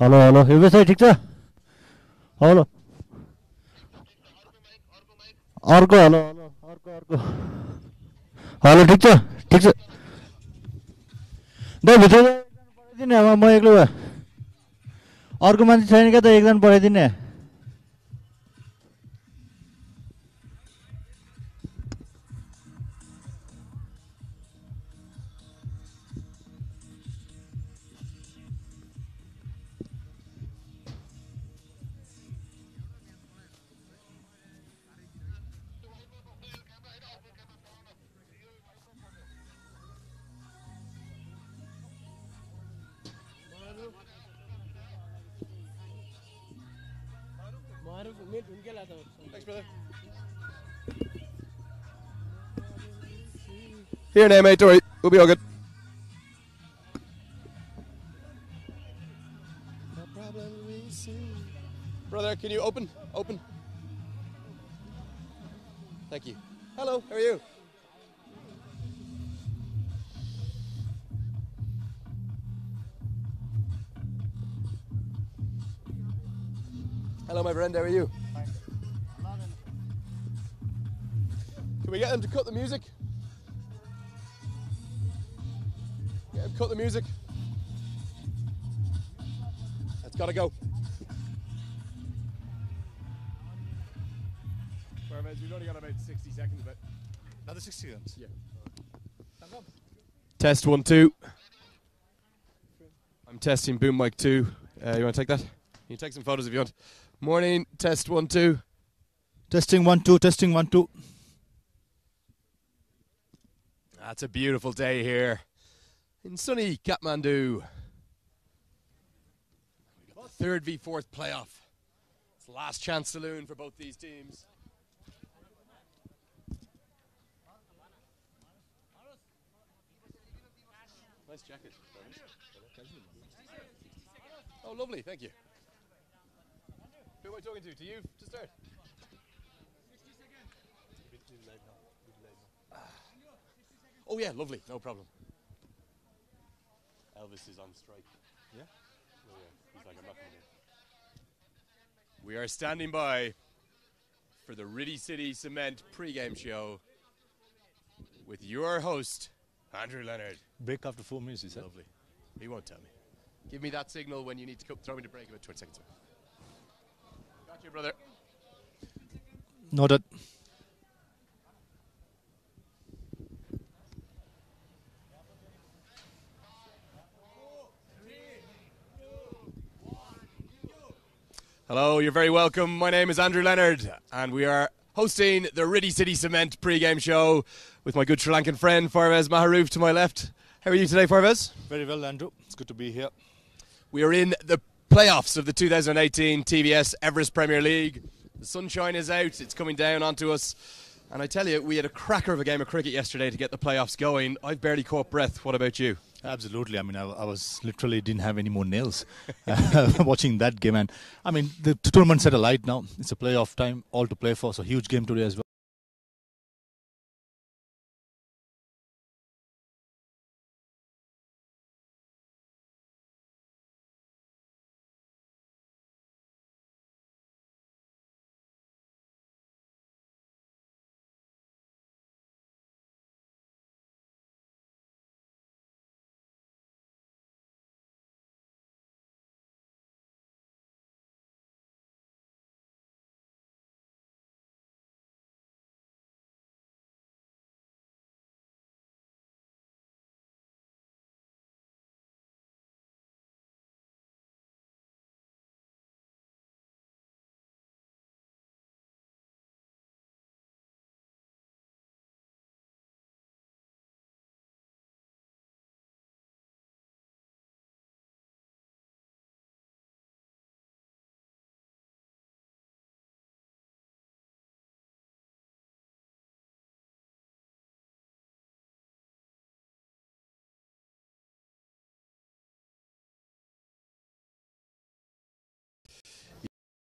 Hello hello यो व्यवसाय ठिक छ हेलो अर्को हेलो हेलो अर्को अर्को हेलो ठिक छ ठिक छ दा भित्र पठाइदिने म एक्लै अर्को मान्छे छैन क्या त एकजना पठाइदिने Here now, mate. Don't worry. We'll be all good. Brother, can you open? Open. Thank you. Hello, how are you? Hello, my friend, how are you? Can we get them to cut the music? Cut the music. That's gotta go. Whereas we've only got about 60 seconds, but. Another 60 seconds. Yeah. Test one, two. I'm testing boom mic two. Uh, you want to take that? You can take some photos if you want. Morning, test one, two. Testing one, two, testing one, two. That's a beautiful day here in sunny Kathmandu. Third v fourth playoff. It's the last chance saloon for both these teams. Nice jacket. Oh, lovely. Thank you. Who am I talking to? To you to start? Ah. Oh yeah, lovely, no problem. Elvis is on strike. Yeah? Oh yeah, he's like, I'm not coming in. We are standing by for the Riddhi Siddhi Cement pregame show with your host, Andrew Leonard. Break after four minutes, you said. Lovely. He won't tell me. Give me that signal when you need to co- throw me the break about 20 seconds. Got you, brother. Noted. Hello, you're very welcome. My name is Andrew Leonard, and we are hosting the Riddhi Siddhi Cement pre-game show with my good Sri Lankan friend Farveez Maharoof to my left. How are you today, Farveez? Very well, Andrew. It's good to be here. We are in the playoffs of the 2018 TVS Everest Premier League. The sunshine is out; it's coming down onto us. And I tell you, we had a cracker of a game of cricket yesterday to get the playoffs going. I've barely caught breath. What about you? Absolutely. I mean, I, I was literally didn't have any more nails watching that game. And I mean, the tournament's set a light now. It's a playoff time, all to play for. So huge game today as well.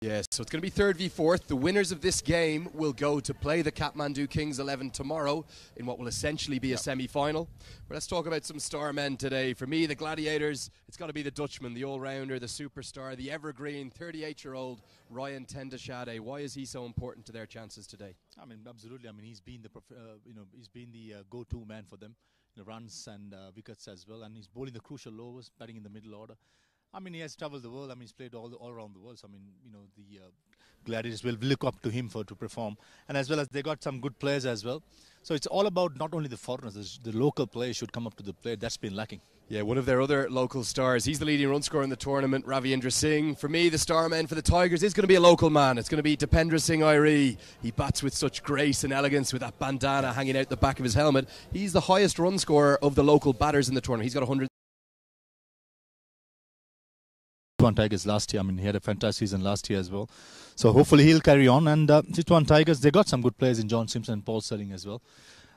Yes, so it's going to be third v fourth. The winners of this game will go to play the Kathmandu Kings 11 tomorrow in what will essentially be a semi final. But let's talk about some star men today. For me, the Gladiators, it's got to be the Dutchman, the all rounder, the superstar, the evergreen 38 year old Ryan ten Doeschate. Why is he so important to their chances today? I mean, absolutely. I mean, he's been the prof- uh, you know he's been the uh, go-to man for them, the runs and uh, wickets as well, and he's bowling the crucial overs, batting in the middle order. I mean, he has traveled the world. I mean, he's played all all around the world. So I mean, you know, the uh, Gladiators will look up to him for to perform, and as well as they got some good players as well. So it's all about not only the foreigners, the local players should come up to the plate. That's been lacking. Yeah, one of their other local stars. He's the leading run scorer in the tournament, Ravindra Singh. For me, the star man for the Tigers is going to be a local man. It's going to be Dipendra Singh Airee. He bats with such grace and elegance with that bandana hanging out the back of his helmet. He's the highest run scorer of the local batters in the tournament. He's got 100. Tigers last year. I mean, he had a fantastic season last year as well. So hopefully he'll carry on. And uh, Chitwan Tigers, they got some good players in John Simpson and Paul Stirling as well.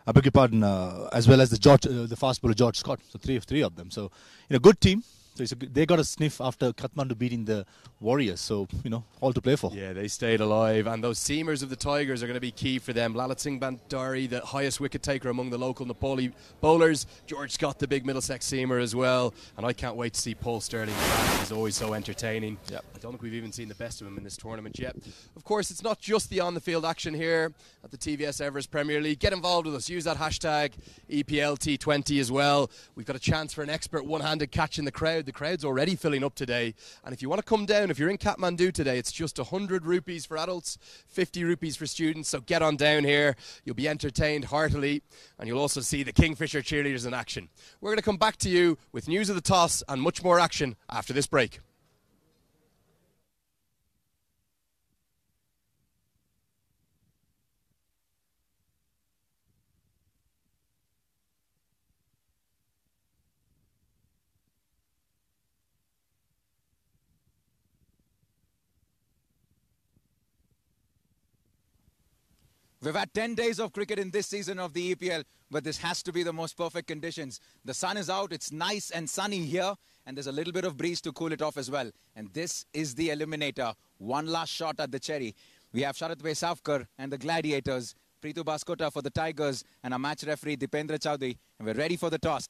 I beg your pardon, uh, as well as the George, uh, the fast bowler George Scott. So three of three of them. So you know, good team. So a they got a sniff after Kathmandu beating the Warriors. So you know, all to play for. Yeah, they stayed alive. And those seamers of the Tigers are going to be key for them. Lalit Singh Bhandari, the highest wicket taker among the local Nepali bowlers. George Scott, the big Middlesex seamer as well. And I can't wait to see Paul Stirling back. He's always so entertaining. Yep. I don't think we've even seen the best of him in this tournament yet. Of course, it's not just the on the field action here at the TVS Everest Premier League. Get involved with us. Use that hashtag E EPLT20 as well. We've got a chance for an expert one handed catch in the crowd. The crowd's already filling up today. And if you want to come down, if you're in Kathmandu today, it's just 100 rupees for adults, 50 rupees for students. So get on down here. You'll be entertained heartily. And you'll also see the Kingfisher cheerleaders in action. We're going to come back to you with news of the toss and much more action after this break. We've had 10 days of cricket in this season of the EPL, but this has to be the most perfect conditions. The sun is out, it's nice and sunny here, and there's a little bit of breeze to cool it off as well. And this is the eliminator. One last shot at the cherry. We have Sharad Savkar and the Gladiators, Prithu Baskota for the Tigers, and our match referee Dipendra Chowdhury, and we're ready for the toss.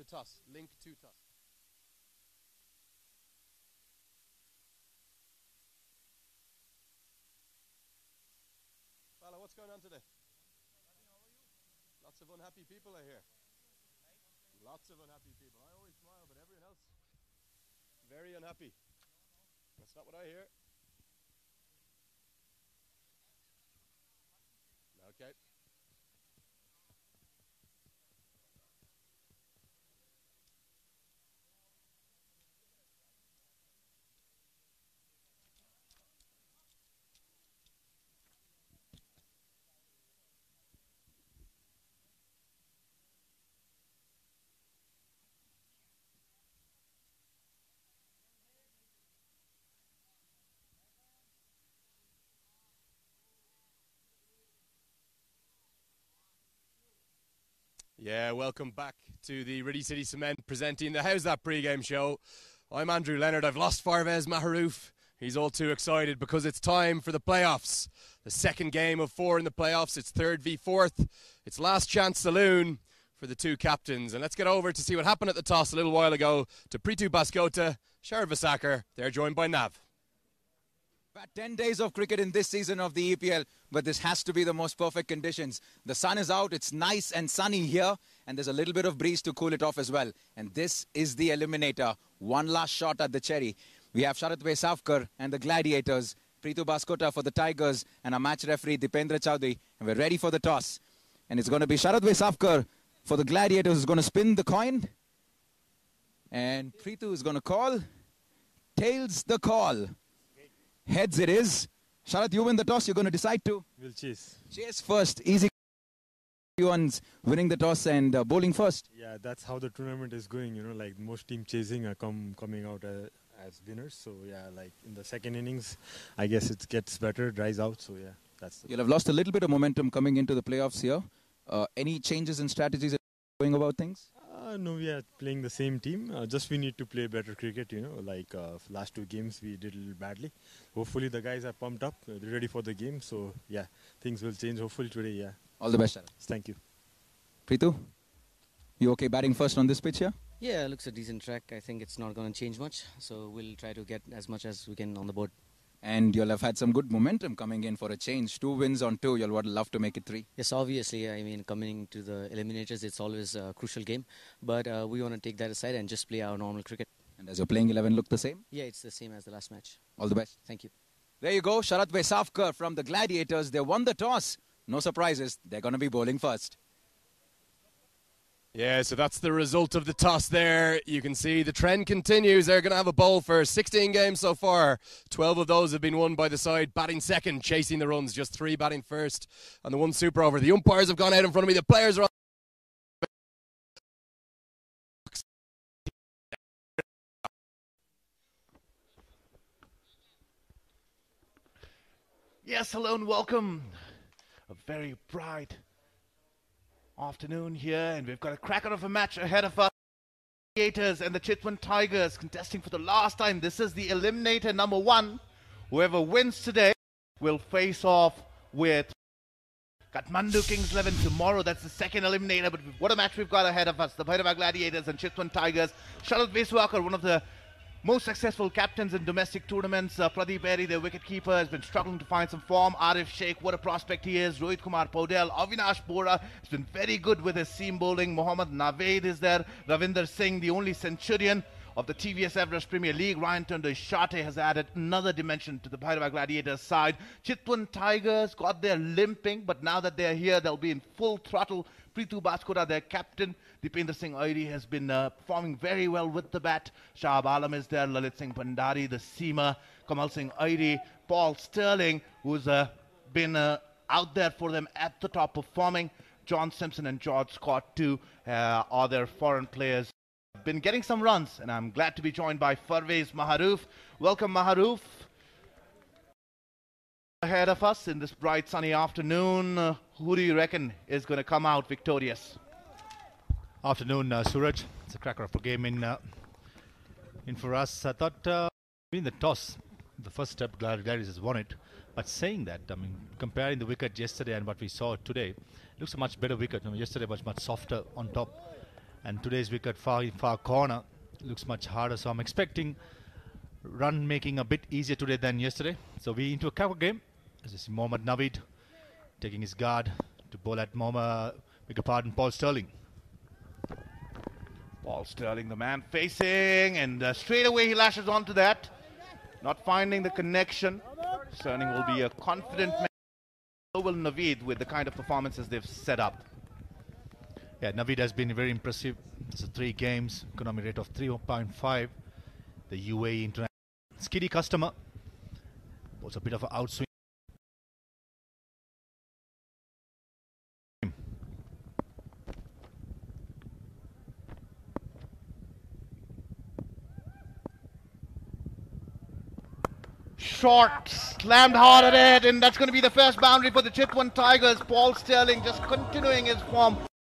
To toss. Link to toss. Fala, what's going on today? Lots of unhappy people I hear. Lots of unhappy people. I always smile, but everyone else very unhappy. That's not what I hear. Okay. Yeah, welcome back to the Riddhi Siddhi Cement presenting the How's That pre-game show. I'm Andrew Leonard. I've lost Farveez Maharoof. He's all too excited because it's time for the playoffs. The second game of four in the playoffs. It's third v fourth. It's last chance saloon for the two captains. And let's get over to see what happened at the toss a little while ago to Prithu Baskota, Sharad. They're joined by Nav. About 10 days of cricket in this season of the EPL, but this has to be the most perfect conditions. The sun is out, it's nice and sunny here, and there's a little bit of breeze to cool it off as well. And this is the eliminator. One last shot at the cherry. We have Sharad Vesawkar and the Gladiators, Prithu Baskota for the Tigers, and our match referee Dipendra Chowdhury. And we're ready for the toss. And it's going to be Sharad Vesawkar for the Gladiators who's going to spin the coin. And Prithu is going to call. Tails the call. Heads it is. Sharad, you win the toss. You're going to decide to We'll chase. chase first. Easy ones winning the toss and uh, bowling first. Yeah, that's how the tournament is going. You know, like most team chasing are come coming out uh, as winners. So yeah, like in the second innings, I guess it gets better, dries out. So yeah, that's the You'll have lost a little bit of momentum coming into the playoffs here. Uh, any changes in strategies going about things? Uh, no, we are playing the same team. Uh, just we need to play better cricket. You know, like uh, last two games we did a little badly. Hopefully the guys are pumped up, uh, they're ready for the game. So yeah, things will change. Hopefully today. Yeah. All the best, Sharad. Thank you. Prithu, you okay batting first on this pitch here? Yeah, it looks a decent track. I think it's not going to change much, so we'll try to get as much as we can on the board. And you'll have had some good momentum coming in for a change. Two wins on two. You'll love to make it three. Yes, obviously, I mean, coming to the eliminators, it's always a crucial game, but uh, we want to take that aside and just play our normal cricket. And does your playing 11 look the same? Yeah, it's the same as the last match. All the best. Thank you. There you go. Sharad Vesawkar from the Gladiators. They won the toss. No surprises. They're going to be bowling first. Yeah, so that's the result of the toss there. You can see the trend continues. They're going to have a bowl for 16 games so far. 12 of those have been won by the side batting second, chasing the runs, just three batting first. And the one super over. The umpires have gone out in front of me. The players are on. Yes, hello and welcome. A very bright afternoon here, and we've got a cracker of a match ahead of us. Gators and the Chitwan Tigers contesting for the last time. This is the eliminator number one. Whoever wins today will face off with Kathmandu Kings 11 tomorrow. That's the second eliminator, but what a match we've got ahead of us. The Bhairahawa Gladiators and Chitwan Tigers. Sharad Vesawkar, one of the most successful captains in domestic tournaments. Uh, Pradeep Airee, their wicketkeeper, has been struggling to find some form. Arif Sheikh, what a prospect he is. Rohit Kumar Paudel, Avinash Bohara has been very good with his seam bowling. Mohammad Naveed is there. Ravinder Singh, the only centurion of the TVS Everest Premier League. Ryan ten Doeschate has added another dimension to the Bhairahawa Gladiators side. Chitwan Tigers got their limping, but now that they're here, they'll be in full throttle. Prithu Baskota, their captain. Dipendra Singh Airee has been uh, performing very well with the bat. Shahab Alam is there. Lalit Singh Bhandari, the seamer. Kamal Singh Airee. Paul Stirling, who's uh, been uh, out there for them at the top performing. John Simpson and George Scott, too, uh, are their foreign players. Been getting some runs, and I'm glad to be joined by Farveez Maharoof. Welcome, Maharoof. Ahead of us in this bright sunny afternoon, uh, who do you reckon is going to come out victorious? Afternoon, uh, Suraj. It's a cracker of a game in uh, in for us. I thought uh, the toss, the first step, Gladys has won it. But saying that, I mean, comparing the wicket yesterday and what we saw today, looks a much better wicket. I mean, yesterday was much softer on top. And today's wicket far far corner looks much harder. So I'm expecting run making a bit easier today than yesterday. So we into a cover game. You see Mohammad Naveed taking his guard to bowl at Moma, beg your pardon, Paul Stirling. Paul Stirling, the man facing, and uh, straight away he lashes onto that. Not finding the connection. Stirling will be a confident man. So will Naveed with the kind of performances they've set up. Yeah, Naveed has been very impressive. It's a three games, economy rate of 3.5. The UAE international skiddy customer. Was a bit of an outswing. Short, slammed hard at it, and that's going to be the first boundary for the Chitwan Tigers. Paul Stirling just continuing his form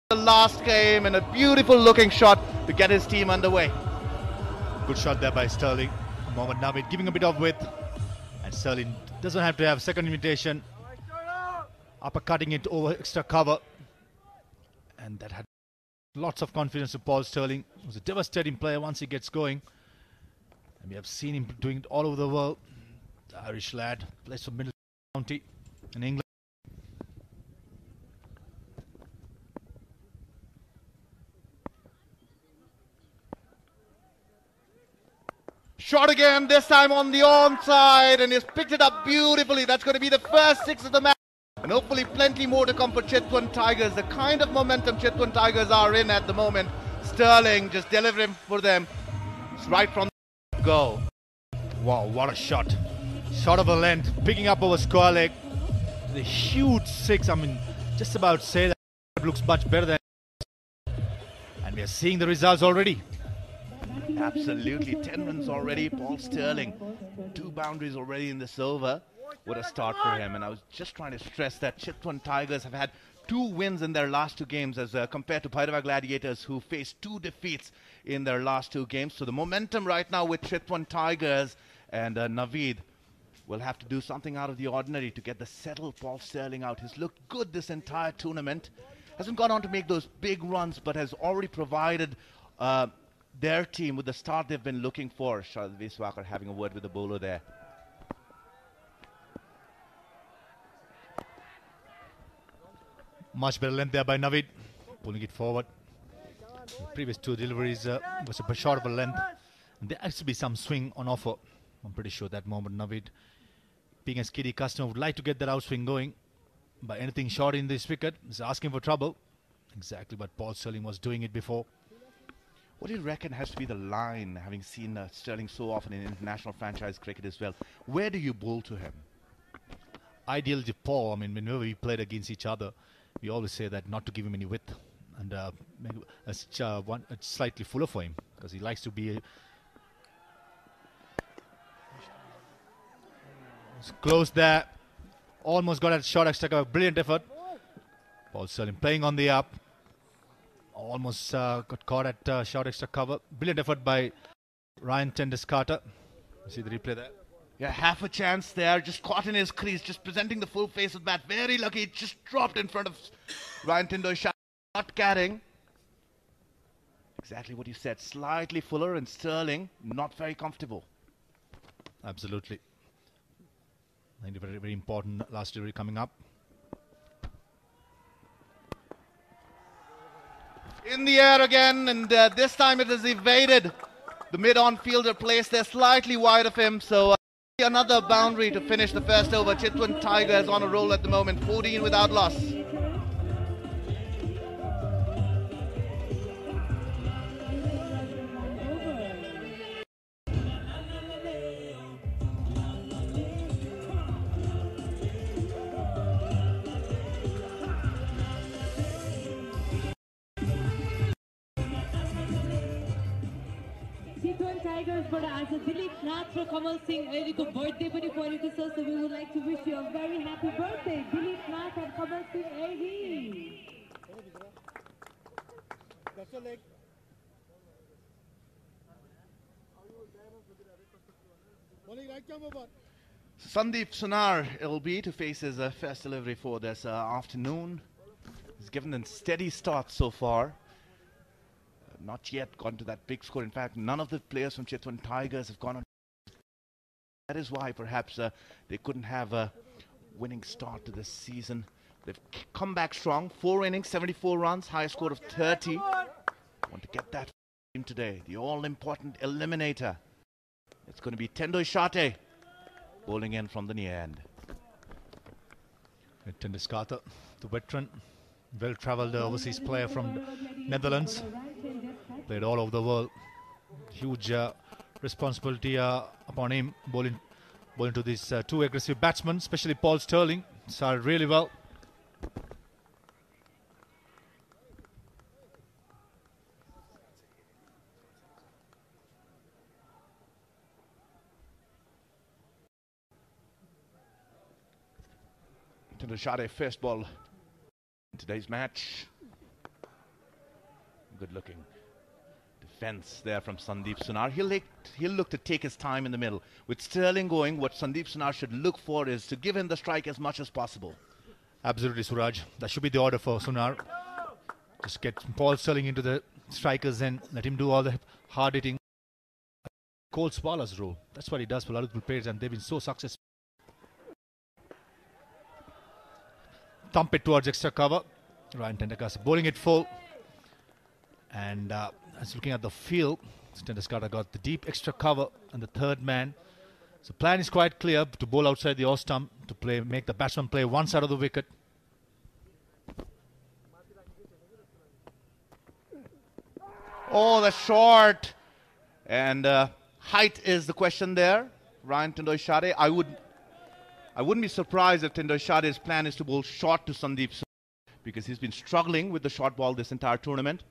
the last game, and a beautiful looking shot to get his team underway. Good shot there by Stirling. Mohammad Naveed giving a bit of width. And Stirling doesn't have to have second invitation. Uppercutting it over extra cover. And that had lots of confidence to Paul Stirling. He was a devastating player once he gets going. And we have seen him doing it all over the world. Irish lad, plays for Middle County in England. Shot again, this time on the onside, and he's picked it up beautifully. That's going to be the first six of the match. And hopefully plenty more to come for Chitwan Tigers. The kind of momentum Chitwan Tigers are in at the moment. Stirling just delivering for them. It's right from the go. Wow, what a shot. Shot of a length, picking up over square leg. The huge six, I mean, just about say that looks much better than. And we are seeing the results already. Absolutely. 10 runs already. Paul Stirling. Two boundaries already in this over. What a start for him. And I was just trying to stress that Chitwan Tigers have had two wins in their last two games as uh, compared to Bhairahawa Gladiators who faced two defeats in their last two games. So the momentum right now with Chitwan Tigers and uh, Naveed will have to do something out of the ordinary to get the settled Paul Stirling out. He's looked good this entire tournament. Hasn't gone on to make those big runs, but has already provided uh, their team with the start they've been looking for. Sharad Vesawkar having a word with the bowler there. Much better length there by Naveed, pulling it forward. The previous two deliveries uh, was a bit short of a length. And there has to be some swing on offer. I'm pretty sure that moment Naveed, being a skiddy customer, would like to get that outswing going. But anything short in this wicket is asking for trouble. Exactly what Paul Stirling was doing it before. What do you reckon has to be the line, having seen uh, Stirling so often in international franchise cricket as well? Where do you bowl to him? Ideally, to Paul, I mean, whenever we played against each other, we always say that not to give him any width and uh, a, uh, one, a slightly fuller for him because he likes to be. A it's close there. Almost got a shot extra cover. Brilliant effort. Paul Stirling playing on the up. Almost uh, got caught at uh, shot extra cover. Brilliant effort by Ryan ten Doeschate. See the replay there. Yeah, half a chance there, just caught in his crease, just presenting the full face of bat. Very lucky, it just dropped in front of Ryan ten Doeschate. Not carrying. Exactly what you said. Slightly fuller and Stirling, not very comfortable. Absolutely. Think very, very important last delivery coming up. In the air again, and uh, this time it has evaded the mid-on fielder placed They're slightly wide of him, so uh, another boundary to finish the first over. Chitwan Tigers on a roll at the moment, 14 without loss. टाइगर्सबाट आज दिलीप नाथ र कमल सिंह अहिलेको birthday पनि परेको छ so we would like to wish you a very happy birthday Dilip Nath end Kamal Singh AD Sandeep Sunar it'll be to face his uh, first delivery for this uh, afternoon. He's given a steady start so far. not yet gone to that big score. In fact, none of the players from Chitwan Tigers have gone on. That is why perhaps uh, they couldn't have a winning start to this season. They've come back strong. Four innings, 74 runs, highest score of 30. Want to get that team today. The all-important eliminator. It's going to be ten Doeschate bowling in from the near end. Tendo ten Doeschate, the veteran, well-travelled overseas player from Netherlands, played all over the world. Huge uh, responsibility uh, upon him bowling, bowling to these uh, two aggressive batsmen, especially Paul Stirling. Started really well. To ten Doeschate first ball in today's match. Good looking defense there from Sandeep Sunar. He'll, he'll look to take his time in the middle. With Stirling going, what Sandeep Sunar should look for is to give him the strike as much as possible. Absolutely, Suraj. That should be the order for Sunar. Just get Paul Stirling into the strikers and let him do all the hard hitting. Cole Swaller's role. That's what he does for a lot of players, and they've been so successful. Thump it towards extra cover. Ryan ten Doeschate bowling it full. And uh, as looking at the field, ten Doeschate got the deep extra cover and the third man. So plan is quite clear to bowl outside the off stump to play, make the batsman play one side of the wicket. Oh, the short. And uh, height is the question there. Ryan Tendo I would I wouldn't be surprised if ten Doeschate's plan is to bowl short to Sandeep because he's been struggling with the short ball this entire tournament.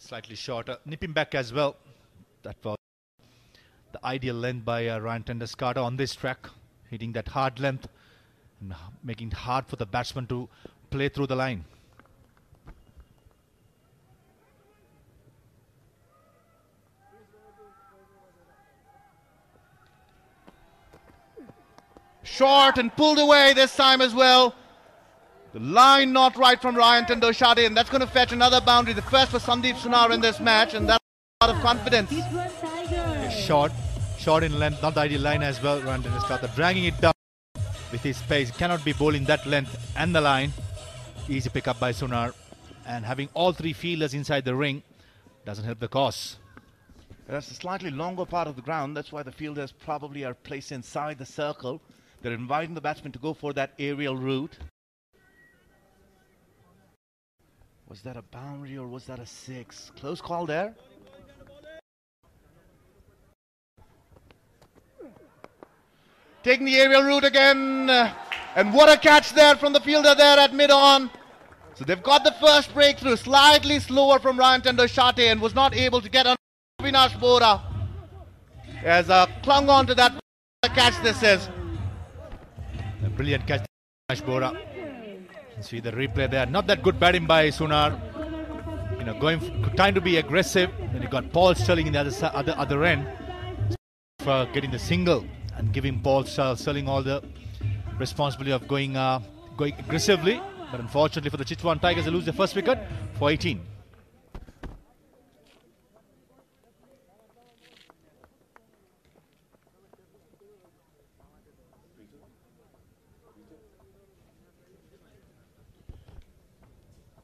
Slightly shorter. Nipping back as well. That was the ideal length by uh, Ryan ten Doeschate on this track, hitting that hard length and making it hard for the batsman to play through the line. Short and pulled away this time as well. The line not right from Ryan ten Doeschate, and that's going to fetch another boundary. The first for Sandeep Sunar in this match, and that's a lot of confidence. Chitwan Tigers. Short, short in length, not the ideal line as well. Ryan ten Doeschate dragging it down with his pace. Cannot be bowling that length and the line. Easy pick up by Sunar. And having all three fielders inside the ring doesn't help the cause. That's a slightly longer part of the ground. That's why the fielders probably are placed inside the circle. They're inviting the batsman to go for that aerial route. Was that a boundary or was that a six? Close call there. Taking the aerial route again. uh, And what a catch there from the fielder there at mid on. So they've got the first breakthrough, slightly slower from Ryan ten Doeschate and was not able to get on Avinash Bohara. As uh, clung on to that catch this is. A brilliant catch, Ash Bora. See the replay there. Not that good batting by Sunar. You know, going trying to be aggressive. Then you got Paul Stirling in the other other other end for getting the single and giving Paul Ster- Stirling all the responsibility of going uh, going aggressively. But unfortunately for the Chitwan Tigers, they lose their first wicket for 18.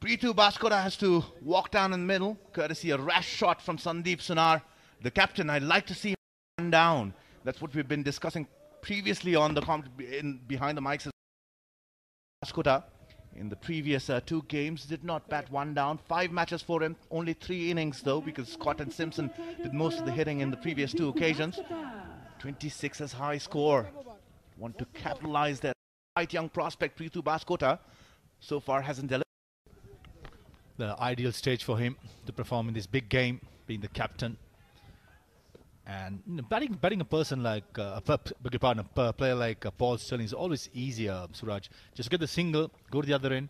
Prithu Baskota has to walk down in the middle, courtesy a rash shot from Sandeep Sunar. The captain, I'd like to see him run down. That's what we've been discussing previously on the in, behind the mics. Baskota in the previous uh, two games did not bat one down. Five matches for him, only three innings though, because Scott and Simpson did most of the hitting in the previous two occasions. 26 as high score. Want to capitalize that bright young prospect Prithu Baskota. So far hasn't delivered. The ideal stage for him to perform in this big game, being the captain. And you know, batting, batting a person like uh, a pardon, a player like uh, Paul Stirling is always easier. Suraj, just get the single, go to the other end,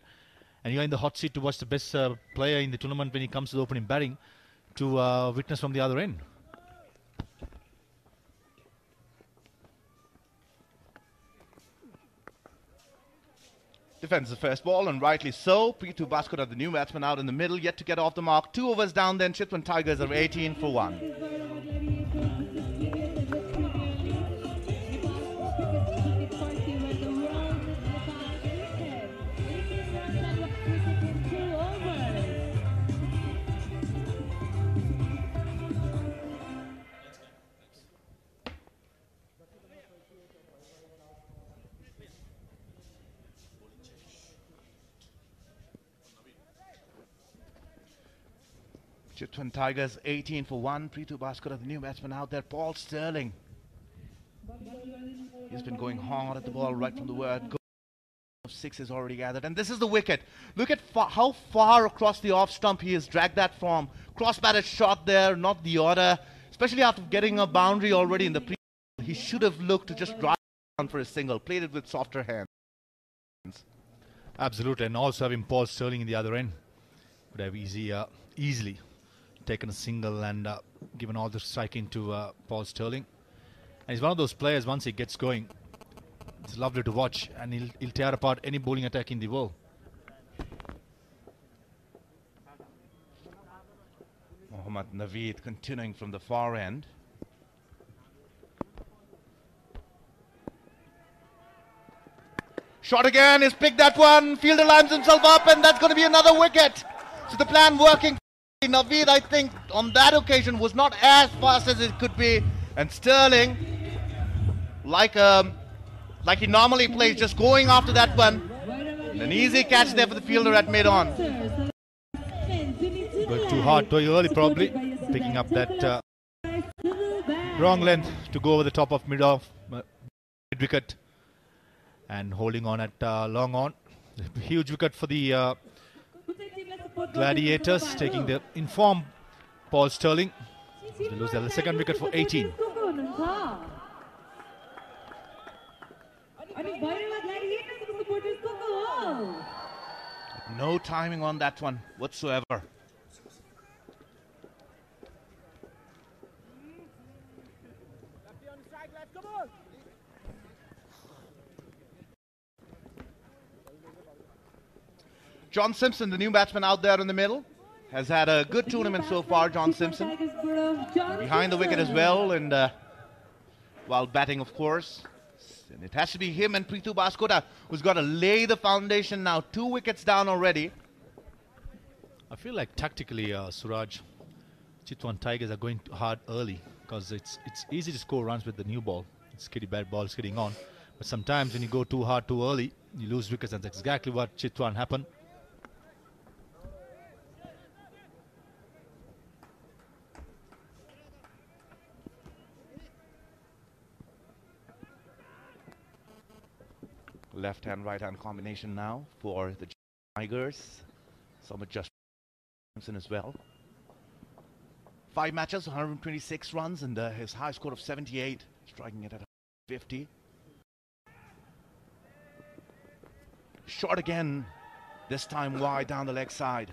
and you're in the hot seat to watch the best uh, player in the tournament when he comes to the opening batting to uh, witness from the other end. Defends the first ball, and rightly so. Prithu Baskota, the new batsman, out in the middle, yet to get off the mark. Two overs down, then Chitwan Tigers are 18 for 1. Chitwan Tigers 18 for 1. Prithu Baskota, the new batsman out there. Paul Stirling. He's been going hard at the ball right from the word go. Six is already gathered. And this is the wicket. Look at fa- how far across the off stump he has dragged that from. Cross batted shot there, not the order. Especially after getting a boundary already in the pre. He should have looked to just drive on for a single. Played it with softer hands. Absolutely, and also having Paul Stirling in the other end would have easy, uh, easily taken a single and uh, given all the striking to uh, Paul Stirling. And he's one of those players. Once he gets going, it's lovely to watch, and he'll, he'll tear apart any bowling attack in the world. Mohammad Naveed continuing from the far end. Shot again, he's picked that one. Fielder lines himself up, and that's going to be another wicket. So the plan working. Naveed, I think, on that occasion was not as fast as it could be. And Stirling, like um, like he normally plays, just going after that one. And an easy catch there for the fielder at mid on. But too hard, too early, probably picking up that uh, wrong length to go over the top of mid off uh, mid wicket and holding on at uh, long on. Huge wicket for the uh, Gladiators, taking the informed Paul Stirling. They lose their second wicket for 18. No timing on that one whatsoever. John Simpson, the new batsman out there in the middle, has had a good tournament so far. John Simpson behind the wicket as well, and uh, while batting, of course. And it has to be him and Prithu Baskota who's got to lay the foundation now. Two wickets down already. I feel like tactically, uh, Suraj, Chitwan Tigers are going hard early because it's it's easy to score runs with the new ball. It's kitty bad ball hitting on. But sometimes when you go too hard too early, you lose wickets, and that's exactly what Chitwan happened. Left hand, right hand combination now for the Tigers. Some adjustments as well. Five matches, 126 runs, and uh, his high score of 78, striking it at 50. Short again, this time wide down the leg side.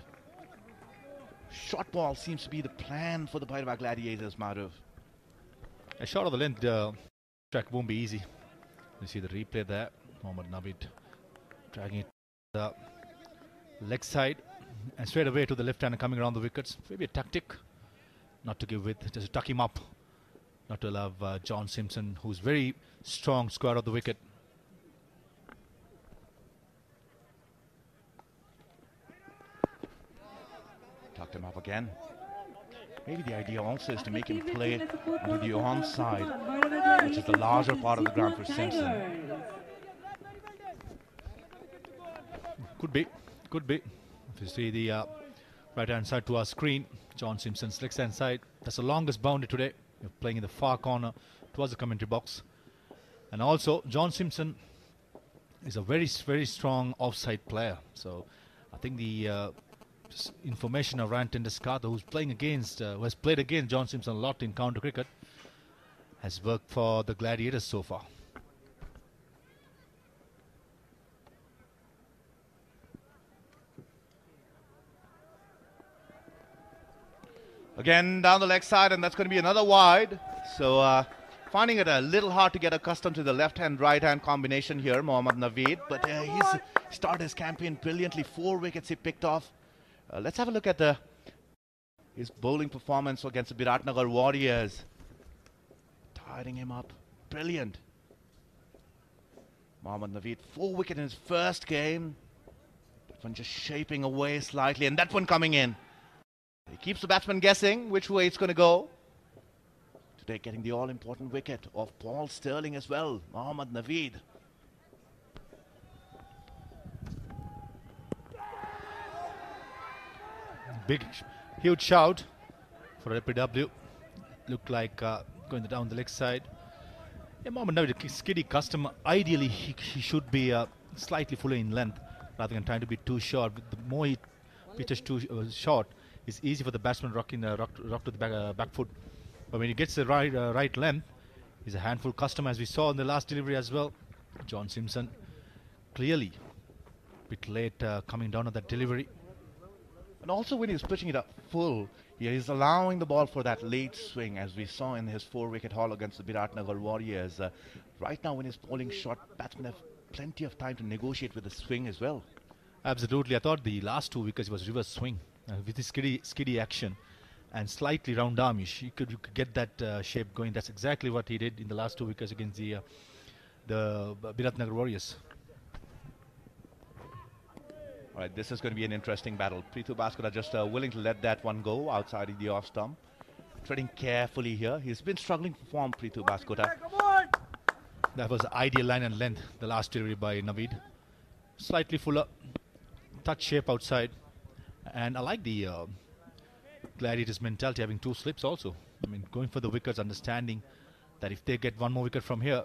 Short ball seems to be the plan for the Bhairahawa Gladiators, Madhav. A shot of the length uh, track won't be easy. You see the replay there. Mohammad Naveed dragging it the leg side and straight away to the left hand coming around the wickets. Maybe a tactic not to give with, just to tuck him up, not to allow uh, John Simpson, who's very strong, square of the wicket. Tucked him up again. Maybe the idea also is to make him play onto the onside, which is the larger part of the ground for Simpson. Could be, could be. If you see the uh, right hand side to our screen, John Simpson's left hand side. That's the longest boundary today. You're playing in the far corner towards the commentary box. And also, John Simpson is a very, very strong offside player. So I think the uh, information of Ryan ten Doeschate, who's playing against, uh, who has played against John Simpson a lot in counter cricket, has worked for the Gladiators so far. Again down the leg side, and that's going to be another wide. So uh, finding it a little hard to get accustomed to the left-hand, right-hand combination here, Mohammad Naveed. But uh, he's started his campaign brilliantly. Four wickets he picked off. Uh, let's have a look at the his bowling performance against the Biratnagar Warriors. Tiring him up. Brilliant. Mohammad Naveed, four wicket in his first game. That one just shaping away slightly, and that one coming in. He keeps the batsman guessing which way it's going to go. Today getting the all-important wicket of Paul Stirling as well, Mohammad Naveed. Big, huge shout for LBW. Looked like uh, going down the leg side. Yeah, Mohammad Naveed, skiddy customer. Ideally, he, he should be uh, slightly fuller in length rather than trying to be too short. The more he pitches too uh, short, it's easy for the batsman rocking uh, rock, rock to the back, uh, back foot. But when he gets the right uh, right length, he's a handful customer as we saw in the last delivery as well. John Simpson clearly a bit late uh, coming down on that delivery. And also when he's pitching it up full, he is allowing the ball for that late swing as we saw in his four-wicket haul against the Biratnagar Warriors. Uh, right now when he's bowling short, batsmen have plenty of time to negotiate with the swing as well. Absolutely. I thought the last two wickets was reverse swing uh, with his skiddy, skiddy action and slightly round arm. You, could, you could get that uh, shape going. That's exactly what he did in the last two wickets against the uh, the Biratnagar Warriors. All right, this is going to be an interesting battle. Prithu Baskota just uh, willing to let that one go outside in the off stump. Treading carefully here. He's been struggling for form, Prithu Baskota. That was the ideal line and length, the last delivery by Naveed. Slightly fuller, touch shape outside. And I like the uh, Gladiators mentality having two slips also. I mean, going for the wickets, understanding that if they get one more wicket from here,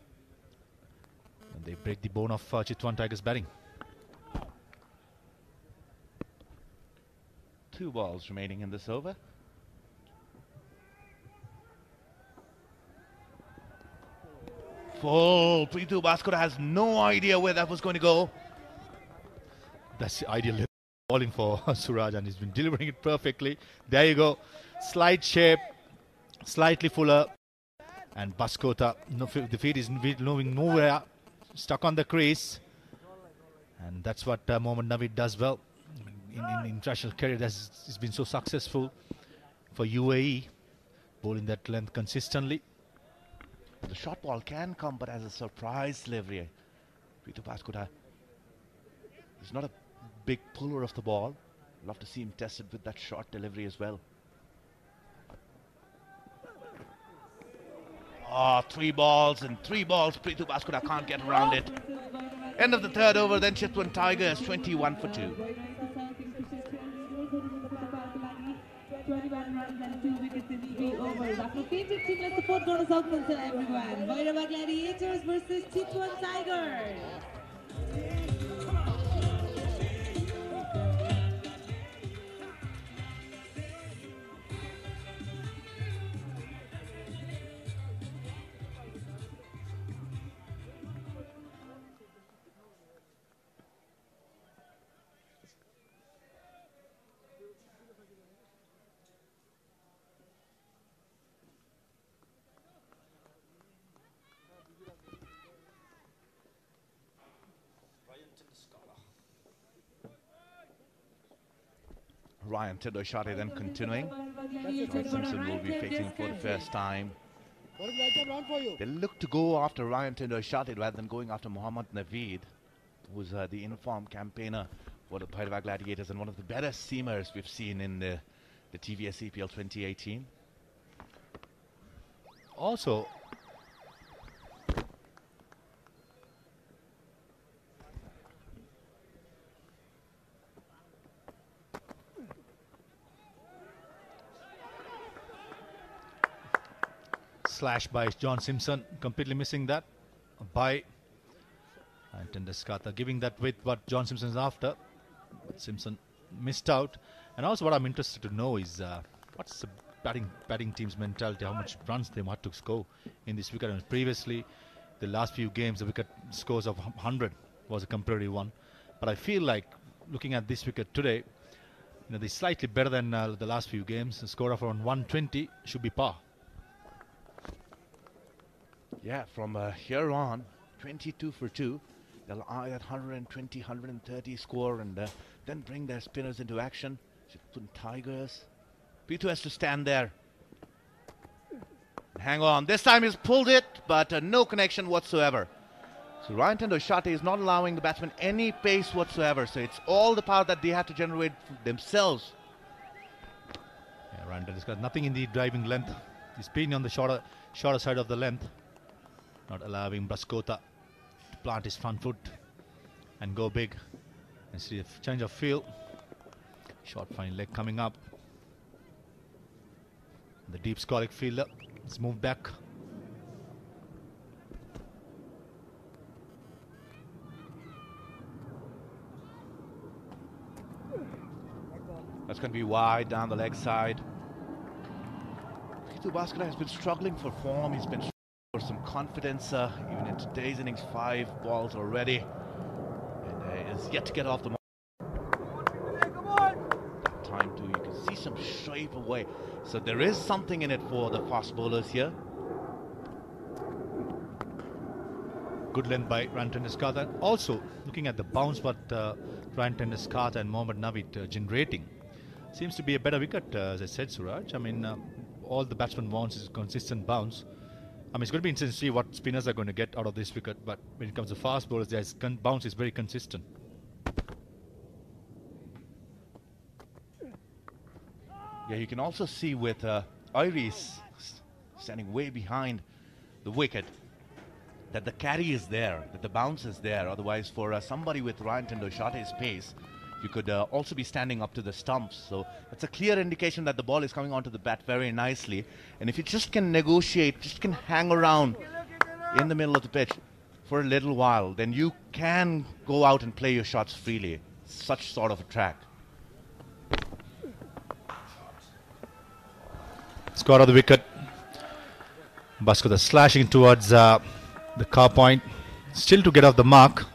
they break the bone of uh, Chitwan Tigers batting. Two balls remaining in this over. Full. Prithu Baskota has no idea where that was going to go. That's the ideal bowling for Suraj, and he's been delivering it perfectly. There you go. Slight shape, slightly fuller. And Baskota, no, the feet is moving nowhere, stuck on the crease. And that's what uh, Mohammad Naveed does well. In, in international career, that's, it's been so successful for UAE, bowling that length consistently. The short ball can come, but as a surprise delivery. Prithu Baskota is not a big puller of the ball. Love to see him tested with that short delivery as well. Ah, three balls and three balls. Prithu Baskota can't get around it. End of the third over, then Chitwan Tigers 21 for 2. 21 runs and 2 wickets in three overs. After painted team, support Dora Southlands everyone. Bhairahawa Gladiators versus Chitwan Tigers. Ryan ten Doeschate then continuing. Simpson will be facing for the first time. They look to go after Ryan ten Doeschate rather than going after Muhammad Naveed, who's uh, the informed campaigner for the Bhairahawa Gladiators and one of the better seamers we've seen in the, the TVS EPL 2018. Also, slash by John Simpson, completely missing that. By and giving that width what John Simpson is after. Simpson missed out. And also what I'm interested to know is uh, what's the batting batting team's mentality, how much runs they want to score in this wicket. And previously, the last few games, the wicket scores of 100 was a comparative one. But I feel like looking at this wicket today, you know, they're slightly better than uh, the last few games. The score of around 120 should be par. Yeah, from uh, here on, 22 for 2. They'll eye that 120, 130 score and uh, then bring their spinners into action. Chitwan Tigers. P2 has to stand there. Hang on. This time he's pulled it, but uh, no connection whatsoever. So Ryan ten Doeschate is not allowing the batsman any pace whatsoever. So it's all the power that they have to generate themselves. Yeah, Randall has got nothing in the driving length. He's been on the shorter, shorter side of the length, not allowing Baskota to plant his front foot and go big. And see a change of feel. Short fine leg coming up. The deep scoric fielder has moved back. That's going to be wide down the leg side. Kitu has been struggling for form. He's been for some confidence, uh, even in today's innings, five balls already. And uh, is yet to get off the mark. That time too, you can see some shape away. So there is something in it for the fast bowlers here. Good length by Ryan ten Doeschate. Also, looking at the bounce what uh, Ryan ten Doeschate and Mohammad Naveed uh, generating, seems to be a better wicket, uh, as I said, Suraj. I mean, uh, all the batsmen wants is consistent bounce. I mean, it's going to be interesting to see what spinners are going to get out of this wicket, but when it comes to fast bowlers, their bounce is very consistent. Yeah, you can also see with uh, Iris standing way behind the wicket that the carry is there, that the bounce is there. Otherwise, for uh, somebody with Ryan ten Doeschate's pace, you could uh, also be standing up to the stumps. So that's a clear indication that the ball is coming onto the bat very nicely. And if you just can negotiate, just can hang around in the middle of the pitch for a little while, then you can go out and play your shots freely. Such sort of a track. Score of the wicket. Baskota slashing towards uh, the car point. Still to get off the mark.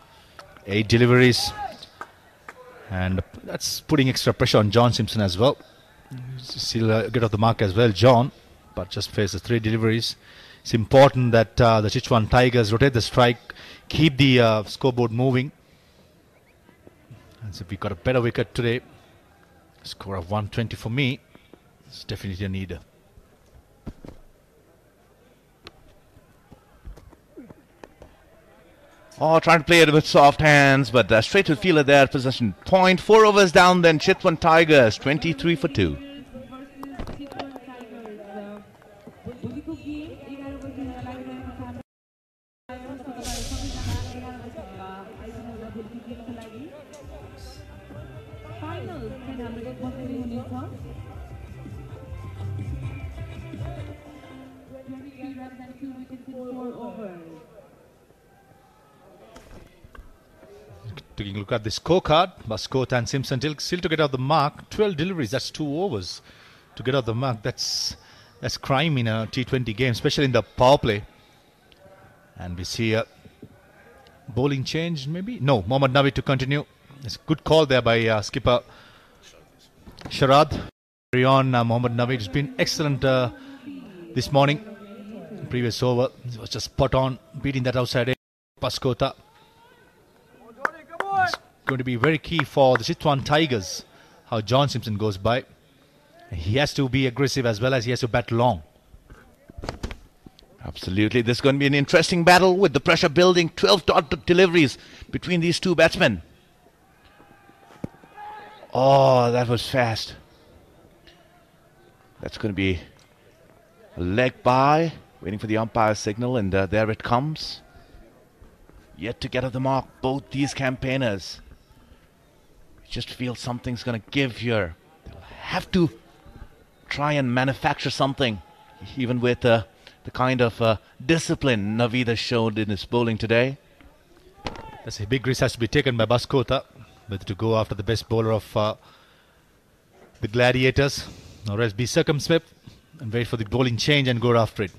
Eight deliveries. And that's putting extra pressure on John Simpson as well. Still uh, get off the mark as well, John. But just faces three deliveries. It's important that uh, the Chitwan Tigers rotate the strike, keep the uh, scoreboard moving. And so we got a better wicket today. Score of 120 for me. It's definitely a need. Oh, trying to play it with soft hands, but uh, straight to the fielder there, possession point. Four overs down, then Chitwan Tigers, 23 for 2. Taking a look at the scorecard, Baskota and Simpson still, still to get out the mark. 12 deliveries, that's two overs to get out the mark. That's that's crime in a T20 game, especially in the power play. And we see a bowling change, maybe? No, Mohammad Nabi to continue. It's a good call there by uh, skipper Sharad. On, uh, Mohammad Nabi has been excellent uh, this morning. Previous over, it was just spot on, beating that outside edge. Going to be very key for the Chitwan Tigers. How John Simpson goes by. He has to be aggressive as well as he has to bat long. Absolutely. This is going to be an interesting battle with the pressure building. 12 dot deliveries between these two batsmen. Oh, that was fast. That's going to be a leg by, waiting for the umpire signal, and uh, there it comes. Yet to get at the mark, both these campaigners. You just feel something's going to give here. They'll have to try and manufacture something, even with uh, the kind of uh, discipline Navida showed in his bowling today. That's a big risk has to be taken by Baskota, whether to go after the best bowler of uh, the Gladiators or else be circumspect and wait for the bowling change and go after it.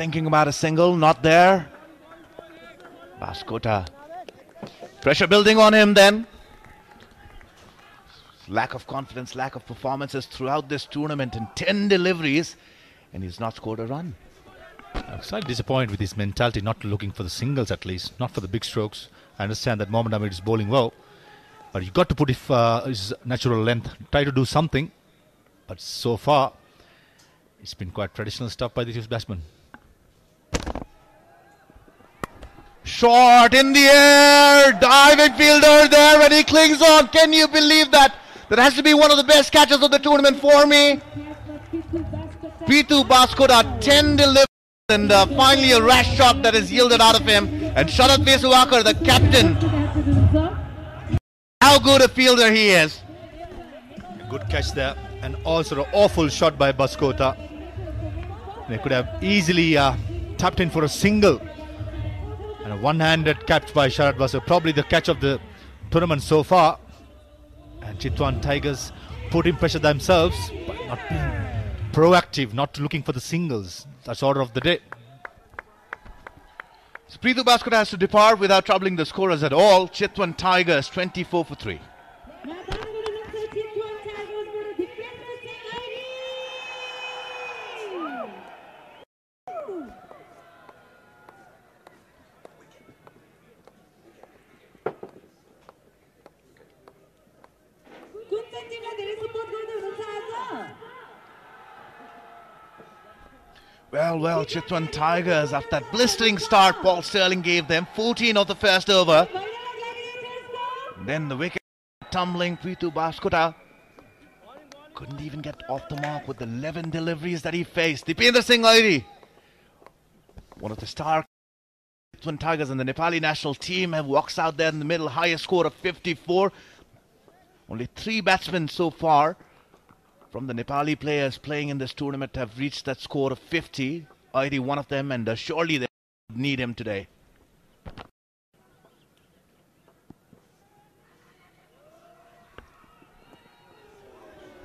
Thinking about a single, not there. Baskota. Pressure building on him then. lack of confidence, lack of performances throughout this tournament and 10 deliveries, and he's not scored a run. I'm slightly disappointed with his mentality, not looking for the singles at least, not for the big strokes. I understand that Mohammad Ahmed is bowling well, but you got to put if, uh, his natural length, try to do something. But so far, it's been quite traditional stuff by the this batsman. Short in the air, diving fielder there when he clings on. Can you believe that? That has to be one of the best catches of the tournament for me. Prithu Baskota, 10 deliveries, and uh, finally a rash shot that is yielded out of him. And Sharad Vesawkar, the captain, how good a fielder he is. Good catch there, and also an awful shot by Baskota. They could have easily uh, tapped in for a single. And a one-handed catch by Sharad Basu, probably the catch of the tournament so far. And Chitwan Tigers putting pressure themselves, but not proactive, not looking for the singles. That's order of the day. So Prithu Baskota has to depart without troubling the scorers at all. Chitwan Tigers 24 for 3. Well, well, Chitwan Tigers, after that blistering start Paul Sterling gave them, 14 of the first over. Then the wicket tumbling Prithu Baskota. Couldn't even get off the mark with the 11 deliveries that he faced. Dipendra Singh Airee, one of the star Chitwan Tigers and the Nepali national team, have walks out there in the middle, highest score of 54. Only three batsmen so far from the Nepali players playing in this tournament have reached that score of 50. Airee one of them, and uh, surely they need him today.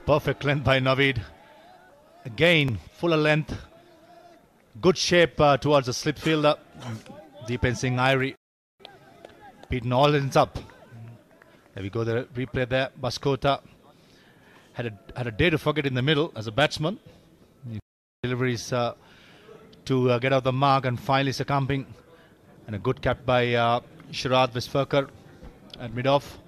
Perfect length by Naveed. Again, fuller length. Good shape uh, towards the slip fielder. Deepen Singh Airee. Beaten all ends up. There we go, the replay there. Baskota had a, had a day to forget in the middle as a batsman. Deliveries uh, to uh, get out the mark and finally succumbing. And a good cap by uh, Sharad at mid-off.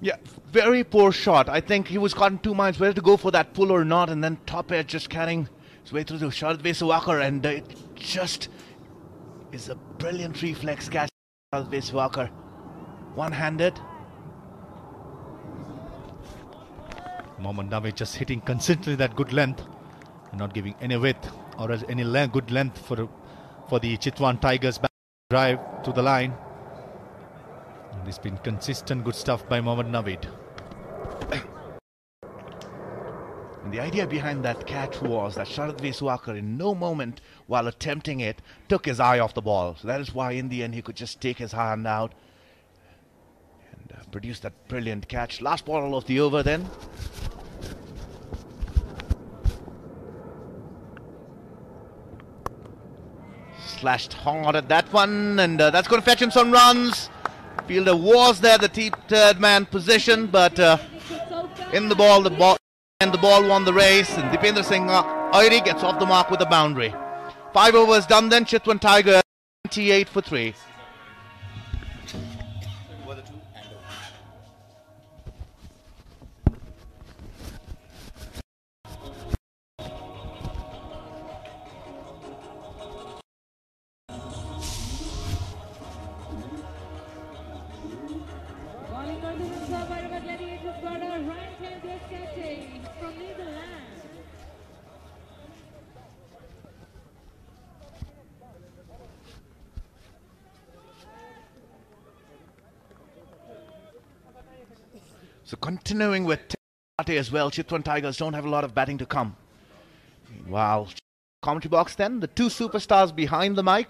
Yeah, very poor shot. I think he was caught in two minds whether to go for that pull or not, and then top edge just carrying his way through to Sharad Vesawkar, and uh, it just is a brilliant reflex catch. Sharad Vesawkar, one-handed. Mohammad Naveed just hitting consistently that good length not giving any width or any le- good length for for the Chitwan Tigers back drive to the line. And it's been consistent good stuff by Mohammad Naveed. And the idea behind that catch was that Sharad Vesawkar, in no moment while attempting it, took his eye off the ball. So that is why, in the end, he could just take his hand out and uh, produce that brilliant catch. Last ball of the over, then. Slashed hard at that one, and uh, that's going to fetch him some runs. Fielder was there, the deep third man position, but uh, in the ball, the ball and the ball won the race, and Dipendra Singh Airee gets off the mark with a boundary. Five overs done then, Chitwan Tiger 28 for 3. Continuing with Tate as well, Chitwan Tigers don't have a lot of batting to come. Meanwhile, commentary box then, the two superstars behind the mic,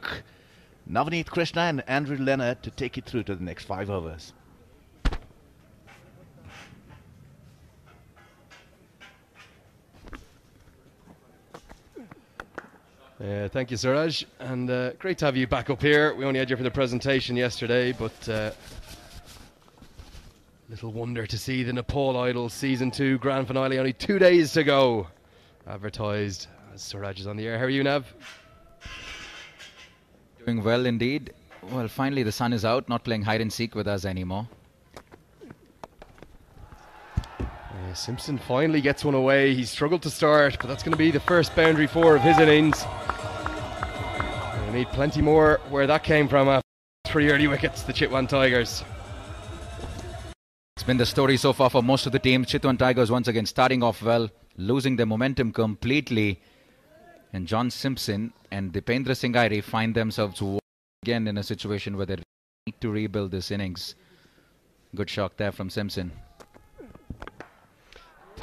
Navneet Krishna and Andrew Leonard to take you through to the next five overs. Uh, thank you, Siraj, and uh, great to have you back up here. We only had you for the presentation yesterday, but uh, Little wonder to see the Nepal Idol season two grand finale only two days to go. Advertised as Suraj is on the air. How are you, Nav? Doing well indeed. Well, finally the sun is out, not playing hide and seek with us anymore. Uh, Simpson finally gets one away. He struggled to start, but that's going to be the first boundary four of his innings. We need plenty more where that came from after three early wickets, the Chitwan Tigers. It's been the story so far for most of the teams. Chitwan Tigers once again starting off well, losing their momentum completely. And John Simpson and Dipendra Singh Airee find themselves again in a situation where they need to rebuild this innings. Good shock there from Simpson.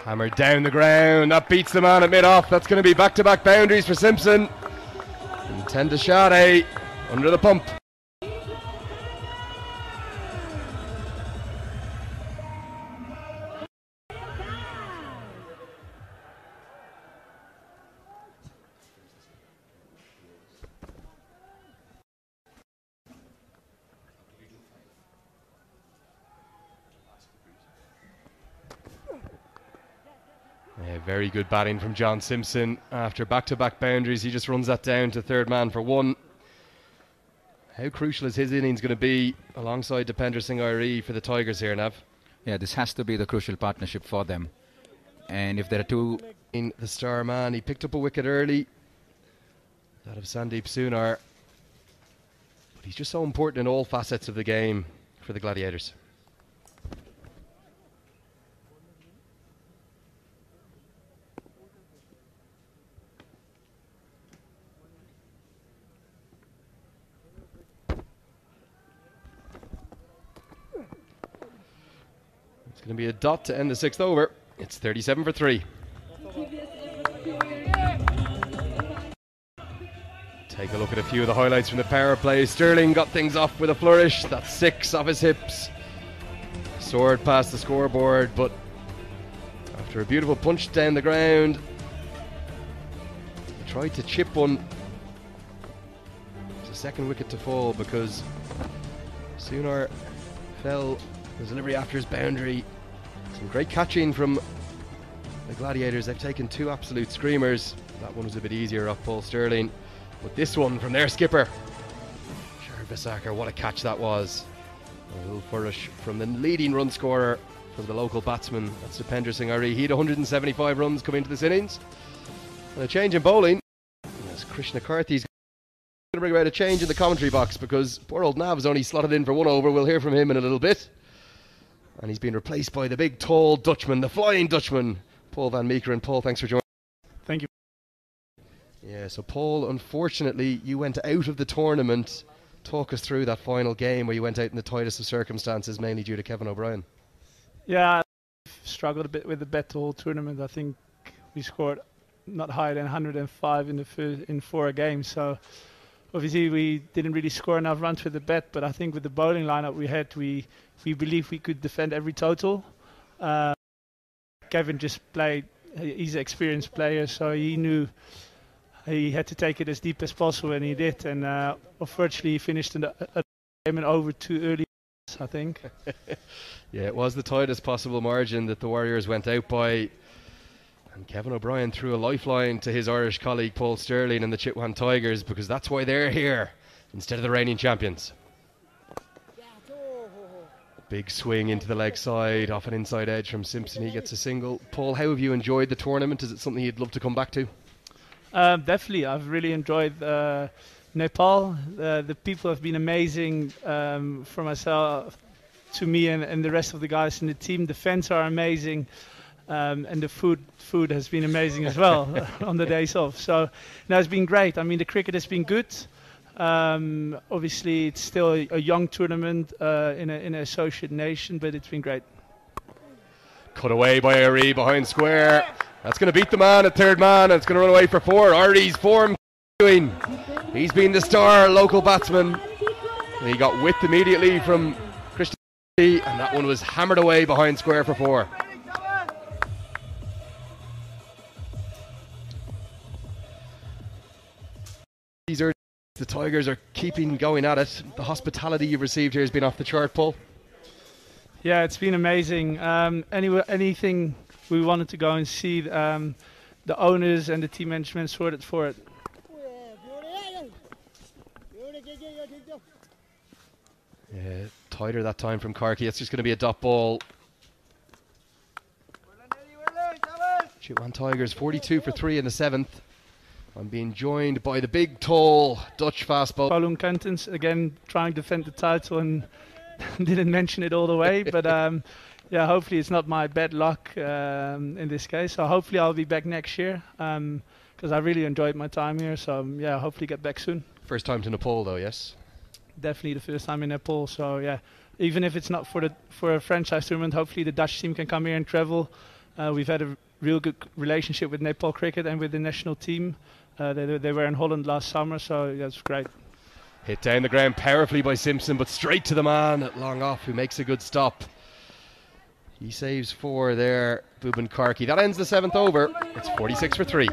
Hammered down the ground. That beats the man at mid off. That's going to be back to back boundaries for Simpson. And ten Doeschate under the pump. Very good batting from John Simpson. After back to back boundaries, he just runs that down to third man for one. How crucial is his innings going to be alongside Dipendra Singh Airee for the Tigers here, Nav? Yeah, this has to be the crucial partnership for them. And if there are two. In the star man, he picked up a wicket early. That of Sandeep Sunar. But he's just so important in all facets of the game for the Gladiators. It's going to be a dot to end the sixth over. It's 37 for three. Take a look at a few of the highlights from the power play. Stirling got things off with a flourish. That's six off his hips. Soared past the scoreboard, but after a beautiful punch down the ground, tried to chip one. It's a second wicket to fall because Sunar fell. The delivery after his boundary. Some great catching from the Gladiators. They've taken two absolute screamers. That one was a bit easier off Paul Stirling. But this one from their skipper, Sharad Vesawkar, what a catch that was. A little flourish from the leading run scorer from the local batsman. That's Dipendra Singh. He had 175 runs coming into this innings. And a change in bowling. Yes, Krishna Karthi's going to bring about a change in the commentary box because poor old Nav's only slotted in for one over. We'll hear from him in a little bit. And he's been replaced by the big, tall Dutchman, the flying Dutchman, Paul Van Meekeren. Paul, thanks for joining. Thank you. Yeah, so Paul, unfortunately, you went out of the tournament. Talk us through that final game where you went out in the tightest of circumstances, mainly due to Kevin O'Brien. Yeah, I've struggled a bit with the bet the whole tournament. I think we scored not higher than 105 in the first, in four games. So obviously we didn't really score enough runs with the bet. But I think with the bowling lineup we had, we we believe we could defend every total. Uh, Kevin just played. He's an experienced player, so he knew he had to take it as deep as possible, and he did. And uh, unfortunately, he finished in the uh, game and over too early. I think. yeah, it was the tightest possible margin that the Warriors went out by. And Kevin O'Brien threw a lifeline to his Irish colleague Paul Stirling and the Chitwan Tigers because that's why they're here instead of the reigning champions. Big swing into the leg side, off an inside edge from Simpson. He gets a single. Paul, how have you enjoyed the tournament? Is it something you'd love to come back to? Um, definitely, I've really enjoyed uh, Nepal. Uh, the people have been amazing um, for myself, to me, and, and the rest of the guys in the team. The fans are amazing, um, and the food food has been amazing as well on the days off. So, no, it's been great. I mean, the cricket has been good. Um, obviously, it's still a, young tournament uh, in a in an associate nation, but it's been great. Cut away by Airee behind square. That's going to beat the man at third man. And it's going to run away for four. Airee's form. He's been the star local batsman. And he got width immediately from Christian, and that one was hammered away behind square for four. The Tigers are keeping going at it. The hospitality you've received here has been off the chart, Paul. Yeah, it's been amazing. Um, anyway, anything we wanted to go and see, um, the owners and the team management sorted for it. Yeah, tighter that time from Karki. It's just going to be a dot ball. Chitwan Tigers 42 for 3 in the seventh. I'm being joined by the big, tall Dutch fastball. Paulun Kentens again trying to defend the title and didn't mention it all the way, but um, yeah, hopefully it's not my bad luck um, in this case. So hopefully I'll be back next year because I really enjoyed my time here. So um, yeah, hopefully get back soon. First time to Nepal, though, yes? Definitely the first time in Nepal. So yeah, even if it's not for the for a franchise tournament, hopefully the Dutch team can come here and travel. Uh, we've had a real good relationship with Nepal cricket and with the national team. Uh, they, they were in Holland last summer, so that's great. Hit down the ground powerfully by Simpson, but straight to the man at long off, who makes a good stop. He saves four there, Bhuban Karki. That ends the seventh over. It's 46 for three.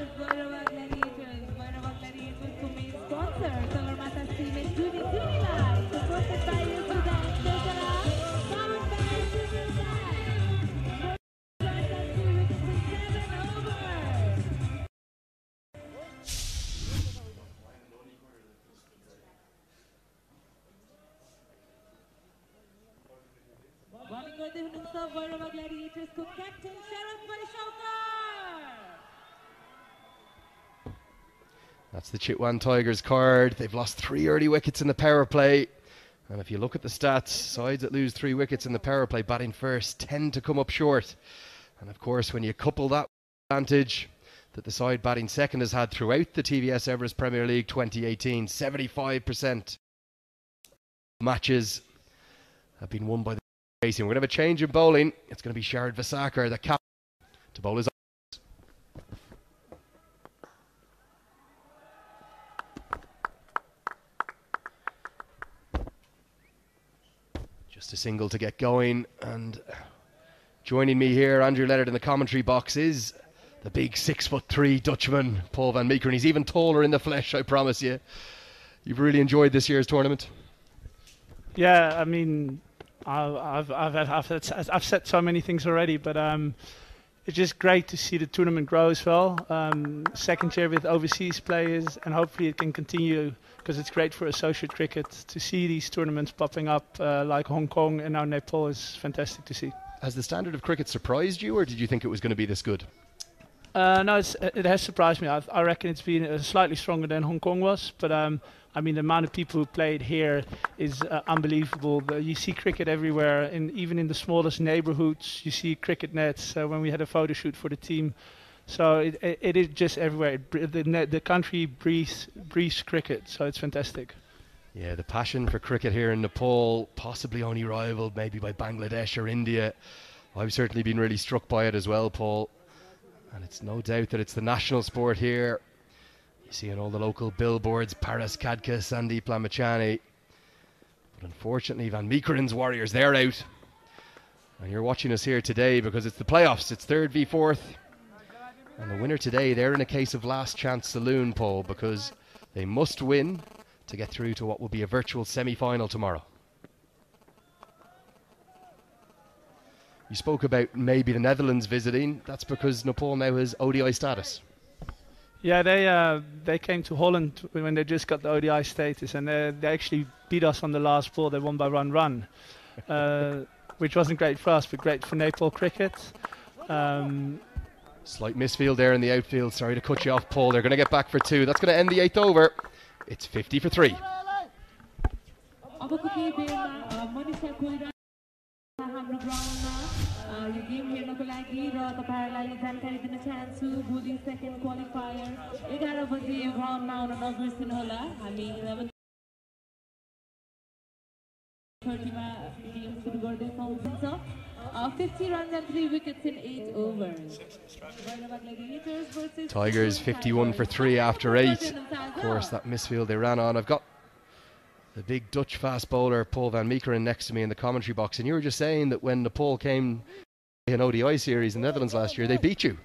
The Chitwan Tigers card. They've lost three early wickets in the power play. And if you look at the stats, sides that lose three wickets in the power play batting first tend to come up short. And of course, when you couple that advantage that the side batting second has had throughout the TVS Everest Premier League 2018, 75% matches have been won by the racing. We're going to have a change in bowling. It's going to be Sharad Vesawkar, the captain, to bowl his A single to get going. And joining me here, Andrew Leonard in the commentary box is the big six foot three Dutchman, Paul van Meekeren. He's even taller in the flesh, I promise you. You've really enjoyed this year's tournament. Yeah, I mean, I've I've I've, I've, I've said so many things already, but um, it's just great to see the tournament grow as well. Um, second year with overseas players, and hopefully it can continue because it's great for associate cricket to see these tournaments popping up uh, like Hong Kong and now Nepal is fantastic to see. Has the standard of cricket surprised you, or did you think it was going to be this good? Uh, no, it's, it has surprised me. I, I reckon it's been uh, slightly stronger than Hong Kong was, but um, I mean the amount of people who played here is uh, unbelievable. The, you see cricket everywhere, in, even in the smallest neighborhoods. You see cricket nets. Uh, when we had a photo shoot for the team, so it, it, it is just everywhere. It, the, net, the country breathes breathes cricket, so it's fantastic. Yeah, the passion for cricket here in Nepal, possibly only rivaled maybe by Bangladesh or India. I've certainly been really struck by it as well, Paul. And it's no doubt that it's the national sport here. You see on all the local billboards, Paras Khadka, Sandeep Lamichhane. But unfortunately, Van Meekeren's Warriors, they're out. And you're watching us here today because it's the playoffs. It's third v fourth. And the winner today, they're in a case of last chance saloon, Paul, because they must win to get through to what will be a virtual semi final tomorrow. You spoke about maybe the Netherlands visiting. That's because Nepal now has ODI status. Yeah, they uh, they came to Holland when they just got the ODI status, and they, they actually beat us on the last ball. They won by one run, uh, which wasn't great for us, but great for Nepal cricket. Um, Slight misfield there in the outfield. Sorry to cut you off, Paul. They're going to get back for two. That's going to end the eighth over. It's 50 for three. अबको केही बेरमा अ, मनिषा कोइरा हाम्रो ग्राउन्डमा अ, यो game हेर्नको लागि र तपाईँहरूलाई जानकारी दिन चाहन्छु भोलि सेकेन्ड क्वालिफायर एघार बजे यो ग्राउन्डमा आउन नबिर्सिनुहोला हामी इलेभेन थर्टीमा गेम सुरु गर्दैछौँ fifty runs and three wickets in eight overs Tigers 51 for three after eight. Of course, that misfield they ran on. I've got the big Dutch fast bowler Paul van Meekeren next to me in the commentary box, and you were just saying that when Nepal came in ODI series in the Netherlands last year, they beat you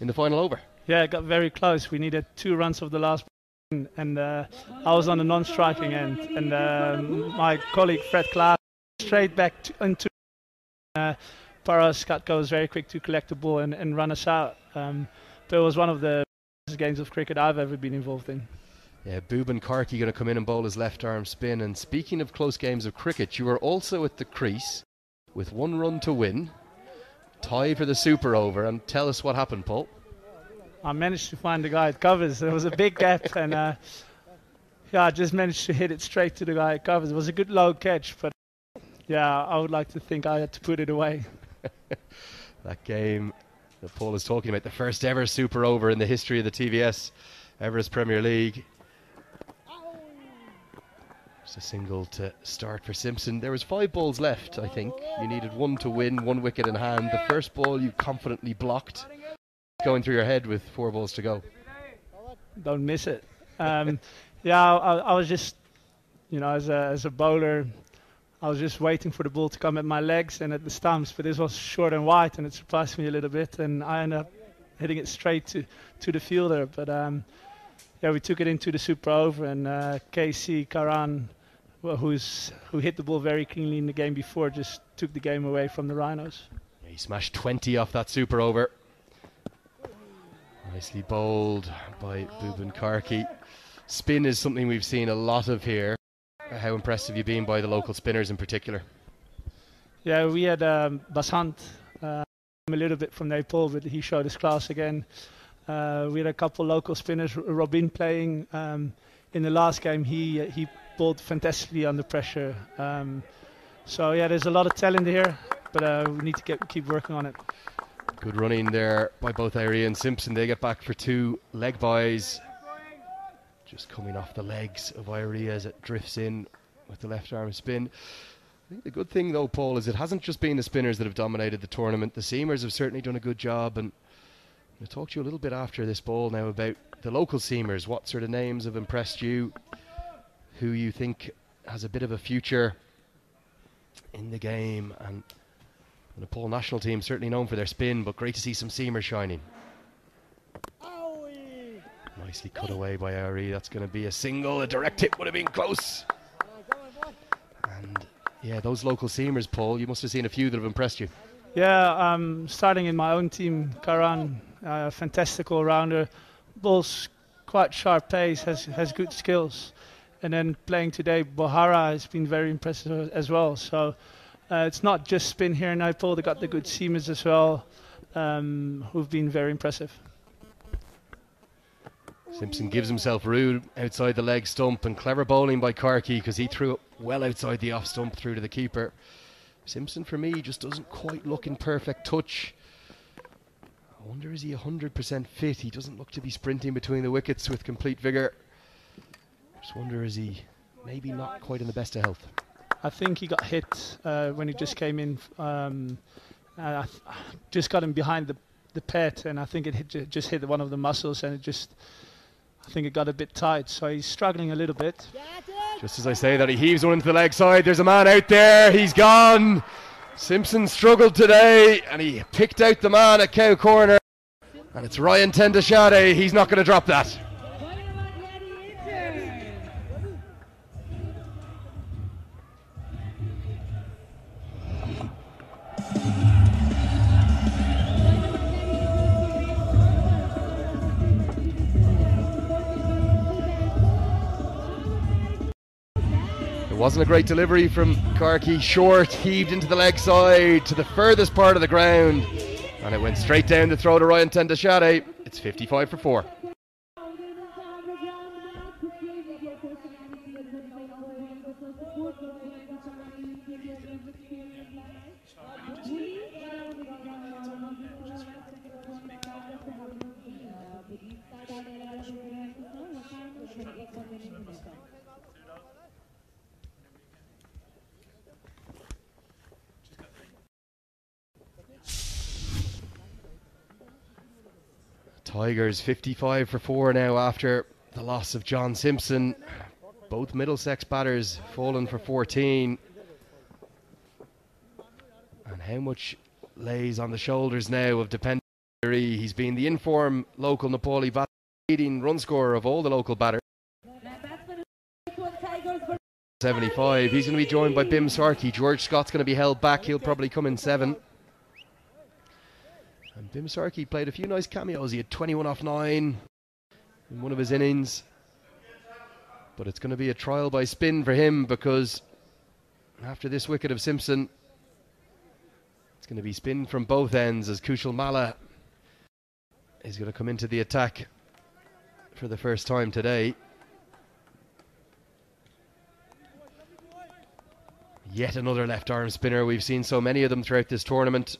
in the final over. yeah, it got very close. We needed two runs of the last, and uh, I was on the non-striking end, and um, my colleague Fred Clark straight back to, into Uh, Skatko was very quick to collect the ball and, and run us out. Um, but it was one of the games of cricket I've ever been involved in. Yeah, Bhuban Karki going to come in and bowl his left arm spin. And speaking of close games of cricket, you were also at the crease with one run to win, tie for the super over. And tell us what happened, Paul. I managed to find the guy at covers. There was a big gap, and uh, yeah, I just managed to hit it straight to the guy at covers. It was a good low catch, but yeah, I would like to think I had to put it away. that game that Paul is talking about, the first ever super over in the history of the TVS Everest Premier League. Just a single to start for Simpson. There was five balls left, I think. You needed one to win, one wicket in hand. The first ball you confidently blocked going through your head with four balls to go? Don't miss it. Um, yeah, I, I, was just, you know, as a, as a bowler, I was just waiting for the ball to come at my legs and at the stumps, but this was short and wide, and it surprised me a little bit, and I ended up hitting it straight to, to the fielder. But um, yeah, we took it into the super over, and uh, KC Karan, well, who's who hit the ball very cleanly in the game before, just took the game away from the Rhinos. He smashed 20 off that super over. Nicely bowled by Bhuban Karki. Spin is something we've seen a lot of here. How impressed have you been by the local spinners in particular? Yeah, we had um, Basant uh, a little bit from Nepal, but he showed his class again. Uh, we had a couple local spinners. Robin playing um, in the last game. He he bowled fantastically under pressure. Um, so yeah, there's a lot of talent here, but uh, we need to get, keep working on it. Good running there by both Airee and Simpson. They get back for two leg buys. Just coming off the legs of Airee as it drifts in with the left arm spin. I think the good thing though, Paul, is it hasn't just been the spinners that have dominated the tournament. The seamers have certainly done a good job and I'll talk to you a little bit after this ball now about the local seamers. What sort of names have impressed you? Who you think has a bit of a future in the game and the Nepal national team certainly known for their spin, but great to see some seamers shining. Nicely cut away by Airee. That's going to be a single. A direct hit would have been close. And yeah, those local seamers, Paul, you must have seen a few that have impressed you. Yeah, um, starting in my own team, Karan, uh, fantastic all rounder, bowls quite sharp pace, has has good skills, and then playing today, Bohara has been very impressive as well. So uh, it's not just spin here in Nepal, they got the good seamers as well, um, who've been very impressive. Simpson gives himself rude outside the leg stump and clever bowling by Karki because he threw it well outside the off stump through to the keeper. Simpson, for me, just doesn't quite look in perfect touch. I wonder is he 100% fit? He doesn't look to be sprinting between the wickets with complete vigour. Just wonder is he maybe not quite in the best of health. I think he got hit uh, when he just came in. Um, I just got him behind the the pet, and I think it hit, just hit one of the muscles, and it just. I think it got a bit tight, so he's struggling a little bit. Just as I say that, he heaves one into the leg side. There's a man out there. He's gone. Simpson struggled today, and he picked out the man at Cow Corner. And it's Ryan ten Doeschate. He's not going to drop that. Wasn't a great delivery from Karki. Short, heaved into the leg side to the furthest part of the ground. And it went straight down the throw to Ryan ten Doeschate. It's 55 for 4. Tigers 55 for 4 now after the loss of John Simpson. Both Middlesex batters fallen for 14. And how much lays on the shoulders now of Dependent He's been the inform local Nepali batter, leading run scorer of all the local batters. 75. He's going to be joined by Bhim Sharki. George Scott's going to be held back. He'll probably come in seven. And Bhim Sharki played a few nice cameos. He had 21 off 9 in one of his innings. But it's going to be a trial by spin for him because after this wicket of Simpson, it's going to be spin from both ends as Kushal Malla is going to come into the attack for the first time today. Yet another left arm spinner. We've seen so many of them throughout this tournament.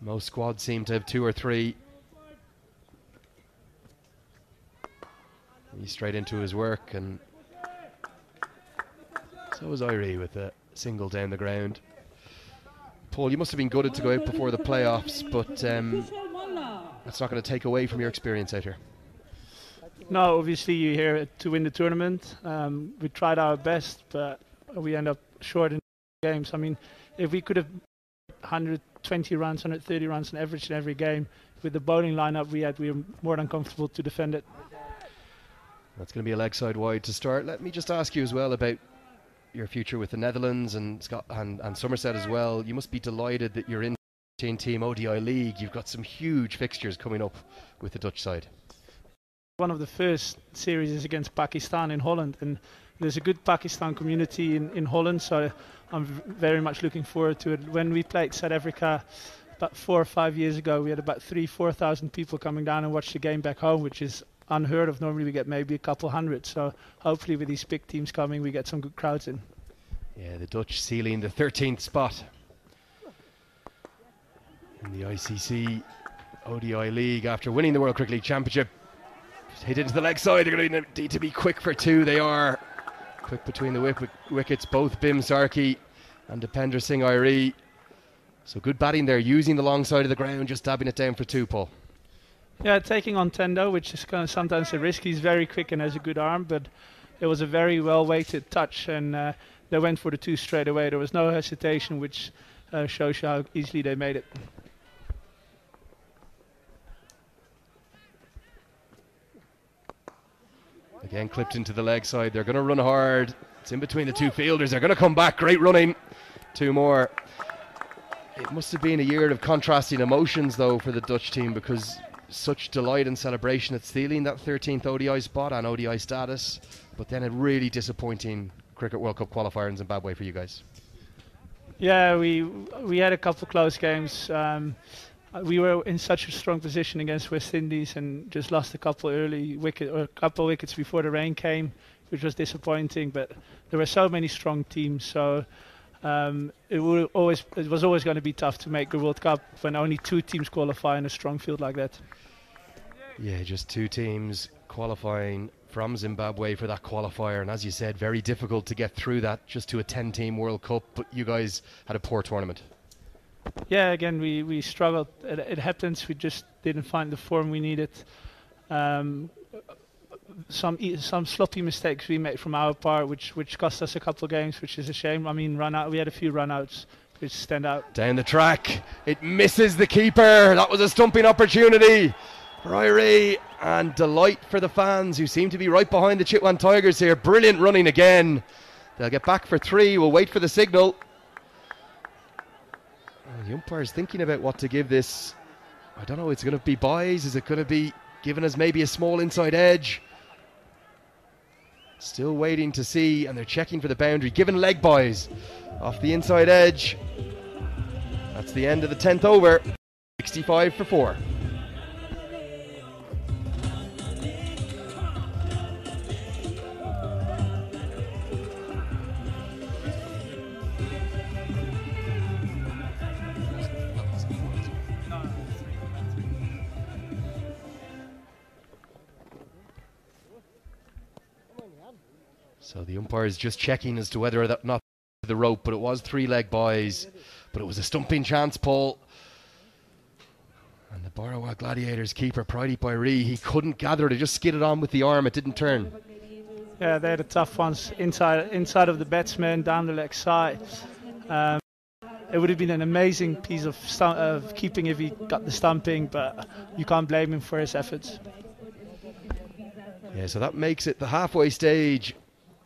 Most squads seem to have two or three. He's straight into his work, and so was Airee with a single down the ground. Paul, you must have been gutted to go out before the playoffs, but um, that's not going to take away from your experience out here. No, obviously you're here to win the tournament. Um, we tried our best, but we end up short in games. I mean, if we could have 120 runs, 130 runs on average in every game with the bowling lineup we had, we were more than comfortable to defend it. That's going to be a leg side wide to start. Let me just ask you as well about your future with the Netherlands and Scott and, and Somerset as well. You must be delighted that you're in Team ODI League. You've got some huge fixtures coming up with the Dutch side. One of the first series is against Pakistan in Holland, and there's a good Pakistan community in, in Holland, so I'm very much looking forward to it. When we played South Africa about four or five years ago, we had about three, four thousand people coming down and watch the game back home, which is unheard of. Normally we get maybe a couple hundred. So hopefully with these big teams coming, we get some good crowds in. Yeah, the Dutch sealing the 13th spot in the ICC ODI League after winning the World Cricket League Championship. Hit into the leg side. They're going to need to be quick for two. They are quick between the wick- wickets. Both Bhim Sharki and Dipendra Singh Airee. So good batting there, using the long side of the ground, just dabbing it down for two, Paul. Yeah, taking on Tendo, which is kind of sometimes a risk. He's very quick and has a good arm, but it was a very well weighted touch, and uh, they went for the two straight away. There was no hesitation, which uh, shows how easily they made it. Again, clipped into the leg side. They're going to run hard. It's in between the two fielders. They're going to come back. Great running. Two more. It must have been a year of contrasting emotions, though, for the Dutch team because such delight and celebration at stealing that 13th ODI spot and ODI status, but then a really disappointing Cricket World Cup qualifier in Zimbabwe for you guys. Yeah, we we had a couple close games. Um, we were in such a strong position against West Indies and just lost a couple early wicket or a couple wickets before the rain came, which was disappointing. But there were so many strong teams, so um, it, always, it was always going to be tough to make the World Cup when only two teams qualify in a strong field like that. Yeah, just two teams qualifying from Zimbabwe for that qualifier, and as you said, very difficult to get through that just to a 10-team World Cup. But you guys had a poor tournament. Yeah, again, we, we struggled. It, it happens. We just didn't find the form we needed. Um, some some sloppy mistakes we made from our part, which which cost us a couple of games, which is a shame. I mean, run out. We had a few run outs which stand out. Down the track, it misses the keeper. That was a stumping opportunity for Airee and delight for the fans who seem to be right behind the Chitwan Tigers here. Brilliant running again. They'll get back for three. We'll wait for the signal. The umpire's thinking about what to give this. I don't know. It's going to be buys. Is it going to be given as maybe a small inside edge? Still waiting to see, and they're checking for the boundary. Given leg buys off the inside edge. That's the end of the 10th over. 65 for 4. So the umpire is just checking as to whether or not the rope, but it was three leg boys, But it was a stumping chance, Paul. And the Borough Gladiators keeper, Pridey Irie, he couldn't gather it. He just skidded on with the arm. It didn't turn. Yeah, they had a tough ones inside inside of the batsman, down the leg side. Um, it would have been an amazing piece of, of keeping if he got the stumping, but you can't blame him for his efforts. Yeah, so that makes it the halfway stage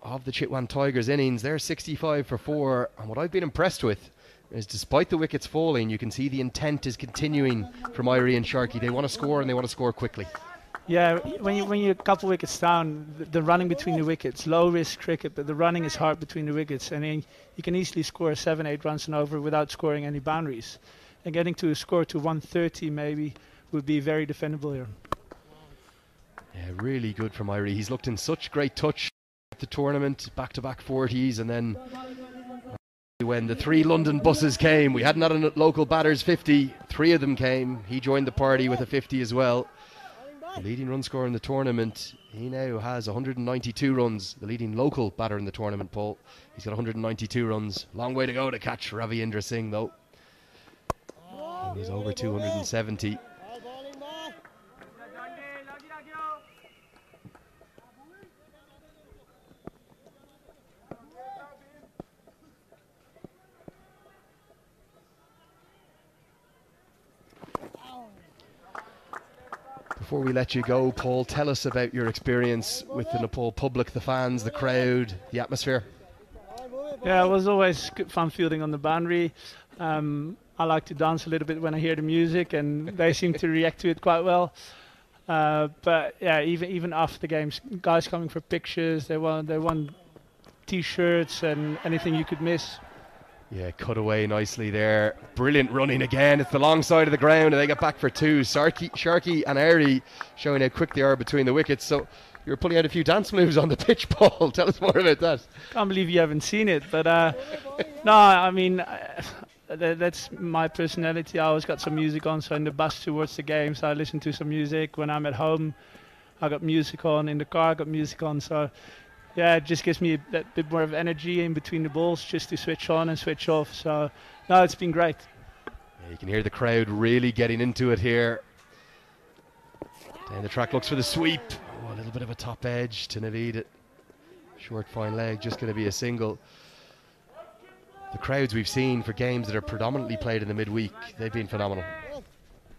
of the Chitwan Tigers innings. They're 65 for 4. And what I've been impressed with is despite the wickets falling, you can see the intent is continuing from Airee and Sharki. They want to score and they want to score quickly. Yeah, when you when you're a couple wickets down, the, the running between the wickets, low risk cricket, but the running is hard between the wickets, and then you can easily score seven, eight runs and over without scoring any boundaries. And getting to a score to 130 maybe would be very defendable here. Yeah, really good from Airee. He's looked in such great touch the tournament, back to back 40s, and then when the three London buses came, we hadn't had a local batters 50. Three of them came. He joined the party with a 50 as well. The leading run scorer in the tournament. He now has 192 runs. The leading local batter in the tournament, Paul. He's got 192 runs. Long way to go to catch Ravi Indra Singh, though. And he's over 270. Before we let you go, Paul, tell us about your experience with the Nepal public, the fans, the crowd, the atmosphere. Yeah, it was always good fun fielding on the boundary. Um, I like to dance a little bit when I hear the music, and they seem to react to it quite well. Uh, but yeah, even even after the games, guys coming for pictures. They want they want t-shirts and anything you could miss. Yeah, cut away nicely there. Brilliant running again. It's the long side of the ground, and they get back for two. Sharki, Sharki and Airee showing how quick they are between the wickets. So you're pulling out a few dance moves on the pitch, Paul. Tell us more about that. Can't believe you haven't seen it, but uh, no, I mean uh, that's my personality. I always got some music on, so in the bus towards the games, so I listen to some music. When I'm at home, I got music on. In the car, I got music on. So yeah, it just gives me a, that bit more of energy in between the balls just to switch on and switch off. So, no, it's been great. Yeah, you can hear the crowd really getting into it here. Down the track looks for the sweep. Oh, a little bit of a top edge to Naveed. Short fine leg, just going to be a single. The crowds we've seen for games that are predominantly played in the midweek, they've been phenomenal.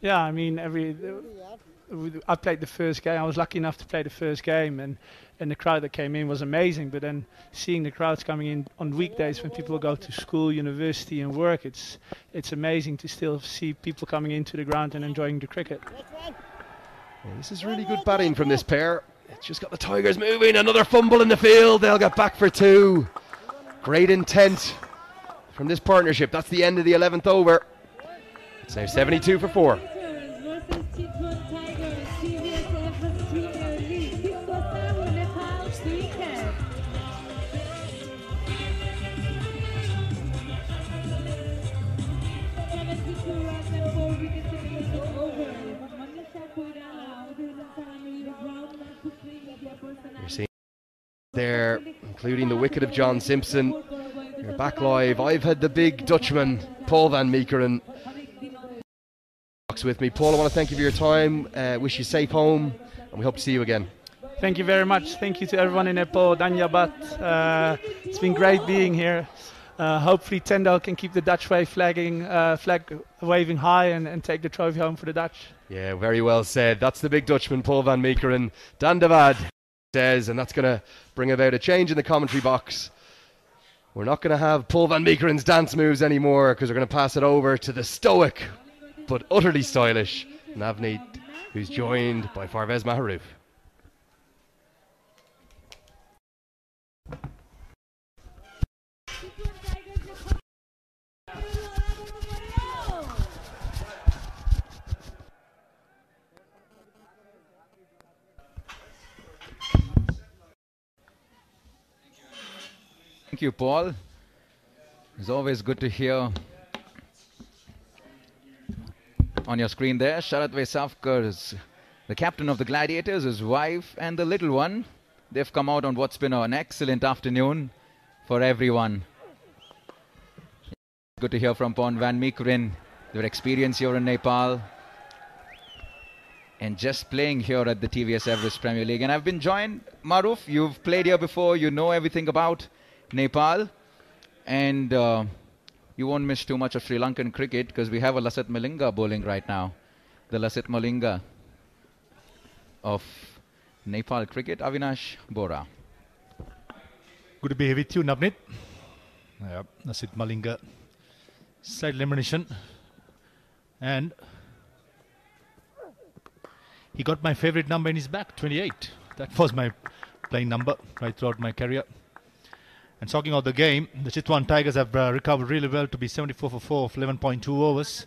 Yeah, I mean, every uh, I played the first game. I was lucky enough to play the first game, and, and the crowd that came in was amazing. But then seeing the crowds coming in on weekdays when people go to school, university, and work, it's it's amazing to still see people coming into the ground and enjoying the cricket. Yeah, this is really good batting from this pair. It's just got the Tigers moving. Another fumble in the field. They'll get back for two. Great intent from this partnership. That's the end of the 11th over. It's now 72 for four. There, including the wicket of John Simpson. You're back live. I've had the big Dutchman, Paul van Meekeren, with me. Paul, I want to thank you for your time. Uh, wish you safe home, and we hope to see you again. Thank you very much. Thank you to everyone in Nepal, Danyabat. Uh, it's been great being here. Uh, hopefully, Tendal can keep the Dutch way flagging, uh, flag waving high and, and, take the trophy home for the Dutch. Yeah, very well said. That's the big Dutchman, Paul van Meekeren. Dan Dandavad says, and that's going to bring about a change in the commentary box. We're not going to have Paul van Meekeren's dance moves anymore because we're going to pass it over to the stoic but utterly stylish Navneet, who's joined by Farveez Maharoof. Thank you, Paul. It's always good to hear on your screen there. Sharad Vesawkar is the captain of the Gladiators, his wife, and the little one. They've come out on what's been an excellent afternoon for everyone. Good to hear from Paul Van Meekeren, their experience here in Nepal. And just playing here at the TVS Everest Premier League. And I've been joined, Maruf, you've played here before, you know everything about Nepal. And uh, you won't miss too much of Sri Lankan cricket because we have a Lasith Malinga bowling right now. The Lasith Malinga of Nepal cricket, Avinash Bohara. Good to be here with you, Navneet. Yeah, Lasith Malinga. Side elimination. And he got my favorite number in his back, 28. That was my playing number right throughout my career. And talking about the game, the Chitwan Tigers have uh, recovered really well to be 74 for 4 of 11.2 overs.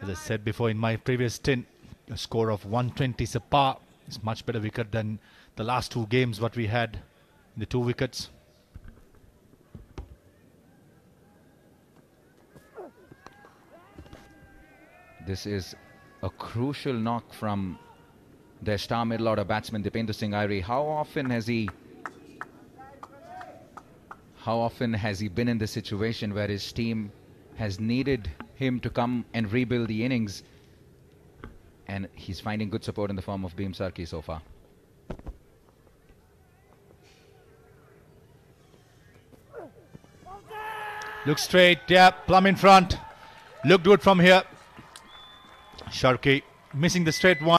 As I said before in my previous stint, a score of 120 is a par. It's much better wicket than the last two games what we had in the two wickets. This is a crucial knock from their star middle order batsman Dipendra Singh Airee. How often has he how often has he been in this situation where his team has needed him to come and rebuild the innings and he's finding good support in the form of Bhim Sharki so far. Look straight, yeah, plumb in front. Look good from here. Sharki missing the straight one.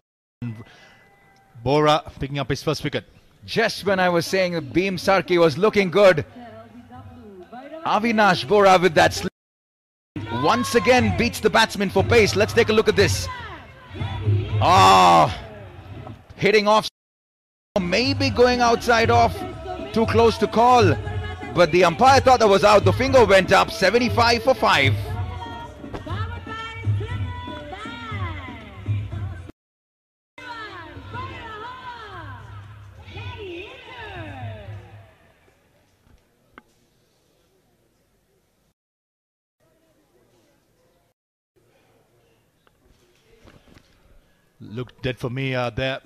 Bohara picking up his first wicket. Just when I was saying Bhim Sharki was looking good, Avinash Bohara with that sl- once again beats the batsman for pace. Let's take a look at this. Ah, hitting off, maybe going outside off, too close to call. But the umpire thought that was out. The finger went up, 75 for 5. Looked dead for me uh, there.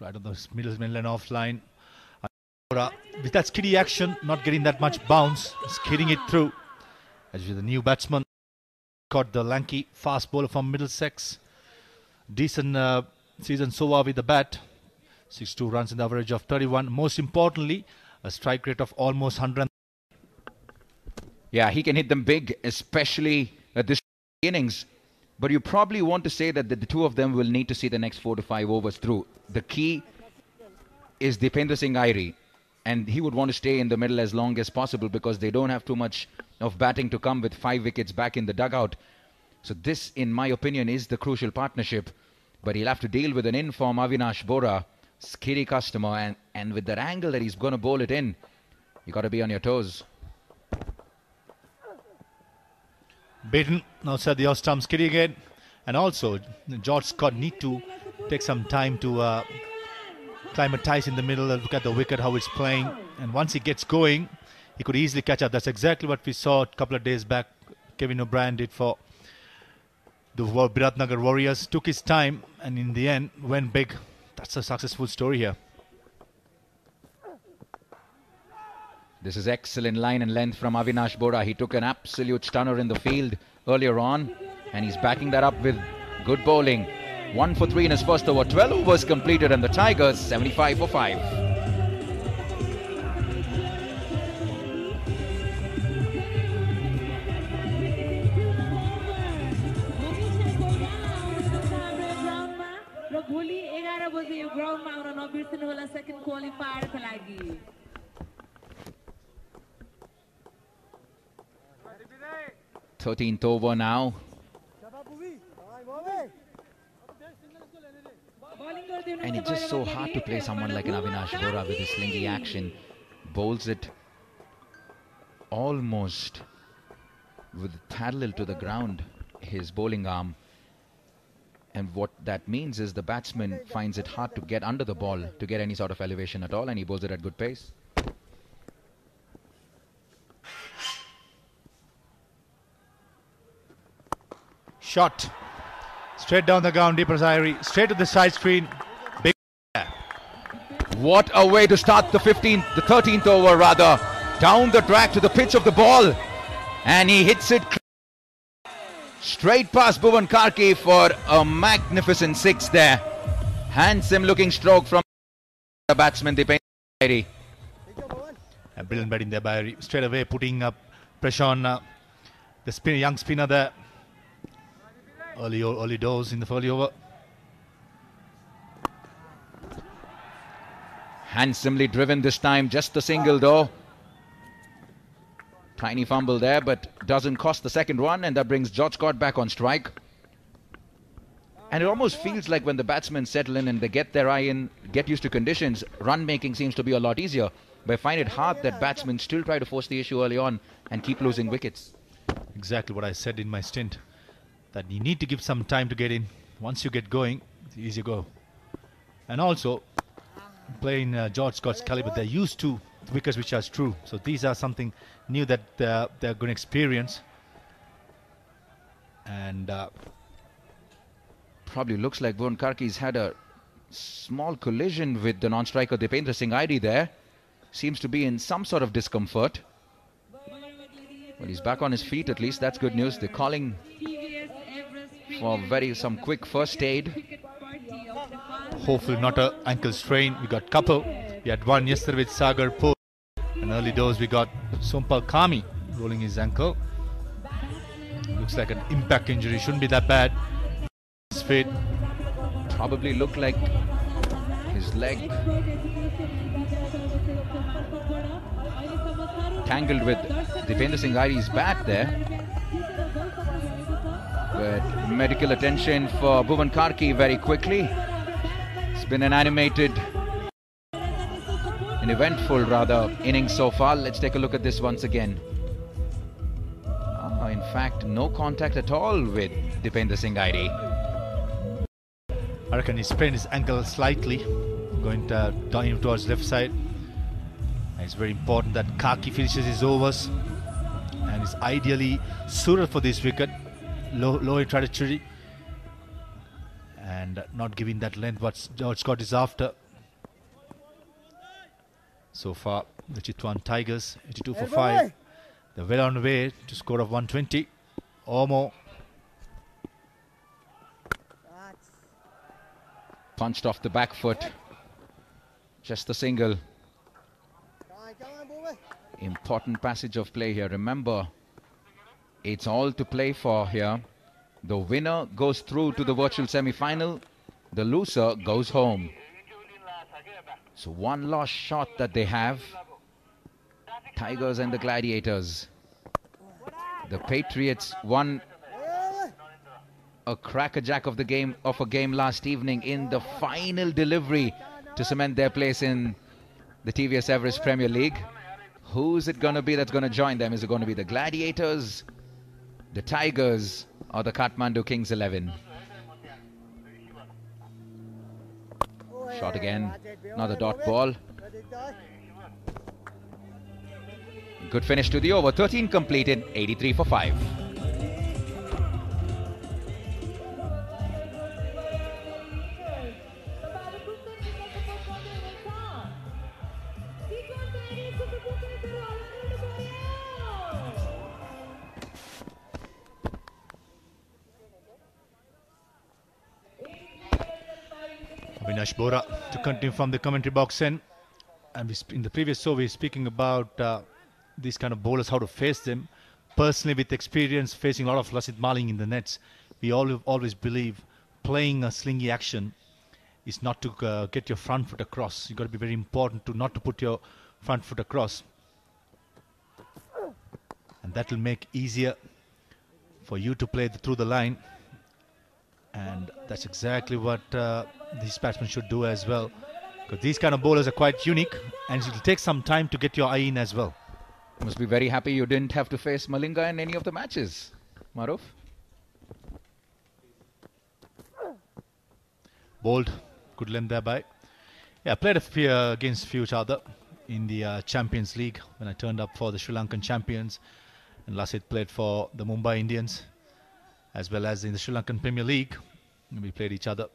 Right on the middle middle and off line. Bohara, with that skiddy action, not getting that much bounce, skidding it through. As with the new batsman, caught the lanky fast bowler from Middlesex. Decent uh, season so far with the bat. 62 runs in the average of 31. Most importantly, a strike rate of almost 100. Yeah, he can hit them big, especially at this innings. But you probably want to say that the, the two of them will need to see the next four to five overs through. The key is Dipendra Singh Airee, and he would want to stay in the middle as long as possible because they don't have too much of batting to come with five wickets back in the dugout. So this, in my opinion, is the crucial partnership. But he'll have to deal with an in-form Avinash Bohara, skiddy customer, and, and with that angle that he's going to bowl it in, you got to be on your toes. Baden now the off stump skiddy again. And also, George Scott need to take some time to uh, climatize in the middle and look at the wicket, how it's playing. And once he gets going, he could easily catch up. That's exactly what we saw a couple of days back. Kevin O'Brien did for the Biratnagar Warriors. Took his time and in the end went big. That's a successful story here. This is excellent line and length from Avinash Bohara. He took an absolute stunner in the field earlier on, and he's backing that up with good bowling. One for three in his first over. 12 overs completed, and the Tigers 75 for five. 13th over now. And it's just so hard to play someone like an Avinash Bohara with his slingy action. Bowls it almost with parallel to the ground, his bowling arm. And what that means is the batsman finds it hard to get under the ball to get any sort of elevation at all, and he bowls it at good pace. Shot. Straight down the ground, Deeper Zairi. Straight to the side screen. Big. What a way to start the 15th, the 13th over rather. Down the track to the pitch of the ball. And he hits it straight past Bhuban Karki for a magnificent six there. Handsome looking stroke from the batsman Dipen Airee. A brilliant batting there by. Straight away putting up pressure on uh, the spin, young spinner there. Early, early doors in the early over. Handsomely driven this time, just the single though. Tiny fumble there, but doesn't cost the second one, and that brings George Scott back on strike. And it almost feels like when the batsmen settle in and they get their eye in, get used to conditions, run making seems to be a lot easier. But I find it hard that batsmen still try to force the issue early on and keep losing wickets. Exactly what I said in my stint. That you need to give some time to get in. Once you get going, it's easy go. And also, playing uh, George Scott's caliber, they're used to wickets which are true. So these are something new that uh, they're going to experience. And uh, Probably looks like Bhuban Karki's had a small collision with the non-striker Dipendra Singh Airee there. Seems to be in some sort of discomfort. Well, he's back on his feet at least. That's good news. They're calling for very some quick first aid. hopefully not a ankle strain. We got couple. We had one yesterday with Sagar Pool. An early dose we got Sompal Kami rolling his ankle. Looks like an impact injury. Shouldn't be that bad. His fit. Probably look like his leg tangled with Dipendra Singh Airee's bat there. But medical attention for Bhuban Karki very quickly. It's been an animated, an eventful rather, innings so far. Let's take a look at this once again. Ah, in fact, no contact at all with Dipendra Singh Airee. I reckon he sprained his ankle slightly, going to, down towards left side. It's very important that Karki finishes his overs and is ideally suited for this wicket. Low, low in trajectory and not giving that length what George Scott is after. So far, the Chitwan Tigers 82 for 5. They're well on the way to score of 120 or more. Punched off the back foot. Just a single. Important passage of play here. Remember, it's all to play for here. The winner goes through to the virtual semi-final. The loser goes home. So one last shot that they have. Tigers and the Gladiators. The Patriots won a crackerjack of the game of a game last evening in the final delivery to cement their place in the TVS Everest Premier League. Who's it going to be that's going to join them? Is it going to be the Gladiators, the Tigers, or the Kathmandu Kings 11? Shot again, another dot ball. Good finish to the over. 13 completed, 83 for 5. Avinash Bohara to continue from the commentary box. And we in the previous show, we were speaking about uh, these kind of bowlers, how to face them. Personally, with experience facing a lot of Lasith Malinga in the nets, we all always believe playing a slingy action is not to uh, get your front foot across. You've got to be very important to not to put your front foot across. And that will make easier for you to play the, through the line. And that's exactly what uh, these batsmen should do as well. Because these kind of bowlers are quite unique and it will take some time to get your eye in as well. Must be very happy you didn't have to face Malinga in any of the matches, Maharoof. Bold, good length thereby. Yeah, I played a few, uh, against few each other in the uh, Champions League when I turned up for the Sri Lankan champions. And Lasith played for the Mumbai Indians as well as in the Sri Lankan Premier League. We played each other.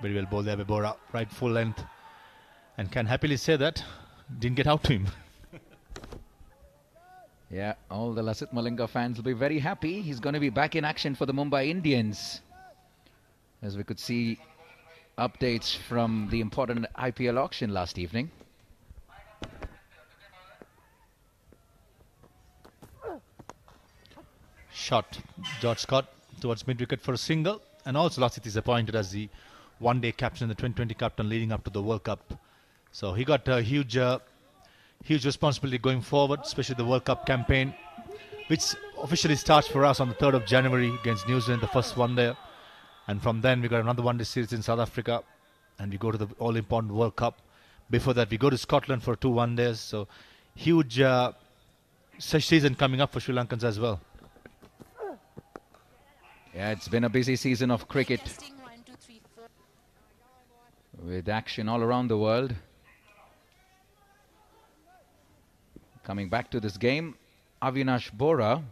Very well bowled there by Bohara, right full length. And can happily say that didn't get out to him. Yeah, all the Lasith Malinga fans will be very happy. He's going to be back in action for the Mumbai Indians. As we could see updates from the important IPL auction last evening. Shot George Scott towards mid wicket for a single, and also Lasith is appointed as the one-day captain, in the 2020 captain, leading up to the World Cup. So he got a huge, uh, huge responsibility going forward, especially the World Cup campaign, which officially starts for us on the 3rd of January against New Zealand, the first one there. And from then we got another one-day series in South Africa, and we go to the all-important World Cup. Before that, we go to Scotland for two one-days. So huge uh, season coming up for Sri Lankans as well. Yeah, it's been a busy season of cricket with action all around the world. Coming back to this game, Avinash Bohara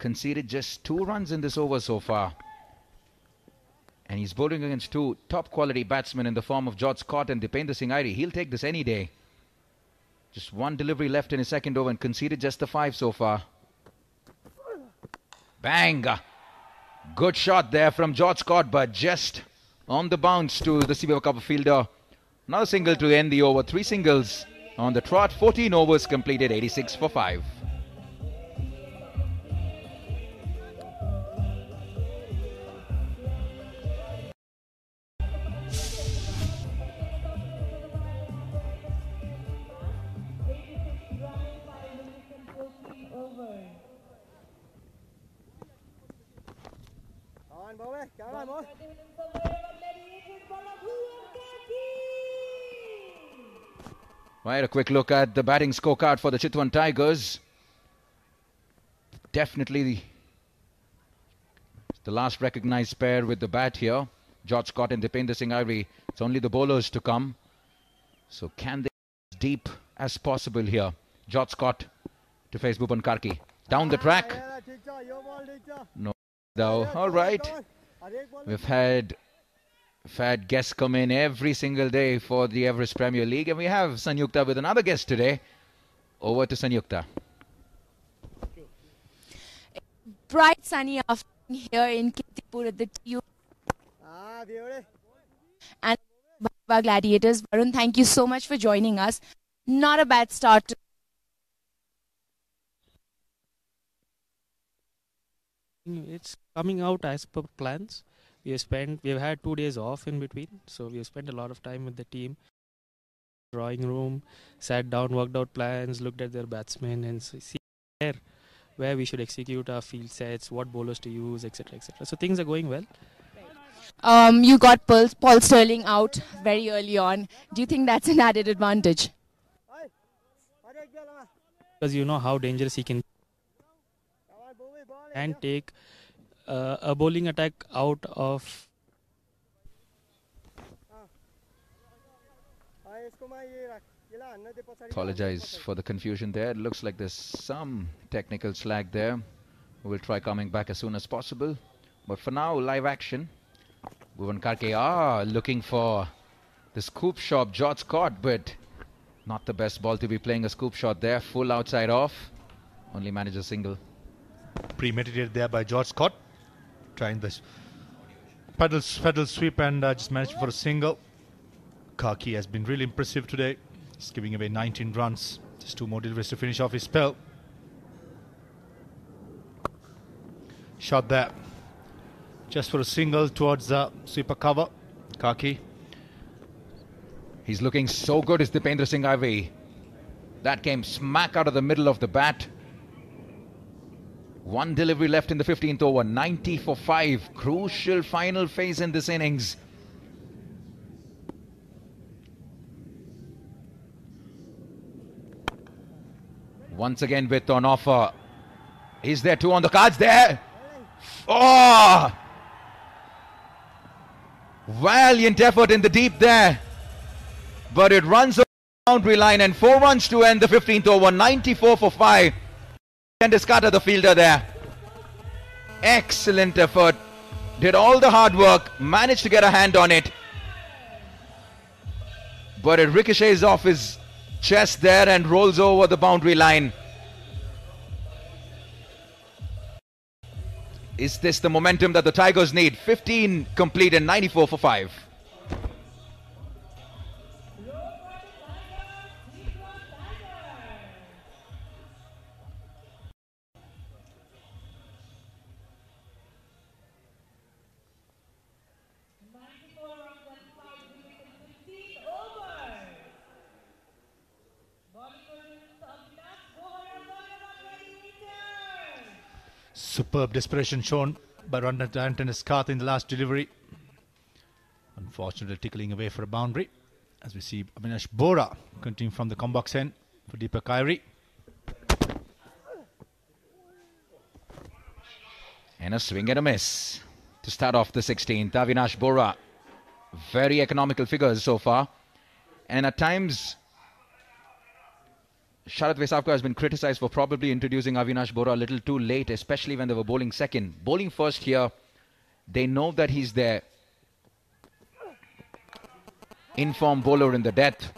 conceded just two runs in this over so far. And he's bowling against two top quality batsmen in the form of George Scott and Dipendra Singh Airee. He'll take this any day. Just one delivery left in his second over and conceded just the five so far. Bang! Good shot there from George Scott, but just on the bounce to the CBO Cup fielder. Another single to end the over. Three singles on the trot. 14 overs completed, 86 for 5. Right, a quick look at the batting scorecard for the Chitwan Tigers. Definitely the, the last recognized pair with the bat here. George Scott and Dipendra Singh Airee. It's only the bowlers to come. So can they deep as possible here? George Scott to face Bhuban Karki. Down the track. No, though. All right. We've had We've guests come in every single day for the Everest Premier League, and we have Sanyukta with another guest today. Over to Sanyukta. Bright sunny afternoon here in Kirtipur at the TU and Bhava Gladiators. Varun, thank you so much for joining us. Not a bad start. to- It's coming out as per plans. We have spent, we have had two days off in between, so we have spent a lot of time with the team. Drawing room, sat down, worked out plans, looked at their batsmen, and see where, where we should execute our field sets, what bowlers to use, etc., etc. So things are going well. Um, you got Paul, Paul Stirling out very early on. Do you think that's an added advantage? because you know how dangerous he can and take uh, a bowling attack out of Apologize for the confusion there. It looks like there's some technical slag there. We'll try coming back as soon as possible. But for now, live action. Bhuban Karki are looking for the scoop shot, George Scott, but not the best ball to be playing a scoop shot there. Full outside off. Only manage a single. Premeditated there by George Scott. Trying this pedal, pedal sweep and uh, just managed for a single. Karki has been really impressive today. He's giving away 19 runs. Just two more deliveries to finish off his spell. Shot there. Just for a single towards the sweeper cover. Karki. He's looking so good as Dipendra Singh Airee. That came smack out of the middle of the bat. One delivery left in the 15th over, 90 for 5. Crucial final phase in this innings. Once again, with on offer. Is there two on the cards there? Oh! Valiant effort in the deep there. But it runs the boundary line and four runs to end the 15th over, 94 for 5. And Descartes, the fielder there. Excellent effort. Did all the hard work, managed to get a hand on it. But it ricochets off his chest there and rolls over the boundary line. Is this the momentum that the Tigers need? 15 complete and 94 for 5. Superb desperation shown by Antonis Karth in the last delivery. Unfortunately, tickling away for a boundary. As we see Avinash Bohara continuing from the combox end for Deepak Kairi. And a swing and a miss to start off the 16th. Avinash Bohara. Very economical figures so far. And at times, Sharad Vesawkar has been criticized for probably introducing Avinash Bohara a little too late, especially when they were bowling second. Bowling first here, they know that he's their informed bowler in the death.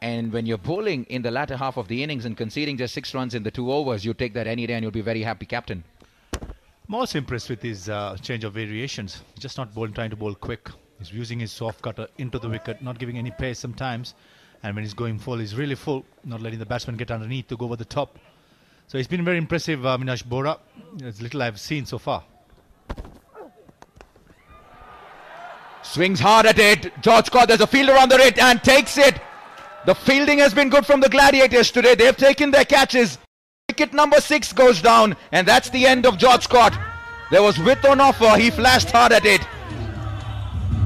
And when you're bowling in the latter half of the innings and conceding just six runs in the two overs, you take that any day and you'll be very happy, captain. Most impressed with his uh, change of variations. Just not bowling, trying to bowl quick. He's using his soft cutter into the wicket, not giving any pace sometimes. And when he's going full, he's really full, not letting the batsman get underneath to go over the top. So he's been very impressive, uh, Minash Bohara. It's little I've seen so far. Swings hard at it. George Scott, there's a fielder under it and takes it. The fielding has been good from the Gladiators today. They've taken their catches. Wicket number six goes down, and that's the end of George Scott. There was width on offer. He flashed hard at it.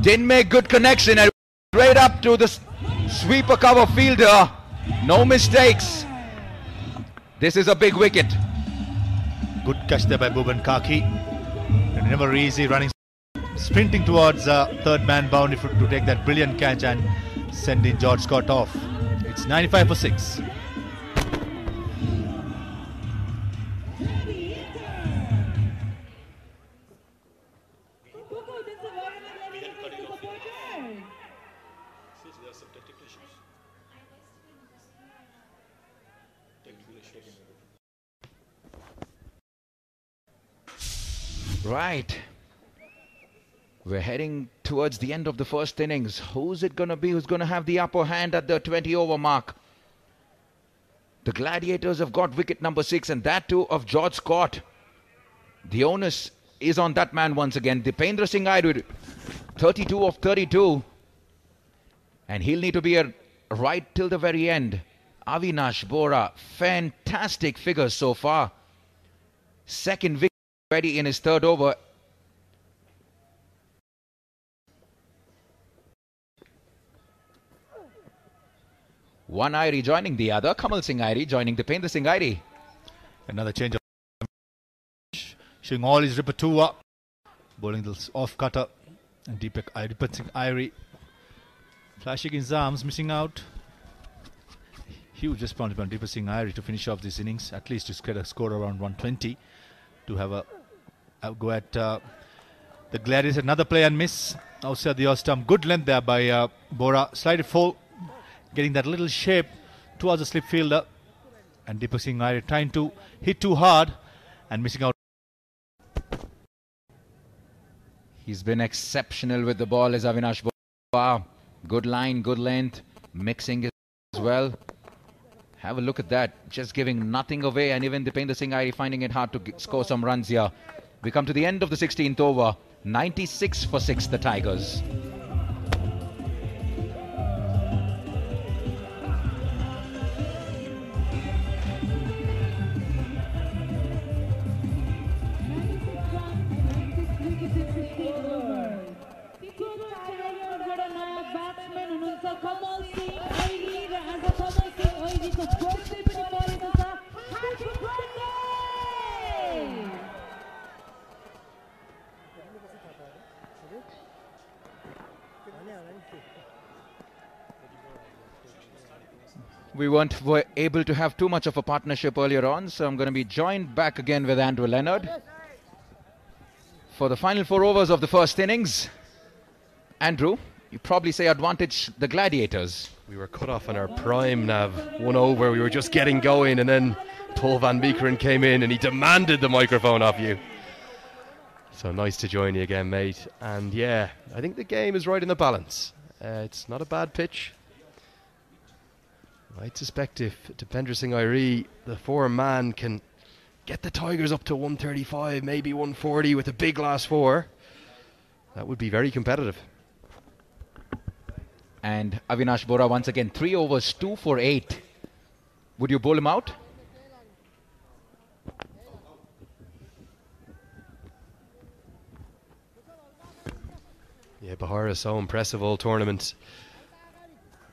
Didn't make good connection. And straight up to the sweeper cover fielder. No mistakes. This is a big wicket. Good catch there by Bhuban Karki. Never easy running, sprinting towards uh, third man boundary to take that brilliant catch and sending George Scott off. It's 95 for 6. Right. We're heading towards the end of the first innings. Who's it going to be who's going to have the upper hand at the 20 over mark? The Gladiators have got wicket number six, and that too of George Scott. The onus is on that man once again. The Dipendra Singh Airee, 32 of 32. And he'll need to be a right till the very end. Avinash Bohara, fantastic figures so far. Second wicket ready in his third over. One Airee joining the other. Kamal Singh Airee joining Dipendra Singh Airee. Another change of showing all his repertoire. Bowling the off cutter. And Deepak Deepak Singh Airee flashing his arms, missing out. Huge responsibility on Deepak Singh Airee to finish off this innings, at least to get a score around 120 to have a, a go at uh, the Gladiators. Another play and miss outside the off stump. Good length there by uh, Bohara. Slided full, getting that little shape towards the slip fielder. And Deepak Singh trying to hit too hard and missing out. He's been exceptional with the ball as Avinash Bohara. Good line, good length, mixing as well. Have a look at that. Just giving nothing away, and even Dipendra Singh Airee finding it hard to score some runs here. We come to the end of the 16th over. 96 for 6, the Tigers. We weren't were able to have too much of a partnership earlier on, so I'm going to be joined back again with Andrew Leonard for the final four overs of the first innings. Andrew, you probably say advantage the Gladiators. We were cut off on our prime, Nav. One over, we were just getting going, and then Paul Van Meekeren came in and he demanded the microphone off you. So nice to join you again, mate. And yeah, I think the game is right in the balance. Uh, it's not a bad pitch. I'd suspect if Dipendra Singh Airee, the four man, can get the Tigers up to 135, maybe 140 with a big last four, that would be very competitive. And Avinash Bohara once again, three overs, two for eight. Would you bowl him out? Yeah, Bahar is so impressive all tournaments.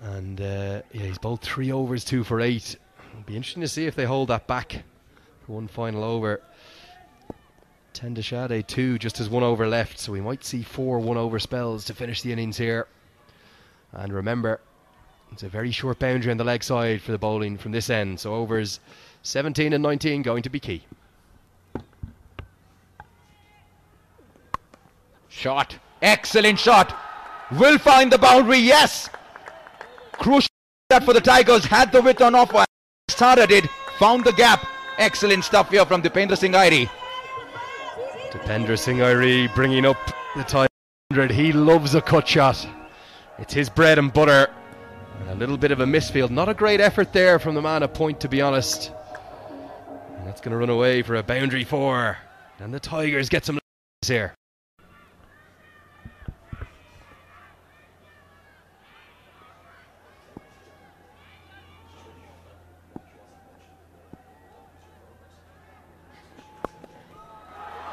And uh, yeah, he's bowled three overs, two for eight. It'll be interesting to see if they hold that back one final over. Ten to ten Doeschate two, just as one over left, so we might see four one over spells to finish the innings here. And remember, it's a very short boundary on the leg side for the bowling from this end, so overs 17 and 19 going to be key. Shot. Excellent shot. Will find the boundary. Yes. Crucial that for the Tigers. Had the width on offer. Started it. Found the gap. Excellent stuff here from Dipendra Singh Airee. Dipendra Singh Airee bringing up the tie 100. He loves a cut shot. It's his bread and butter. A little bit of a misfield. Not a great effort there from the man at point, to be honest. And that's going to run away for a boundary four. And the Tigers get some here.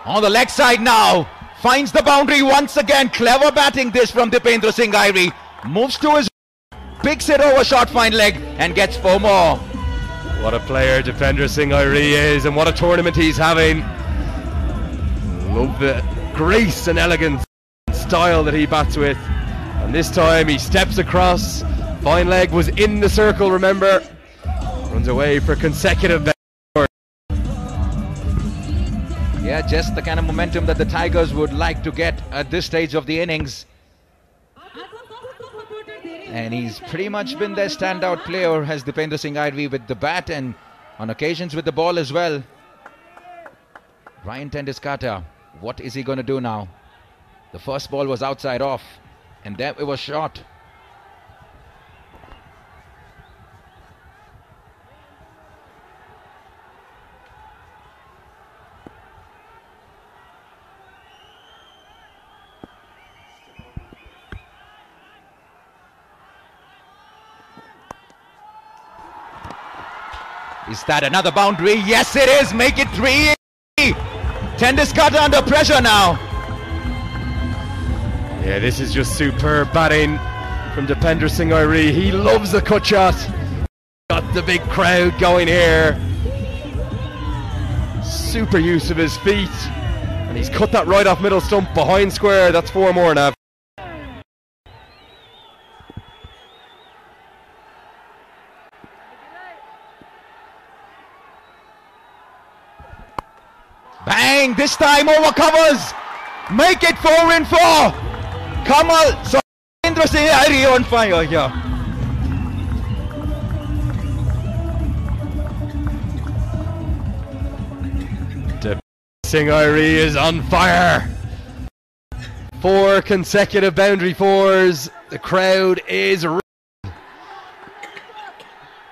On the leg side now. Finds the boundary once again. Clever batting this from Dipendra Singh Airee. Moves to his. Picks it over short fine leg and gets four more. What a player Dipendra Singh Airee is, and what a tournament he's having. Love the grace and elegance and style that he bats with. And this time he steps across. Fine leg was in the circle, remember. Runs away for consecutive. Yeah, just the kind of momentum that the Tigers would like to get at this stage of the innings. And he's pretty much been their standout player, has Dipendra Singh Airee with the bat and on occasions with the ball as well. Ryan ten Doeschate, what is he going to do now? The first ball was outside off, and then it was short. Is that another boundary? Yes, it is. Make it three. ten Doeschate under pressure now. Yeah, this is just superb batting from Dipendra Singh Airee. He loves the cut shot. Got the big crowd going here. Super use of his feet. And he's cut that right off middle stump behind square. That's four more now. This time over covers. Make it four in four. Kamal, Singh Airee on fire here. Singh Airee is on fire. Four consecutive boundary fours. The crowd is.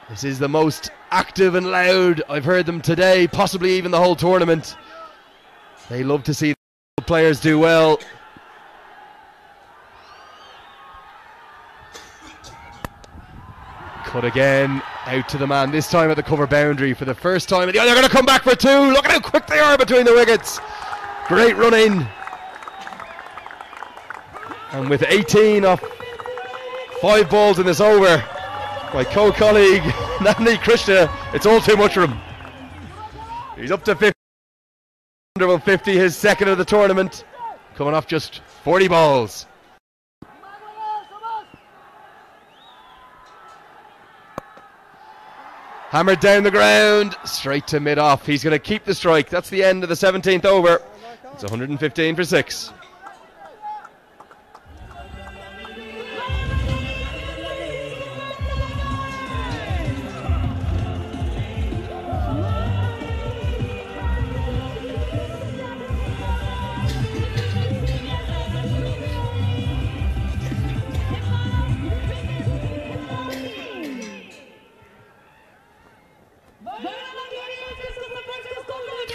This is the most active and loud I've heard them today, possibly even the whole tournament. They love to see the players do well. Cut again, out to the man, this time at the cover boundary for the first time. And they're going to come back for two. Look at how quick they are between the wickets. Great running. And with 18 off five balls in this over, my co colleague Navneet Krishna, it's all too much for him. He's up to 50. 150, his second of the tournament, coming off just 40 balls. Hammered down the ground, straight to mid off. He's going to keep the strike. That's the end of the 17th over. It's 115 for six.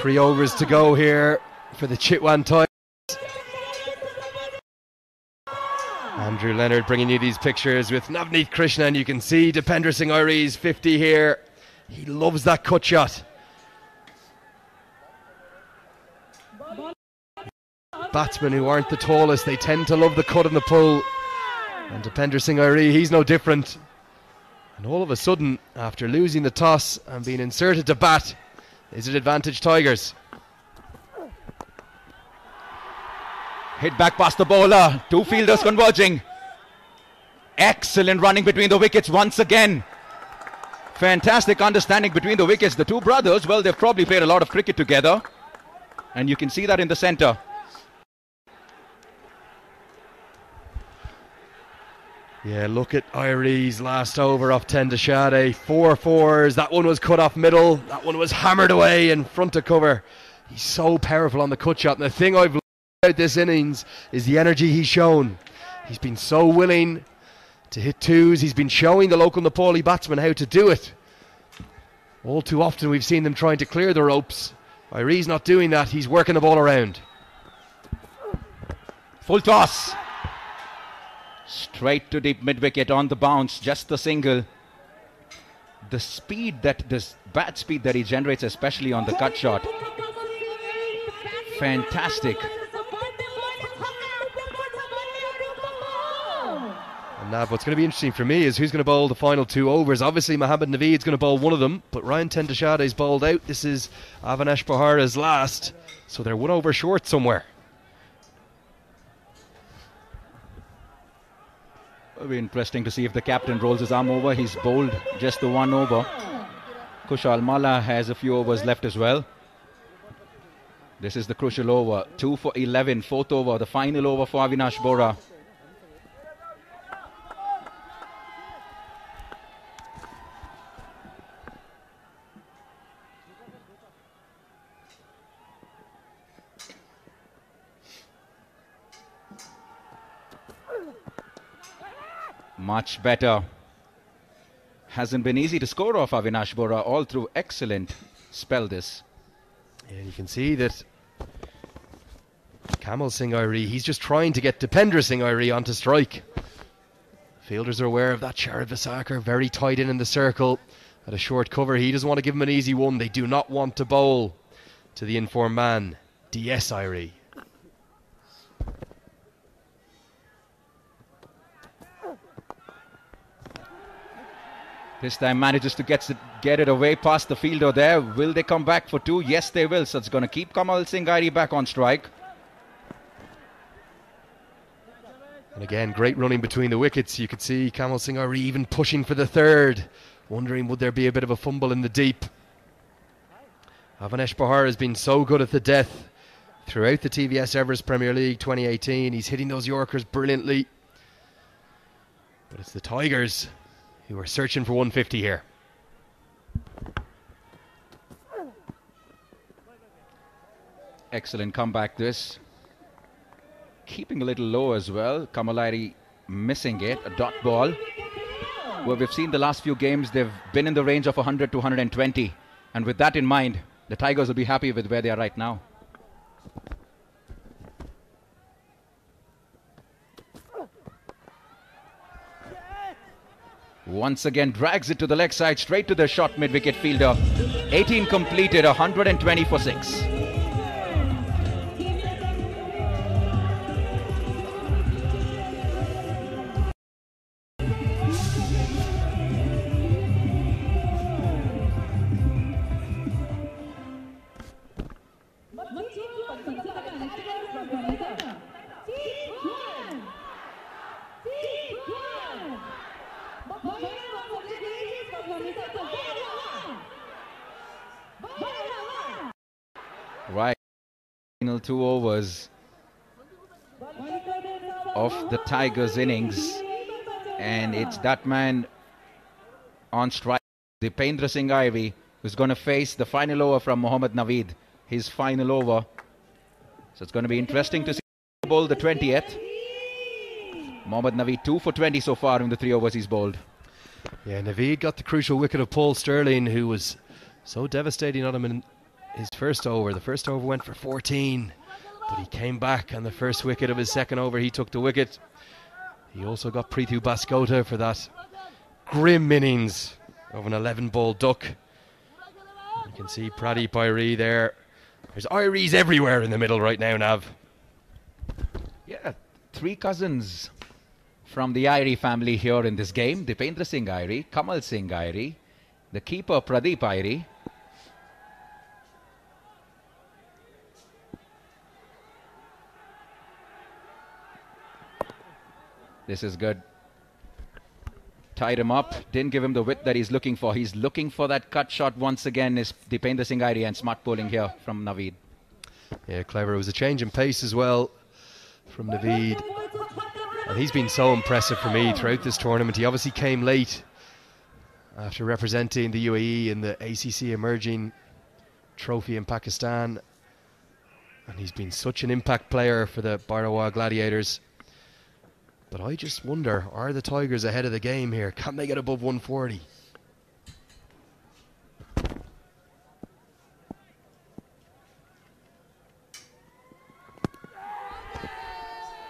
Three overs to go here for the Chitwan Tigers. Andrew Leonard bringing you these pictures with Navneet Krishna, and you can see Dipendra Singh Airee's 50 here. He loves that cut shot. batsmen who aren't the tallest. They tend to love the cut and the pull. And Dipendra Singh Airee, he's no different. And all of a sudden, after losing the toss and being inserted to bat, is it advantage Tigers? Hit back past the bowler. Two fielders converging. Excellent running between the wickets once again. Fantastic understanding between the wickets. The two brothers, well, they've probably played a lot of cricket together. And you can see that in the centre. Yeah, look at Airee's last over off ten Doeschate. Four fours. That one was cut off middle. That one was hammered away in front of cover. He's so powerful on the cut shot. And the thing I've loved about this innings is the energy he's shown. He's been so willing to hit twos. He's been showing the local Nepali batsmen how to do it. All too often we've seen them trying to clear the ropes. Airee's not doing that. He's working the ball around. Full toss. Straight to deep mid wicket on the bounce, just the single. The speed that this bat speed that he generates, especially on the cut shot, fantastic. And Nav, what's going to be interesting for me is who's going to bowl the final two overs. Obviously, Mohammed Naveed's going to bowl one of them, but Ryan ten Doeschate's bowled out. This is Avinash Bohara's last, so they're one over short somewhere. It'll be interesting to see if the captain rolls his arm over. He's bowled just the one over. Kushal Malla has a few overs left as well. This is the crucial over. 2 for 11, fourth over, the final over for Avinash Bohara. Much better. Hasn't been easy to score off Avinash Bohara all through. Excellent spell this. And you can see that Kamal Singh Airee, he's just trying to get Dipendra Singh Airee onto strike. Fielders are aware of that. Sharad Vesawkar very tight in in the circle at a short cover. He doesn't want to give him an easy one. They do not want to bowl to the informed man, DS Airee. This time manages to get it, get it away past the fielder there. Will they come back for two? Yes, they will. So it's going to keep Kamal Singh Airee back on strike. And again, great running between the wickets. You could see Kamal Singh Airee even pushing for the third, wondering would there be a bit of a fumble in the deep. Avinash Bohara has been so good at the death throughout the TVS Everest Premier League 2018. He's hitting those Yorkers brilliantly. But it's the Tigers who are searching for 150 here. Excellent comeback this. Keeping a little low as well. Kamalari missing it. A dot ball. Well, we've seen the last few games, they've been in the range of 100 to 120. And with that in mind, the Tigers will be happy with where they are right now. Once again, drags it to the leg side, straight to the shot mid wicket fielder. 18 completed, 120 for 6. Two overs of the Tigers innings. And it's that man on strike, the Dipendra Singh Airee who's going to face the final over from Mohammad Naveed. His final over. So it's going to be interesting to see bowl the 20th. Mohammad Naveed 2 for 20 so far in the three overs he's bowled. Yeah, Naveed got the crucial wicket of Paul Stirling, who was so devastating on him in his first over. The first over went for 14, but he came back on the first wicket of his second over. He took the wicket. He also got Prithu Baskota for that grim innings of an 11 ball duck. You can see Pradeep Airee there. There's Airees everywhere in the middle right now, Nav. Yeah, three cousins from the Airee family here in this game. Dipendra Singh Airee, Kamal Singh Airee, the keeper Pradeep Airee. This is good. Tied him up, didn't give him the width that he's looking for. He's looking for that cut shot once again. Is Dipendra Singh Airee and smart bowling here from Naveed. Yeah, clever. It was a change in pace as well from Naveed. And he's been so impressive for me throughout this tournament. He obviously came late after representing the UAE in the ACC Emerging Trophy in Pakistan. And he's been such an impact player for the Bhairahawa Gladiators. But I just wonder are the Tigers ahead of the game here? Can they get above 140?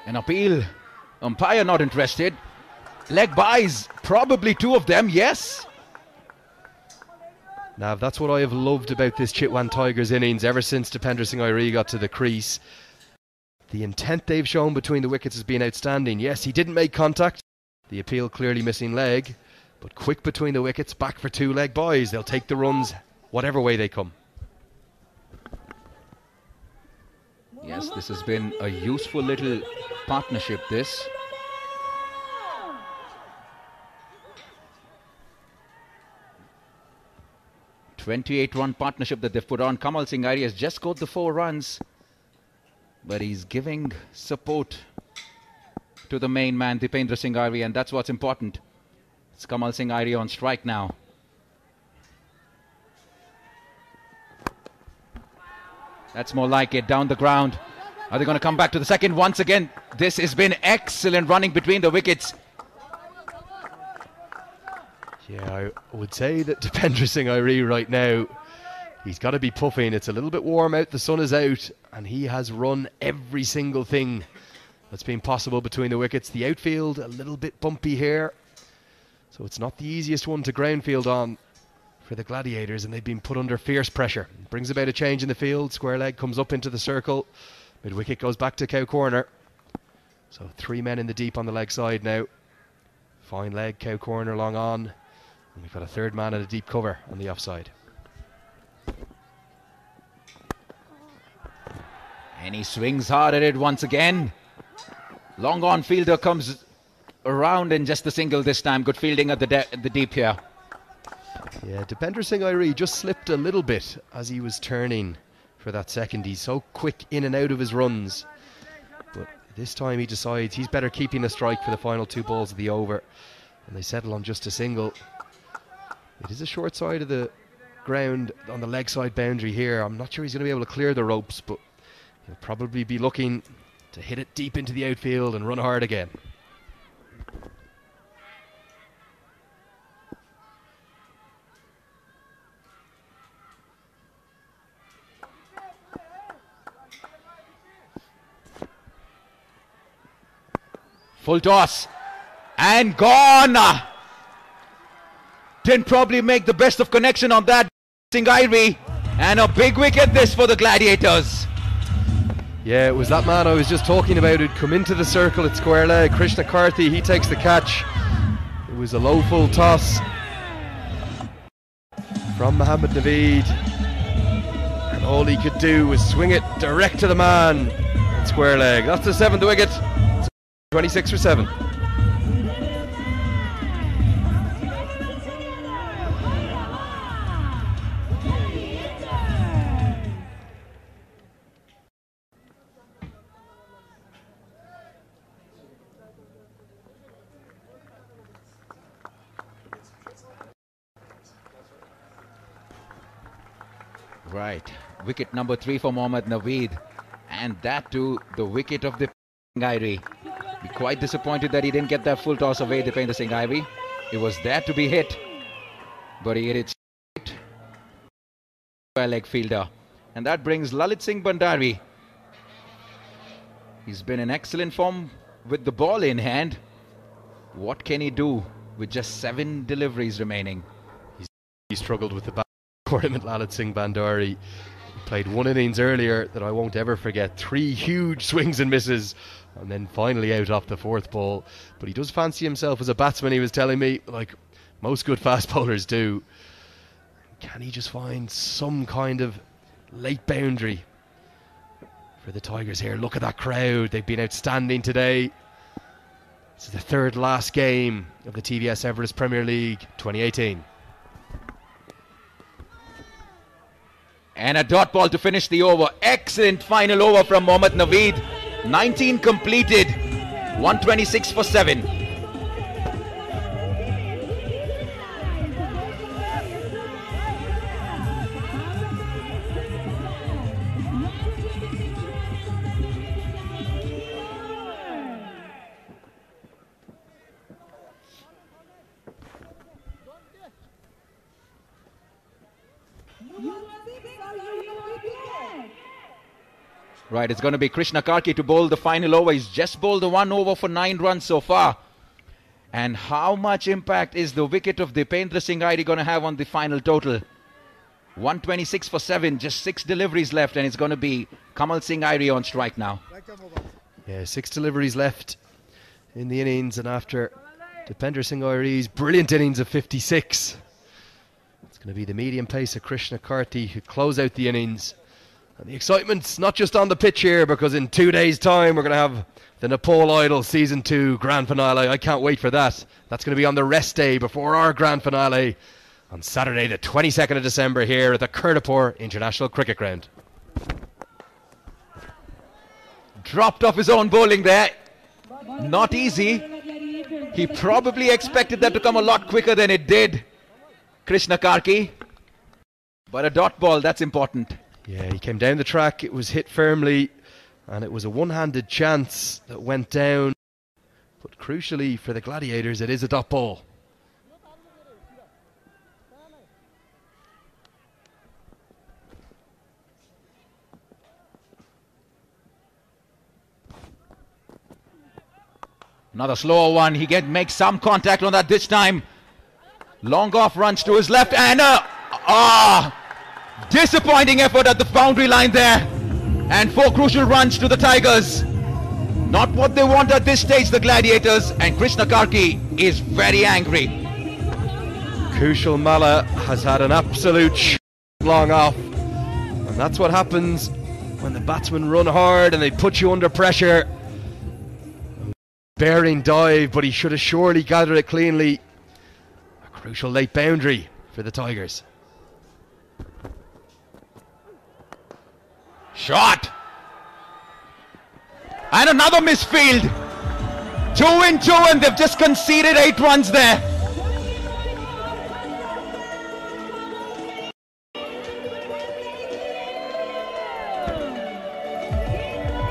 An appeal. Umpire not interested. Leg buys. Probably two of them, yes. Now, that's what I have loved about this Chitwan Tigers innings ever since Dipendra Singh Airee got to the crease. The intent they've shown between the wickets has been outstanding. Yes, he didn't make contact. The appeal clearly missing leg. But quick between the wickets, back for two leg boys. They'll take the runs whatever way they come. Yes, this has been a useful little partnership, this. Twenty-eight run partnership that they've put on. Kamal Singh has just scored the four runs. But he's giving support to the main man, Dipendra Singh Airee, and that's what's important. It's Kamal Singh Airee on strike now. That's more like it. Down the ground. Are they going to come back to the second once again? This has been excellent running between the wickets. Yeah, I would say that Dipendra Singh Airee right now, he's got to be puffing. It's a little bit warm out, the sun is out, and he has run every single thing that's been possible between the wickets. The outfield, a little bit bumpy here, so it's not the easiest one to ground field on for the Gladiators, and they've been put under fierce pressure. Brings about a change in the field. Square leg comes up into the circle. Mid wicket goes back to cow corner. So three men in the deep on the leg side now. Fine leg, cow corner, long on. And we've got a third man in a deep cover on the offside. And he swings hard at it once again. Long on fielder comes around in just a single this time. Good fielding at the, de- the deep here. Yeah, Dipendra Singh Airee just slipped a little bit as he was turning for that second. He's so quick in and out of his runs. But this time he decides he's better keeping a strike for the final two balls of the over. And they settle on just a single. It is a short side of the ground on the leg side boundary here. I'm not sure he's going to be able to clear the ropes, but he'll probably be looking to hit it deep into the outfield and run hard again. Full toss. And gone. Didn't probably make the best of connection on that. Airee. And a big wicket this for the Gladiators. Yeah, it was that man I was just talking about who'd come into the circle at square leg. Krishna Karthi, he takes the catch. It was a low full toss from Mohammad Naveed. And all he could do was swing it direct to the man at square leg. That's the seventh wicket. 26 for 7. Right. Wicket number three for Mohammad Naveed. And that too, the wicket of the. Be quite disappointed that he didn't get that full toss away, Dipendra Singh Airee. It was there to be hit. But he hit it straight by leg fielder. And that brings Lalit Singh Bhandari. He's been in excellent form with the ball in hand. What can he do with just seven deliveries remaining? He struggled with the back tournament, Lalit Singh Bhandari. Played one innings earlier that I won't ever forget. Three huge swings and misses and then finally out off the fourth ball. But he does fancy himself as a batsman, he was telling me, like most good fast bowlers do. Can he just find some kind of late boundary for the Tigers here? Look at that crowd. They've been outstanding today. This is the third last game of the TVS Everest Premier League 2018. And a dot ball to finish the over. Excellent final over from Mohammad Naveed. 19 completed. 126 for 7. Right, it's going to be Krishna Karki to bowl the final over. He's just bowled the one over for nine runs so far. And how much impact is the wicket of Dipendra Singh Airee going to have on the final total? 126 for 7, just six deliveries left, and it's going to be Kamal Singh Airee on strike now. Yeah, six deliveries left in the innings, and after Dipendra Singh Airee's brilliant innings of 56, it's going to be the medium pace of Krishna Karki who close out the innings. The excitement's not just on the pitch here, because in two days' time we're going to have the Nepal Idol Season 2 Grand Finale. I can't wait for that. That's going to be on the rest day before our Grand Finale on Saturday, the 22nd of December, here at the Kirtipur International Cricket Ground. Dropped off his own bowling there. Not easy. He probably expected that to come a lot quicker than it did. Krishna Karki. But a dot ball, that's important. Yeah, he came down the track, it was hit firmly, and it was a one handed chance that went down. But crucially for the Gladiators, it is a dot ball. Another slower one. He get makes some contact on that this time. Long off runs to his left and uh, ah, disappointing effort at the boundary line there. And four crucial runs to the Tigers. Not what they want at this stage, the Gladiators. And Krishna Karki is very angry. Kushal Malla has had an absolute long off. And that's what happens when the batsmen run hard and they put you under pressure. Bearing dive, but he should have surely gathered it cleanly. A crucial late boundary for the Tigers. Shot. And another misfield. Two in two, and they've just conceded eight runs there.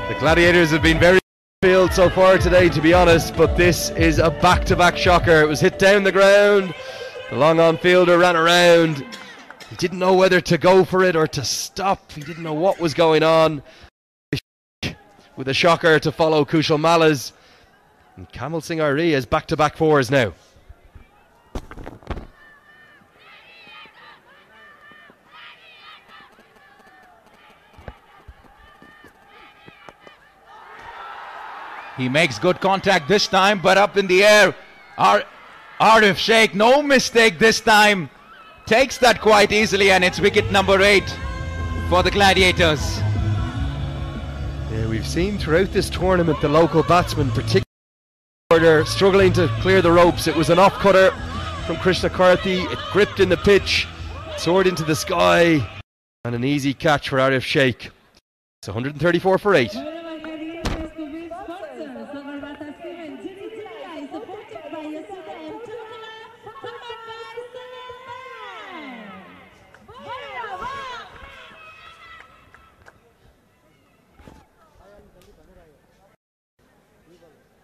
The Gladiators have been very field so far today, to be honest, but this is a back to back shocker. It was hit down the ground. The long on fielder ran around. He didn't know whether to go for it or to stop. He didn't know what was going on. With a shocker to follow Kushal Malla's. And Kamal Singh Airee has back to back fours now. He makes good contact this time, but up in the air. Ar- Arif Sheikh, no mistake this time. Takes that quite easily, and it's wicket number eight for the Gladiators. Yeah, we've seen throughout this tournament the local batsmen, particularly struggling to clear the ropes. It was an off cutter from Krishna Karki. It gripped in the pitch, soared into the sky, and an easy catch for Arif Sheikh. It's 134 for 8.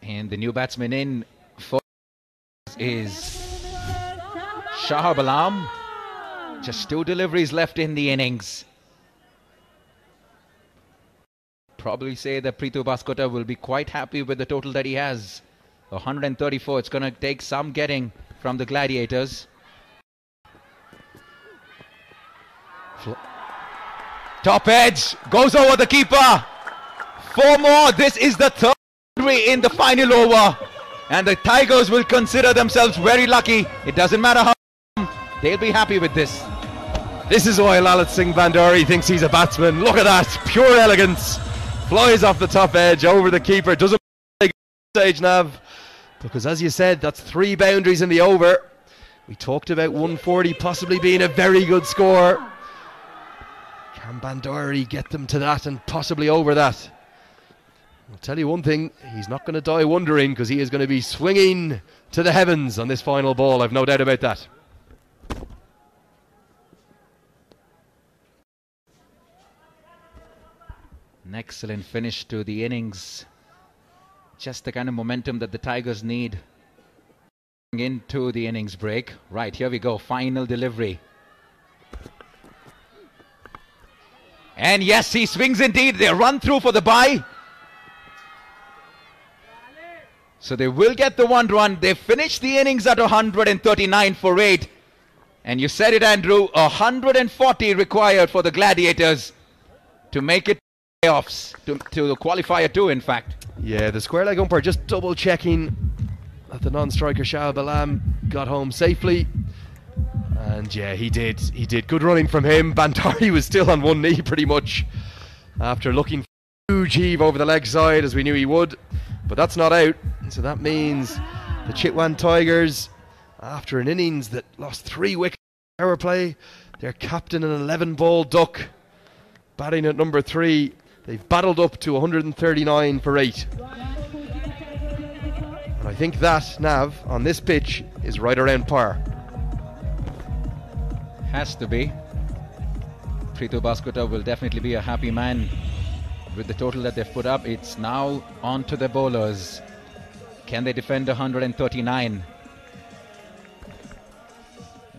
And the new batsman in for is Shahab Alam. Just two deliveries left in the innings. Probably say that Prithu Baskota will be quite happy with the total that he has. 134. It's going to take some getting from the Gladiators. Top edge goes over the keeper. Four more. This is the third in the final over. And the Tigers will consider themselves very lucky. It doesn't matter how they'll be happy with this. This is why Lalit Singh Bhandari thinks he's a batsman. Look at that, pure elegance. Flies off the top edge over the keeper. Doesn't stage nav because, as you said, that's three boundaries in the over. We talked about 140 possibly being a very good score. Can Bhandari get them to that and possibly over that? I'll tell you one thing, he's not going to die wondering because he is going to be swinging to the heavens on this final ball. I've no doubt about that. An excellent finish to the innings. Just the kind of momentum that the Tigers need into the innings break. Right, here we go. Final delivery. And yes, he swings indeed. They run through for the bye. So they will get the one run. They finished the innings at 139 for 8. And you said it, Andrew 140 required for the Gladiators to make it playoffs, to, to the qualifier two, in fact. Yeah, the square leg umpire just double checking that the non-striker Shahab Alam got home safely. And yeah, he did. He did. Good running from him. Bhandari was still on one knee pretty much after looking for a huge heave over the leg side as we knew he would. But that's not out. So that means the Chitwan Tigers, after an innings that lost three wickets power play, their captain an 11 ball duck batting at number three. They've battled up to 139 for eight. And I think that, Nav, on this pitch is right around par. Has to be. Prithu Baskota will definitely be a happy man with the total that they've put up. It's now on to the bowlers. Can they defend 139?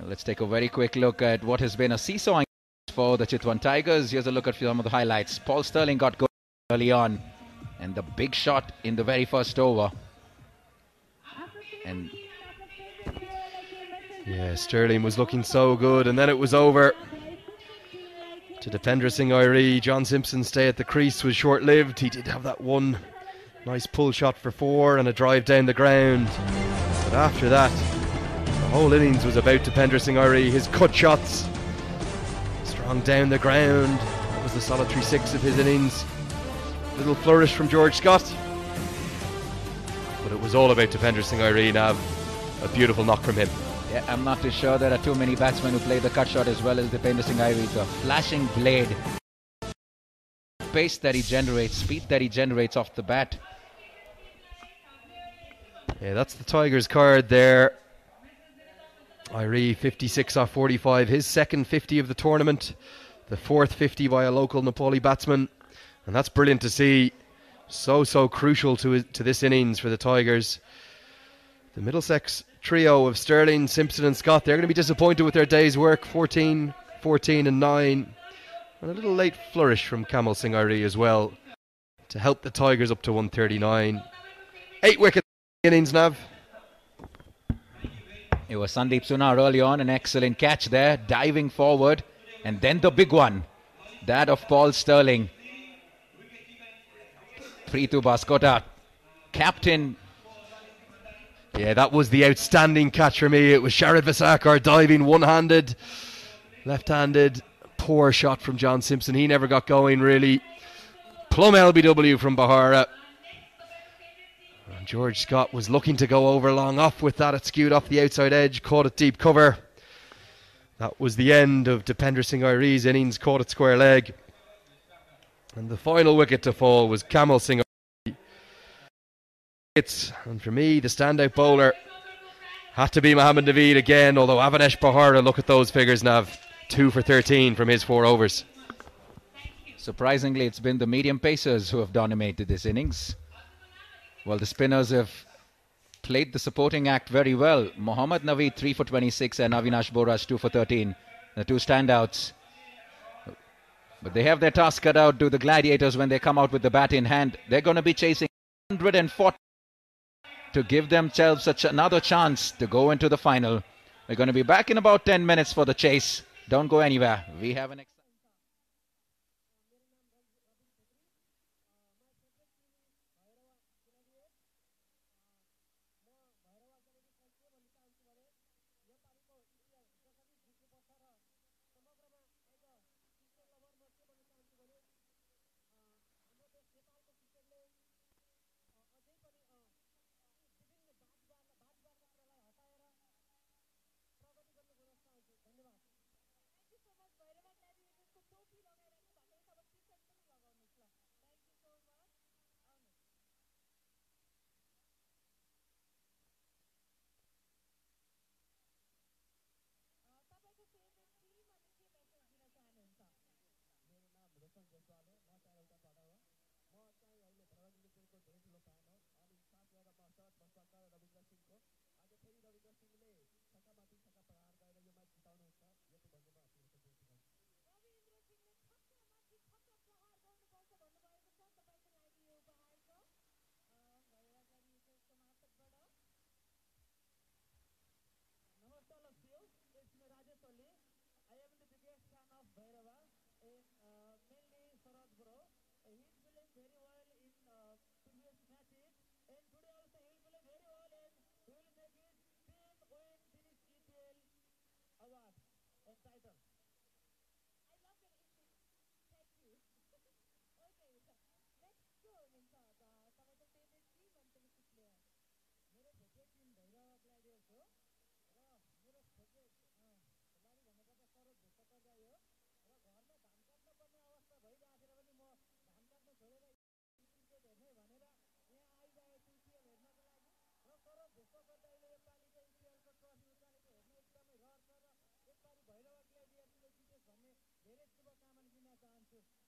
Let's take a very quick look at what has been a seesawing for the Chitwan Tigers. Here's a look at some of the highlights. Paul Stirling got good early on, and the big shot in the very first over. And Yeah, Stirling was looking so good, and then it was over. To Dipendra Singh John Simpson's stay at the crease was short lived. He did have that one nice pull shot for four and a drive down the ground. But after that, the whole innings was about Dipendra Singh. His cut shots, strong down the ground. That was the solitary six of his innings. Little flourish from George Scott. But it was all about Dipendra Singh. Nav, a beautiful knock from him. Yeah, I'm not too sure there are too many batsmen who play the cut shot as well as Dipendra Singh. It's a flashing blade. Pace that he generates, speed that he generates off the bat. Yeah, that's the Tigers card there. Airee 56 off 45, his second 50 of the tournament, the fourth 50 by a local Nepali batsman, and that's brilliant to see. So so crucial to to this innings for the Tigers. The Middlesex trio of Stirling, Simpson, and Scott, they're going to be disappointed with their day's work 14, 14, and 9. And a little late flourish from Kamal Singh Airee as well to help the Tigers up to 139. Eight wickets innings, Nav. It was Sandeep Sunar early on, an excellent catch there, diving forward. And then the big one, that of Paul Stirling. Prithu Baskota, captain Yeah, that was the outstanding catch for me. It was Sharad Vesawkar diving one handed, left handed. Poor shot from John Simpson. He never got going, really. Plum LBW from Bohara. And George Scott was looking to go over long off with that. It skewed off the outside edge, caught it deep cover. That was the end of Dipendra Singh Airee's innings, caught it square leg. And the final wicket to fall was Kamal Singh Airee. And for me, the standout bowler had to be Mohammad Naveed again, although Avinash Bohara, look at those figures, Nav. Two for 13 from his four overs. Surprisingly, it's been the medium pacers who have dominated this innings. Well, the spinners have played the supporting act very well. Mohammad Naveed 3 for 26 and Avinash Bohara 2 for 13. The two standouts. But they have their task cut out do the Gladiators when they come out with the bat in hand. They're going to be chasing 140 to give themselves such another chance to go into the final. We're going to be back in about 10 minutes for the chase. Don't go anywhere. We have an. outsider. Jesus.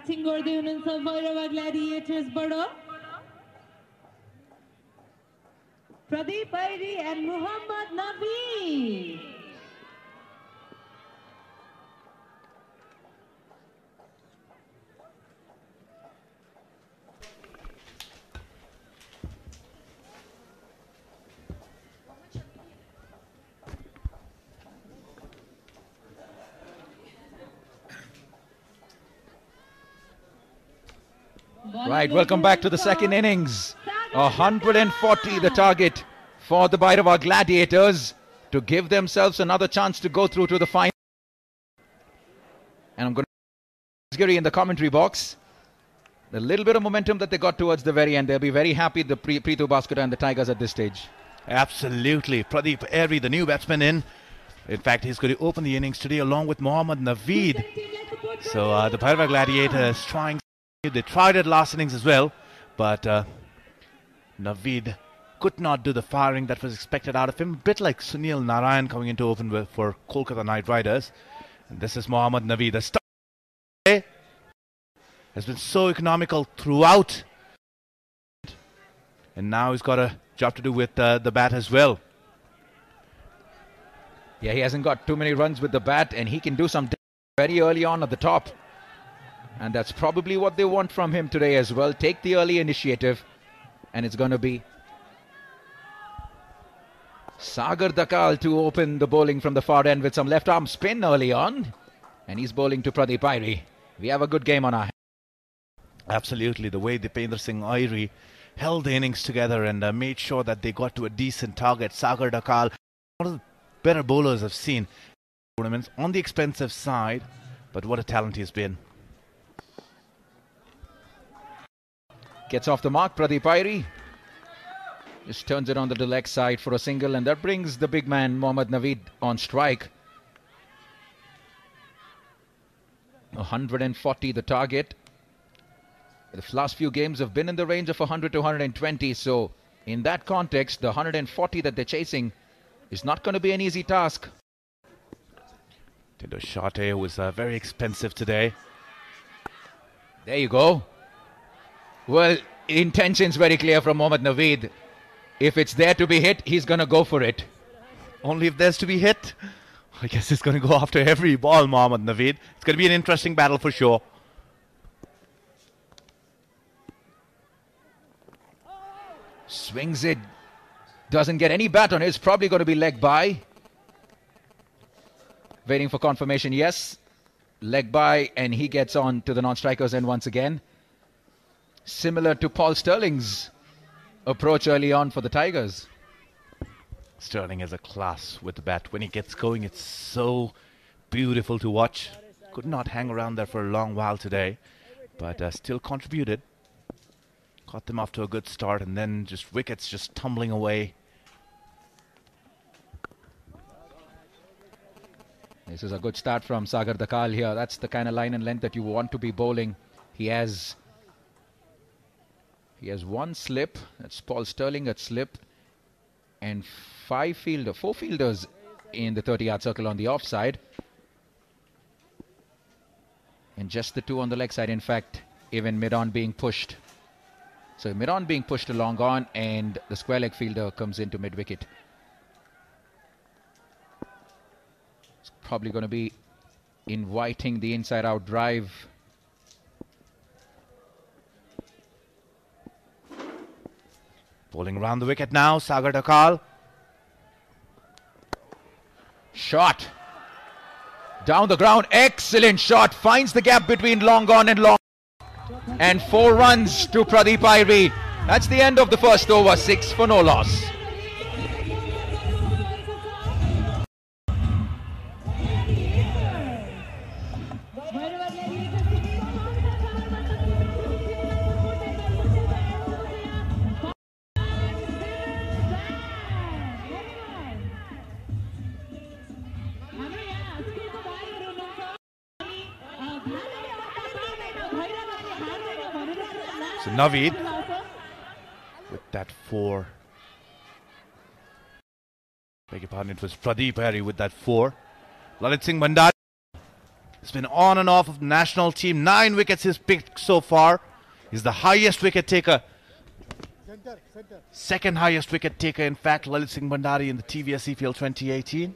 Acting गर्दै हुनुहुन्छ Bhairav ग्ल्याडिएटर्सबाट Pradeep Airee and Mohammad Nabi Right, welcome back to the second innings. 140 the target for the Bhairahawa Gladiators to give themselves another chance to go through to the final. And I'm going to Giri in the commentary box. The little bit of momentum that they got towards the very end, they'll be very happy, the Pre- Prithu Bhaskara and the Tigers at this stage. Absolutely. Pradeep Airee, the new batsman in. In fact, he's going to open the innings today along with Mohammad Naveed. So uh, the Bhairahawa Gladiators trying. They tried it last innings as well, but uh, Naveed could not do the firing that was expected out of him. A bit like Sunil Narayan coming into open with, for Kolkata Knight Riders. And this is Mohammad Naveed. The has been so economical throughout. And now he's got a job to do with uh, the bat as well. Yeah, he hasn't got too many runs with the bat, and he can do some very early on at the top. And that's probably what they want from him today as well. Take the early initiative, and it's going to be Sagar Dhakal to open the bowling from the far end with some left arm spin early on. And he's bowling to Pradeep Airee. We have a good game on our hands. Absolutely, the way Dipendra Singh Airee held the innings together and uh, made sure that they got to a decent target. Sagar Dhakal, one of the better bowlers I've seen in tournaments on the expensive side, but what a talent he's been. Gets off the mark, Pradeep Airee. Just turns it on the leg side for a single, and that brings the big man Mohammad Naveed on strike. 140 the target. The last few games have been in the range of 100 to 120, so in that context, the 140 that they're chasing is not going to be an easy task. ten Doeschate was uh, very expensive today. There you go. Well, intention's very clear from Mohammad Naveed. If it's there to be hit, he's going to go for it. Only if there's to be hit. I guess he's going to go after every ball, Mohammad Naveed. It's going to be an interesting battle for sure. Swings it. Doesn't get any bat on it. It's probably going to be leg bye. Waiting for confirmation. Yes. Leg bye, and he gets on to the non strikers end once again. Similar to Paul Stirling's approach early on for the Tigers. Stirling has a class with the bat. When he gets going, it's so beautiful to watch. Could not hang around there for a long while today, but uh, still contributed. Got them off to a good start, and then just wickets just tumbling away. This is a good start from Sagar Dhakal here. That's the kind of line and length that you want to be bowling. He has he has one slip. That's Paul Stirling at slip, and five fielder, four fielders in the 30-yard circle on the offside, and just the two on the leg side. In fact, even mid-on being pushed. So mid-on being pushed along on, and the square leg fielder comes into mid-wicket. It's probably going to be inviting the inside-out drive. Bowling around the wicket now, Sagar Dhakal. Shot. Down the ground, excellent shot. Finds the gap between long on and long. And four runs to Pradeep Airee. That's the end of the first over, six for no loss. So Naveed with that four. Beg your pardon, it was Pradeep Airee with that four. Lalit Singh Bhandari has been on and off of the national team. Nine wickets he's picked so far. He's the highest wicket taker. Second highest wicket taker, in fact, Lalit Singh Bhandari in the TVS EPL 2018.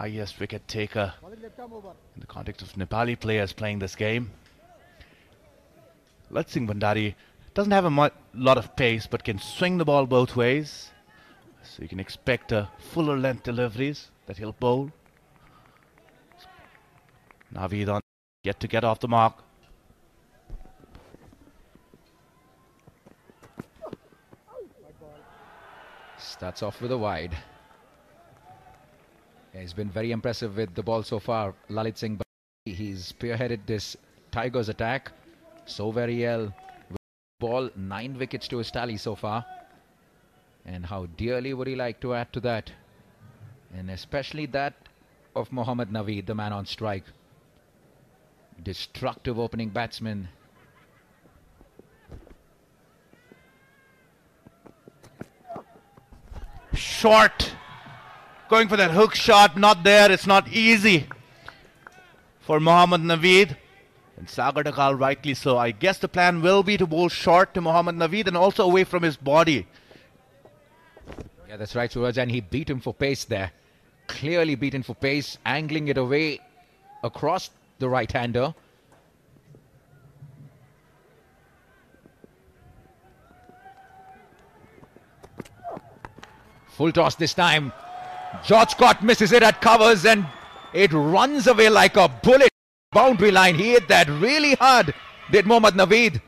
Highest wicket taker in the context of Nepali players playing this game. Lalit Singh Bhandari doesn't have a lot of pace but can swing the ball both ways. So you can expect uh, fuller length deliveries that he'll bowl. Naveed on yet to get off the mark. Starts off with a wide. He's been very impressive with the ball so far. Lalit Singh, Bhatt. he's spearheaded this Tigers attack so very well. Ball nine wickets to his tally so far. And how dearly would he like to add to that? And especially that of Mohammad Naveed, the man on strike. Destructive opening batsman. Short. Going for that hook shot, not there. It's not easy for Mohammad Naveed. And Sagar Dhakal rightly so. I guess the plan will be to bowl short to Mohammad Naveed and also away from his body. Yeah, that's right, Suraj. And he beat him for pace there. Clearly beaten for pace, angling it away across the right hander. Full toss this time. George Scott misses it at covers and it runs away like a bullet. Boundary line. He hit that really hard. Did Mohammad Naveed.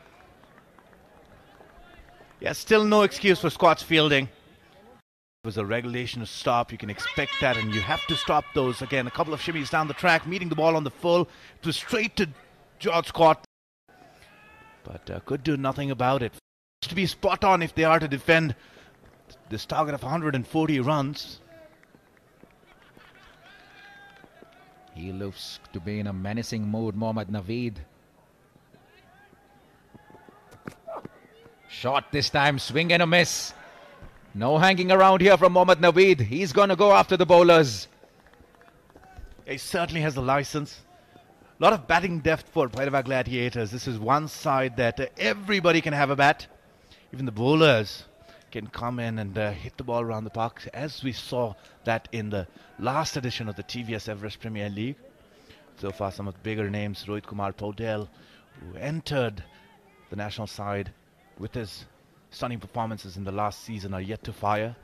Yeah, still no excuse for Scott's fielding. It was a regulation to stop. You can expect that, and you have to stop those. Again, a couple of shimmies down the track, meeting the ball on the full. It was straight to George Scott. But uh, could do nothing about it. To be spot on if they are to defend this target of 140 runs. He looks to be in a menacing mood, Mohammad Naveed. Shot this time, swing and a miss. No hanging around here from Mohammad Naveed. He's going to go after the bowlers. He certainly has a license. A lot of batting depth for Bhairahawa Gladiators. This is one side that everybody can have a bat. Even the bowlers can come in and uh, hit the ball around the park, as we saw that in the last edition of the TVS Everest Premier League. So far, some of the bigger names, Rohit Kumar Paudel, who entered the national side with his stunning performances in the last season, are yet to fire.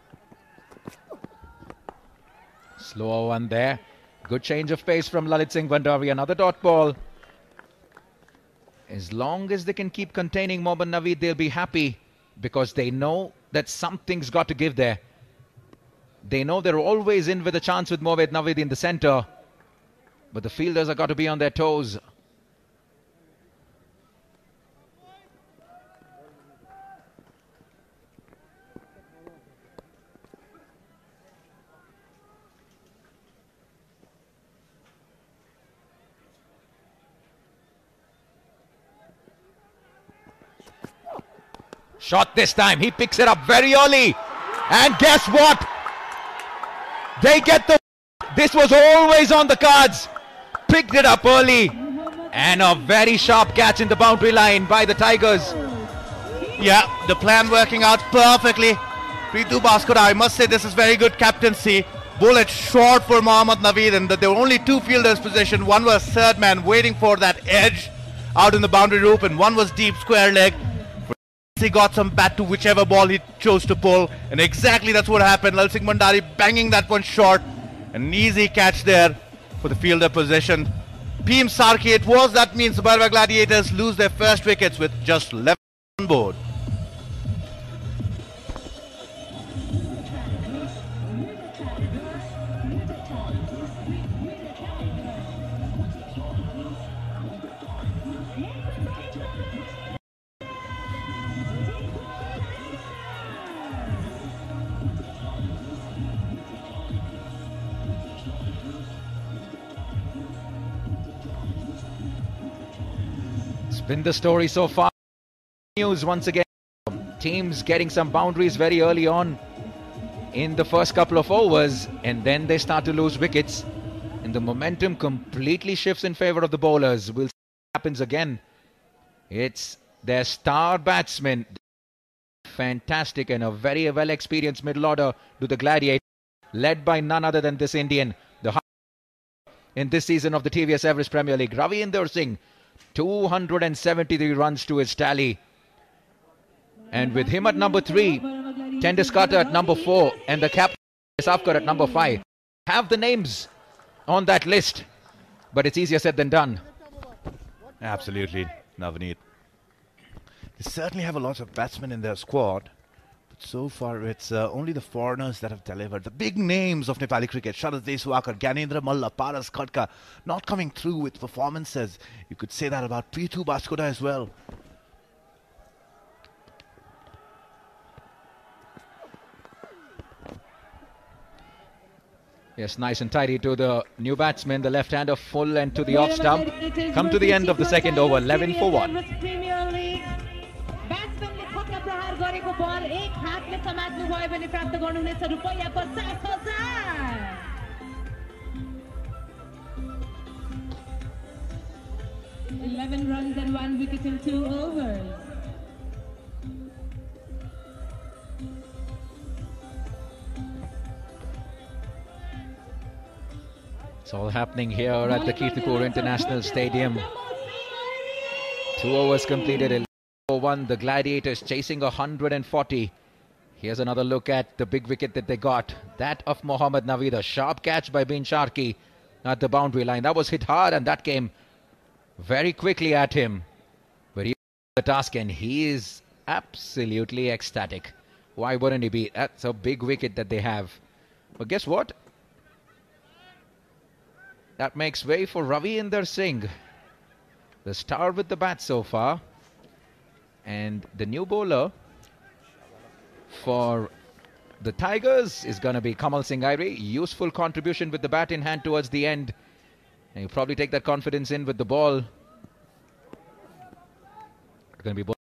Slower one there. Good change of pace from Lalit Singh Bhandari. Another dot ball. As long as they can keep containing Mohammad Naveed, they'll be happy because they know that something's got to give there. They know they're always in with a chance with Mohammad Naveed in the centre. But the fielders have got to be on their toes. Shot this time. He picks it up very early. And guess what? They get the. This was always on the cards. Picked it up early. And a very sharp catch in the boundary line by the Tigers. Yeah, the plan working out perfectly. Prithu Bhaskar, I must say this is very good captaincy. Bullet short for Mohammad Naveed, and there were only two fielders positioned. One was third man waiting for that edge out in the boundary loop, and one was deep square leg. He got some bat to whichever ball he chose to pull, and exactly that's what happened. Lal Bhandari banging that one short. An easy catch there for the fielder position. Bhim Sharki, it was. That means the Bhairahawa Gladiators lose their first wickets with just 11 on board. Been the story so far. News once again. Teams getting some boundaries very early on in the first couple of overs, and then they start to lose wickets. And the momentum completely shifts in favor of the bowlers. We'll see what happens again. It's their star batsman. Fantastic and a very well experienced middle order to the Gladiators, led by none other than this Indian, the in this season of the TVS Everest Premier League. Ravi Inder Singh 273 runs to his tally. And with him at number three, ten Doeschate at number four, and the captain Safkar at number five, have the names on that list. but it's easier said than done. Absolutely, Navneet. They certainly have a lot of batsmen in their squad, so far it's uh, only the foreigners that have delivered. The big names of Nepali cricket, Sharad Vesawkar, Gyanendra Malla, Paras Khadka, not coming through with performances. You could say that about Prithu Baskota as well. Yes, nice and tidy to the new batsman, the left-hander full and to the off stump. Come to the end of the second over, 11 for 1. गरेको बल एक हातले समात्नु भयो भने प्राप्त गर्नुहुनेछ रुपैयाँ पचास हजार Eleven runs and one wicket in two overs. It's all happening here at the Kirtipur International Stadium. Two overs completed, 11 for 1. The Gladiators chasing 140. Here's another look at the big wicket that they got. That of Mohammad Naveed. A sharp catch by Bhim Sharki at the boundary line. That was hit hard and that came very quickly at him. But he the task and he is absolutely ecstatic. Why wouldn't he be? That's a big wicket that they have. But guess what? That makes way for Ravi Inder Singh, the star with the bat so far. And the new bowler for the Tigers is going to be Kamal Singh Airee. Useful contribution with the bat in hand towards the end. And you probably take that confidence in with the ball. It's going to be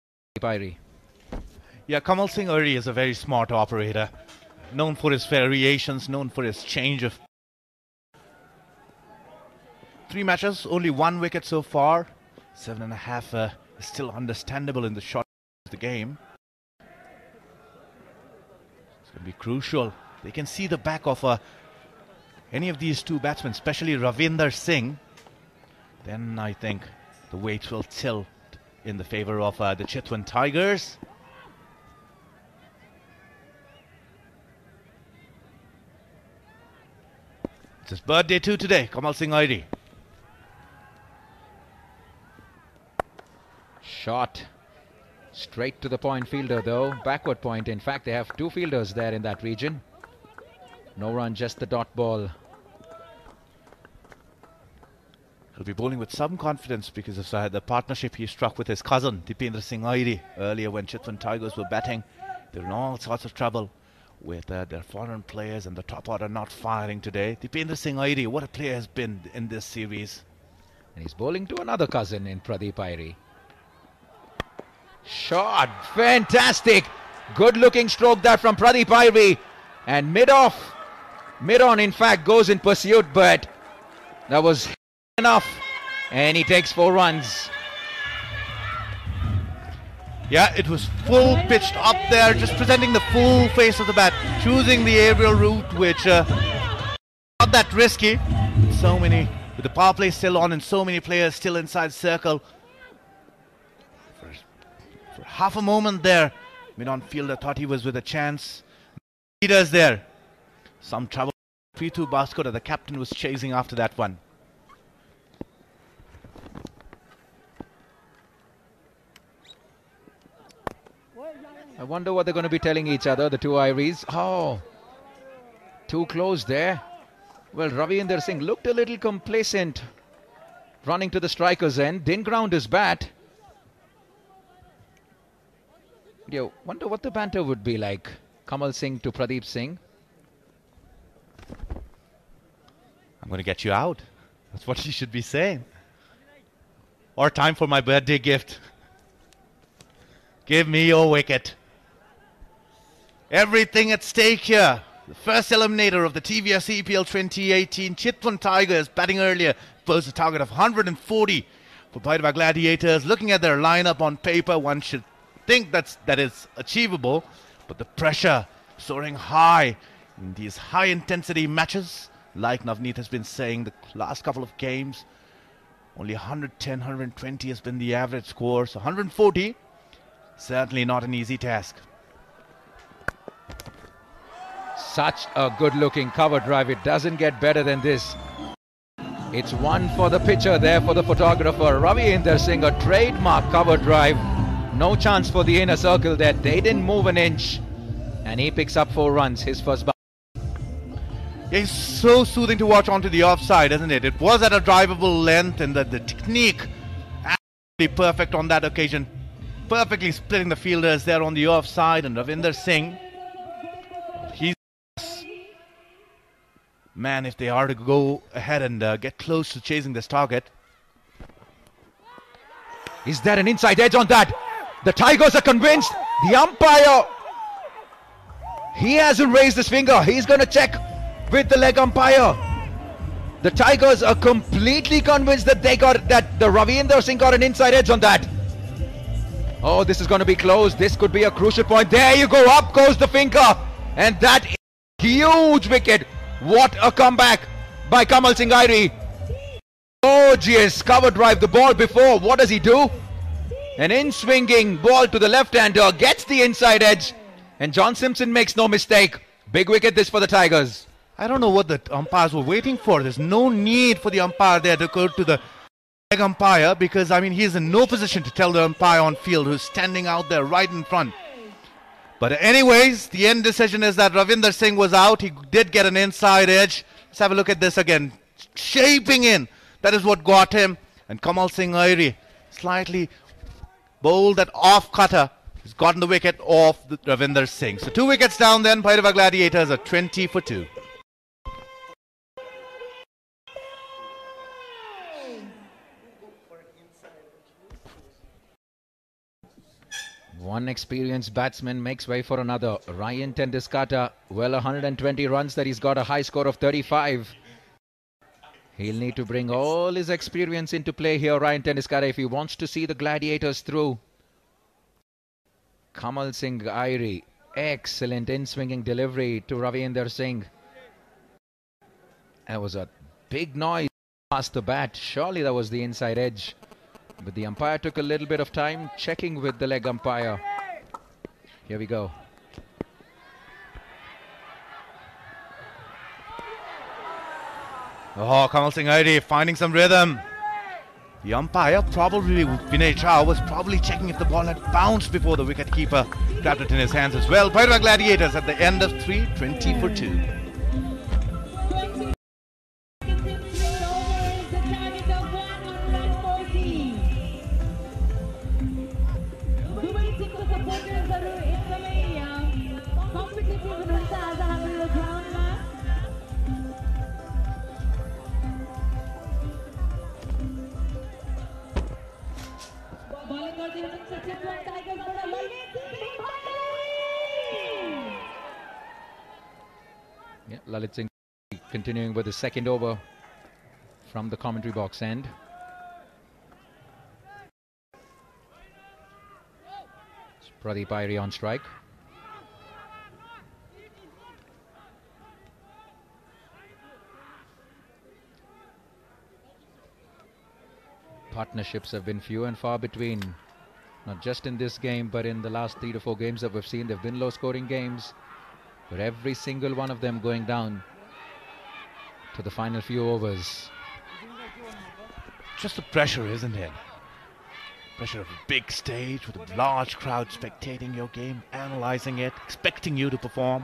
Airee. Yeah, Kamal Singh Airee is a very smart operator, known for his variations, known for his change of three matches, only one wicket so far. Seven and a half uh, still understandable in the short of the game. It's going to be crucial. They can see the back of uh, any of these two batsmen, especially Ravinder Singh. Then I think the weight will tilt in the favor of uh, the Chitwan Tigers. It's his birthday too today, Kamal Singh Airee. Shot straight to the point fielder though. Backward point. In fact, they have two fielders there in that region. No run, just the dot ball. He'll be bowling with some confidence because of uh, the partnership he struck with his cousin Dipendra Singh Airee earlier when Chitwan Tigers were batting. They're in all sorts of trouble with uh, their foreign players and the top order not firing today. Dipendra Singh Airee, what a player has been in this series. And he's bowling to another cousin in Pradeep Airee. Shot, fantastic. Good looking stroke that from Pradeep Airee. And mid off, mid on in fact goes in pursuit, but that was enough. And he takes four runs. Yeah, it was full pitched up there, just presenting the full face of the bat, choosing the aerial route, which uh, not that risky. So many, with the power play still on and so many players still inside circle. Half a moment there, mid-on fielder thought he was with a chance. Leaders there, some trouble. Prithu Baskota, the captain, was chasing after that one. I wonder what they're going to be telling each other, the two Airees. Oh, too close there. Well, Ravi Inder Singh looked a little complacent running to the striker's end, didn't ground his bat. You wonder what the banter would be like. Kamal Singh to Pradeep Singh. I'm going to get you out. That's what you should be saying. Or time for my birthday gift. Give me your wicket. Everything at stake here. The first eliminator of the TVS EPL 2018 Chitwan Tigers batting earlier posed a target of 140 for Bhairahawa Gladiators. Looking at their lineup on paper, one should think that's that is achievable, but the pressure soaring high in these high intensity matches, like Navneet has been saying the last couple of games, only 110, 120 has been the average score, so 140 certainly not an easy task. Such a good looking cover drive. It doesn't get better than this. It's one for the pitcher, there for the photographer. Ravi Inder Singh, a trademark cover drive. No chance for the inner circle there. They didn't move an inch. And he picks up four runs, his first bounce. Yeah, It's so soothing to watch onto the offside, isn't it? It was at a drivable length, and the, the technique absolutely perfect on that occasion. Perfectly splitting the fielders there on the offside, and Ravinder Singh. He's man if they are to go ahead and uh, get close to chasing this target. Is there an inside edge on that? The Tigers are convinced. The umpire, he hasn't raised his finger. He's going to check with the leg umpire. The Tigers are completely convinced that they got that the Ravinder Singh got an inside edge on that. Oh, this is going to be close. This could be a crucial point. There you go. Up goes the finger. And that huge wicket. What a comeback by Kamal Singh. Gorgeous cover drive. The ball before. What does he do? An in swinging ball to the left hander. Gets the inside edge. And John Simpson makes no mistake. Big wicket this for the Tigers. I don't know what the umpires were waiting for. There's no need for the umpire there to go to the leg umpire because, I mean, he's in no position to tell the umpire on field who's standing out there right in front. But, anyways, the end decision is that Ravinder Singh was out. He did get an inside edge. Let's have a look at this again. Shaping in. That is what got him. And Kamal Singh Airee slightly bowled that off cutter. He's gotten the wicket off the Ravinder Singh. So, two wickets down then. Bhairahawa Gladiators are 20 for 2. One experienced batsman makes way for another. Ryan ten Doeschate, well 120 runs that he's got a high score of 35. He'll need to bring all his experience into play here, Ryan ten Doeschate, if he wants to see the Gladiators through. Kamal Singh Airee, excellent in-swinging delivery to Ravinder Singh. That was a big noise past the bat. Surely that was the inside edge. But the umpire took a little bit of time checking with the leg umpire. Here we go. Oh, Kamal Singh Airee finding some rhythm. The umpire, probably Vinay Chao, was probably checking if the ball had bounced before the wicket keeper grabbed it in his hands as well. Bhairahawa Gladiators at the end of 3, 20 for 2. Lalit Singh continuing with the second over from the commentary box end. It's Pradeep Airee on strike. Partnerships have been few and far between. Not just in this game, but in the last three to four games that we've seen. They've been low scoring games. But every single one of them going down to the final few overs. Just the pressure, isn't it? Pressure of a big stage with a large crowd spectating your game, analyzing it, expecting you to perform.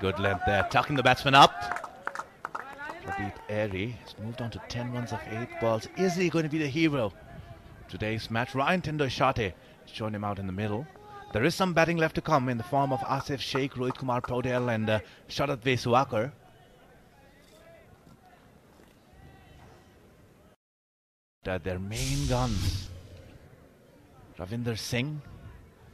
Good length there, tucking the batsman up. Pradeep Airee has moved on to 10 runs of 8 balls. Is he going to be the hero? Today's match, Ryan ten Doeschate has shown him out in the middle. There is some batting left to come in the form of Asif Sheikh, Rohit Kumar Paudel, and uh, Sharad Vesawkar. their main guns. Ravinder Singh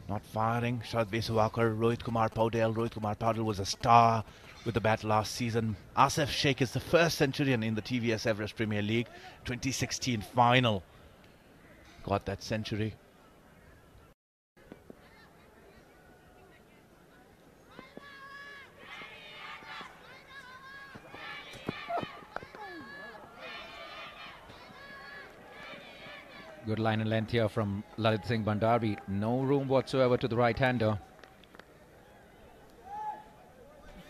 not firing. Shad Vesawkar, Rohit Kumar Paudel. Rohit Kumar Paudel was a star with the bat last season. Asif Sheikh is the first centurion in the TVS Everest Premier League 2016 final. Got that century. Good line and length here from Lalit Singh Bhandari. No room whatsoever to the right hander.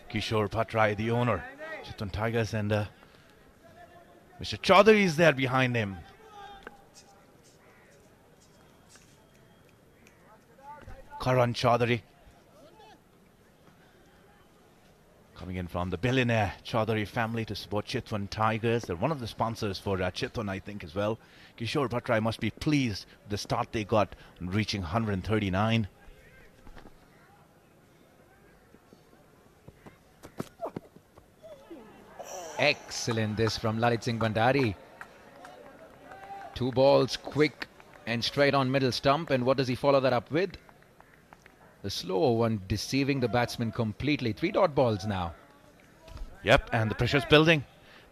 Kishore Patrai, the owner Chitwan Tigers and uh, Mr. Chaudhary is there behind him. Karan Chaudhary. Coming in from the billionaire Chaudhary family to support Chitwan Tigers. They're one of the sponsors for uh, Chitwan, I think, as well. Kishore Bhattrai must be pleased with the start they got, reaching 139. Excellent this from Lalit Singh Bhandari. Two balls, quick and straight on middle stump. And what does he follow that up with? The slower one deceiving the batsman completely. Three dot balls now. Yep, and the pressure's building.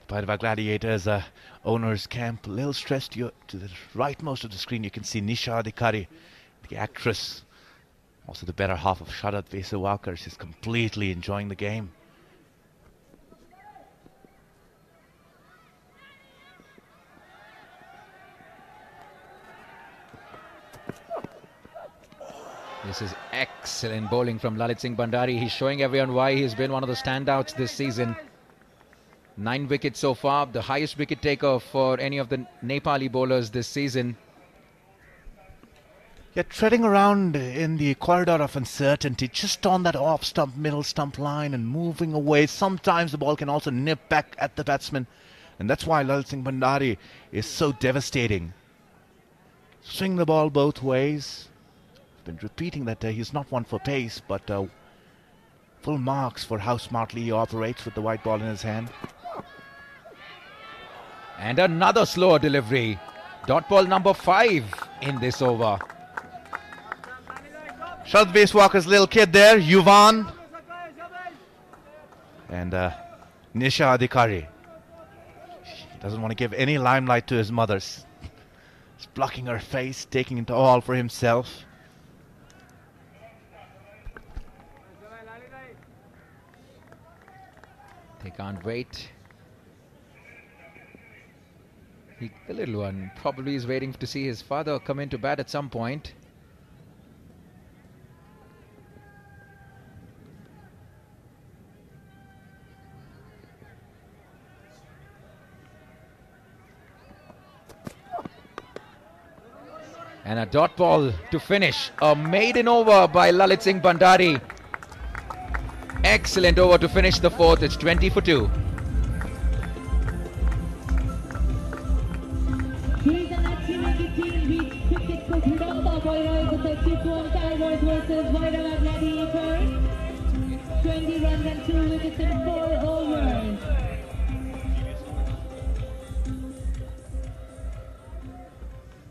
The Bhairahawa Gladiators uh, owners camp a little stressed. You, to the rightmost of the screen, you can see Nisha Adhikari, the actress, also the better half of Sharad Vesawkar. She's completely enjoying the game. This is excellent bowling from Lalit Singh Bhandari. He's showing everyone why he's been one of the standouts this season. Nine wickets so far, the highest wicket taker for any of the Nepali bowlers this season. Yeah, treading around in the corridor of uncertainty, just on that off stump, middle stump line and moving away. Sometimes the ball can also nip back at the batsman. And that's why Lal Singh Bhandari is so devastating. Swing the ball both ways. I've been repeating that uh, he's not one for pace, but uh, full marks for how smartly he operates with the white ball in his hand. And another slower delivery. Dot ball number five in this over. Sharad Vesawkar's little kid there, Yuvan. And uh, Nisha Adhikari. He doesn't want to give any limelight to his mother. He's blocking her face, taking it all for himself. They can't wait. He, the little one probably is waiting to see his father come into bat at some point. And a dot ball to finish. A maiden over by Lalit Singh Bhandari. Excellent over to finish the fourth. It's 20 for 2. Axel Vidal at ready for 20 runs and 2 wickets in 4 overs.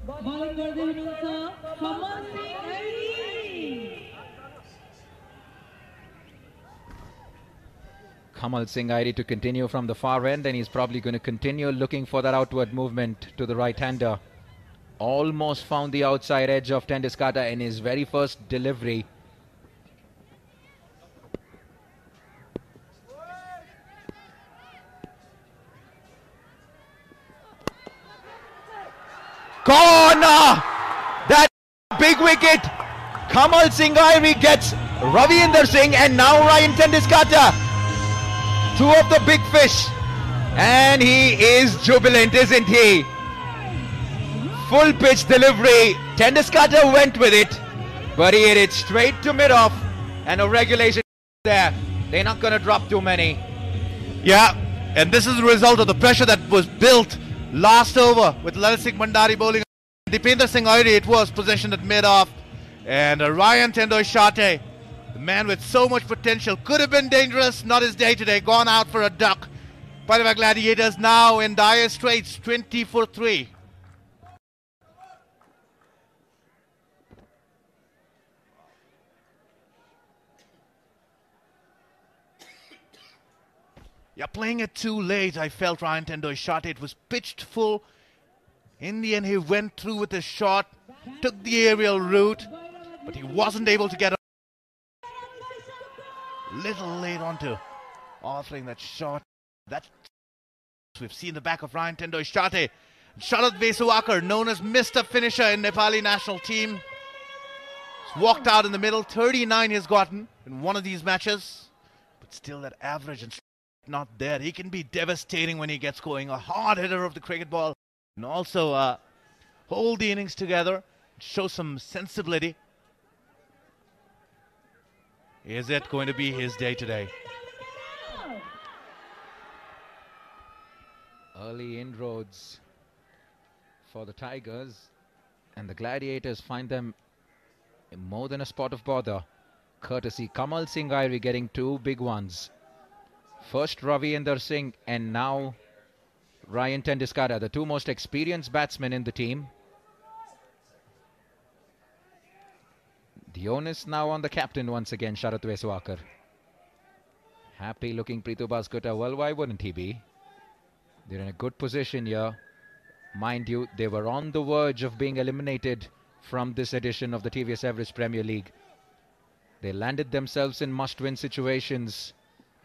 Bowling for the winners are Kamal Singh Airee. Kamal Singh Airee to continue from the far end and he's probably going to continue looking for that outward movement to the right-hander. Almost found the outside edge of ten Doeschate in his very first delivery. Corner! That big wicket! Kamal Singh Airee gets Ravinder Singh and now Ryan ten Doeschate two of the big fish. And he is jubilant, isn't he? Full pitch delivery. ten Doeschate went with it, but he hit it straight to mid off. And a regulation there. They're not going to drop too many. Yeah, and this is the result of the pressure that was built last over with Lalit Singh Bhandari bowling. Dipendra Singh Airee, it was possession at mid off. And uh, Ryan Tendoi the man with so much potential, could have been dangerous. Not his day today. Gone out for a duck. Bhairahawa Gladiators now in dire straits, 20 for 3. Yeah, playing it too late. I felt Ryan Tendoi shot. It was pitched full. In the end, he went through with his shot, took the aerial route, but he wasn't able to get a little late onto offering that shot. That we've seen the back of Ryan ten Doeschate. Sharad Vesawkar, known as Mr. Finisher in Nepali national team. Walked out in the middle. 39 he's gotten in one of these matches. But still that average and not there. He can be devastating when he gets going. A hard hitter of the cricket ball, and also uh, hold the innings together, show some sensibility. Is it going to be his day today? Early inroads for the Tigers, and the Gladiators find them more than a spot of bother. Courtesy Kamal Singh Airee getting two big ones. First Ravi Inder Singh and now Ryan ten Doeschate, the two most experienced batsmen in the team. The onus now on the captain once again, Sharad Vesawkar. Happy looking Prithu Baskota. Well, why wouldn't he be? They're in a good position here. Mind you, they were on the verge of being eliminated from this edition of the TVS Everest Premier League. They landed themselves in must win situations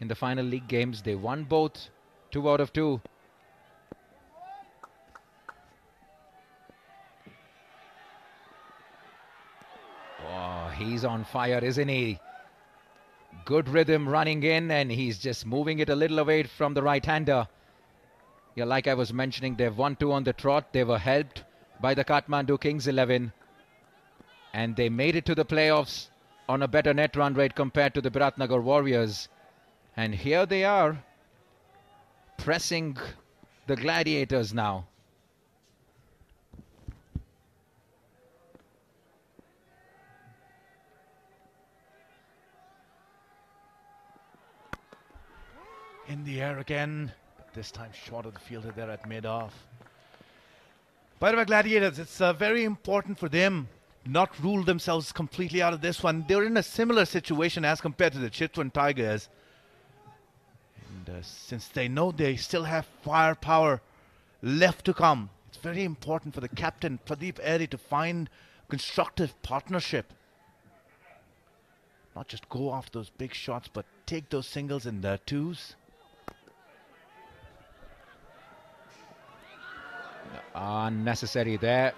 in the final league games. They won both, two out of two. Oh, he's on fire, isn't he? Good rhythm running in, and he's just moving it a little away from the right hander. Yeah, like I was mentioning, they've won two on the trot. They were helped by the Kathmandu Kings 11. And they made it to the playoffs on a better net run rate compared to the Biratnagar Warriors. And here they are, pressing the Gladiators now. In the air again, but this time short of the fielder there at mid off. By the way, Gladiators, it's uh, very important for them not rule themselves completely out of this one. They're in a similar situation as compared to the Chitwan Tigers. Uh, since they know they still have firepower left to come, it's very important for the captain, Pradeep Airee, to find constructive partnership. Not just go after those big shots, but take those singles and uh, twos. Unnecessary there.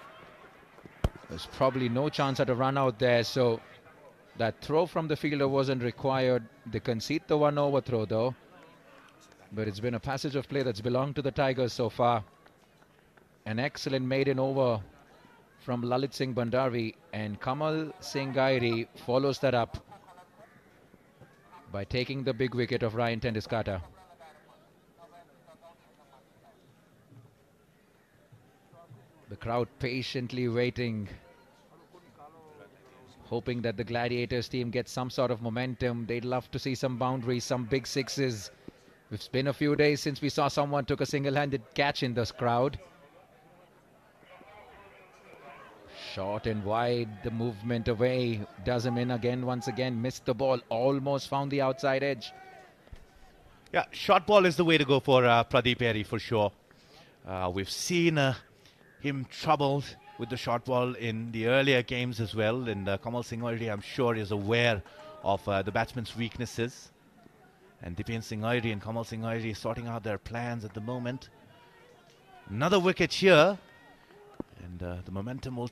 There's probably no chance at a run out there, so that throw from the fielder wasn't required. They concede the one overthrow though. But it's been a passage of play that's belonged to the Tigers so far. An excellent maiden over from Lalit Singh Bhandari and Kamal Singh Airee follows that up by taking the big wicket of Ryan ten Doeschate. The crowd patiently waiting, hoping that the Gladiators team gets some sort of momentum. They'd love to see some boundaries, some big sixes. It's been a few days since we saw someone took a single-handed catch in this crowd. Short and wide, the movement away does him in again once again. Missed the ball, almost found the outside edge. Yeah, short ball is the way to go for uh, Pradeep Airee for sure. Uh, we've seen uh, him troubled with the short ball in the earlier games as well. And uh, Kamal Singh already, I'm sure, is aware of uh, the batsman's weaknesses. And Dipen Singh Airee and Kamal Singh Airee sorting out their plans at the moment. Another wicket here. And uh, the momentum will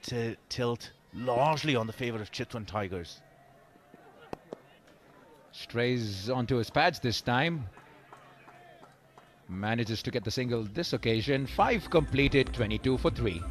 tilt largely on the favour of Chitwan Tigers. Strays onto his pads this time. Manages to get the single this occasion. Five completed, 22 for three.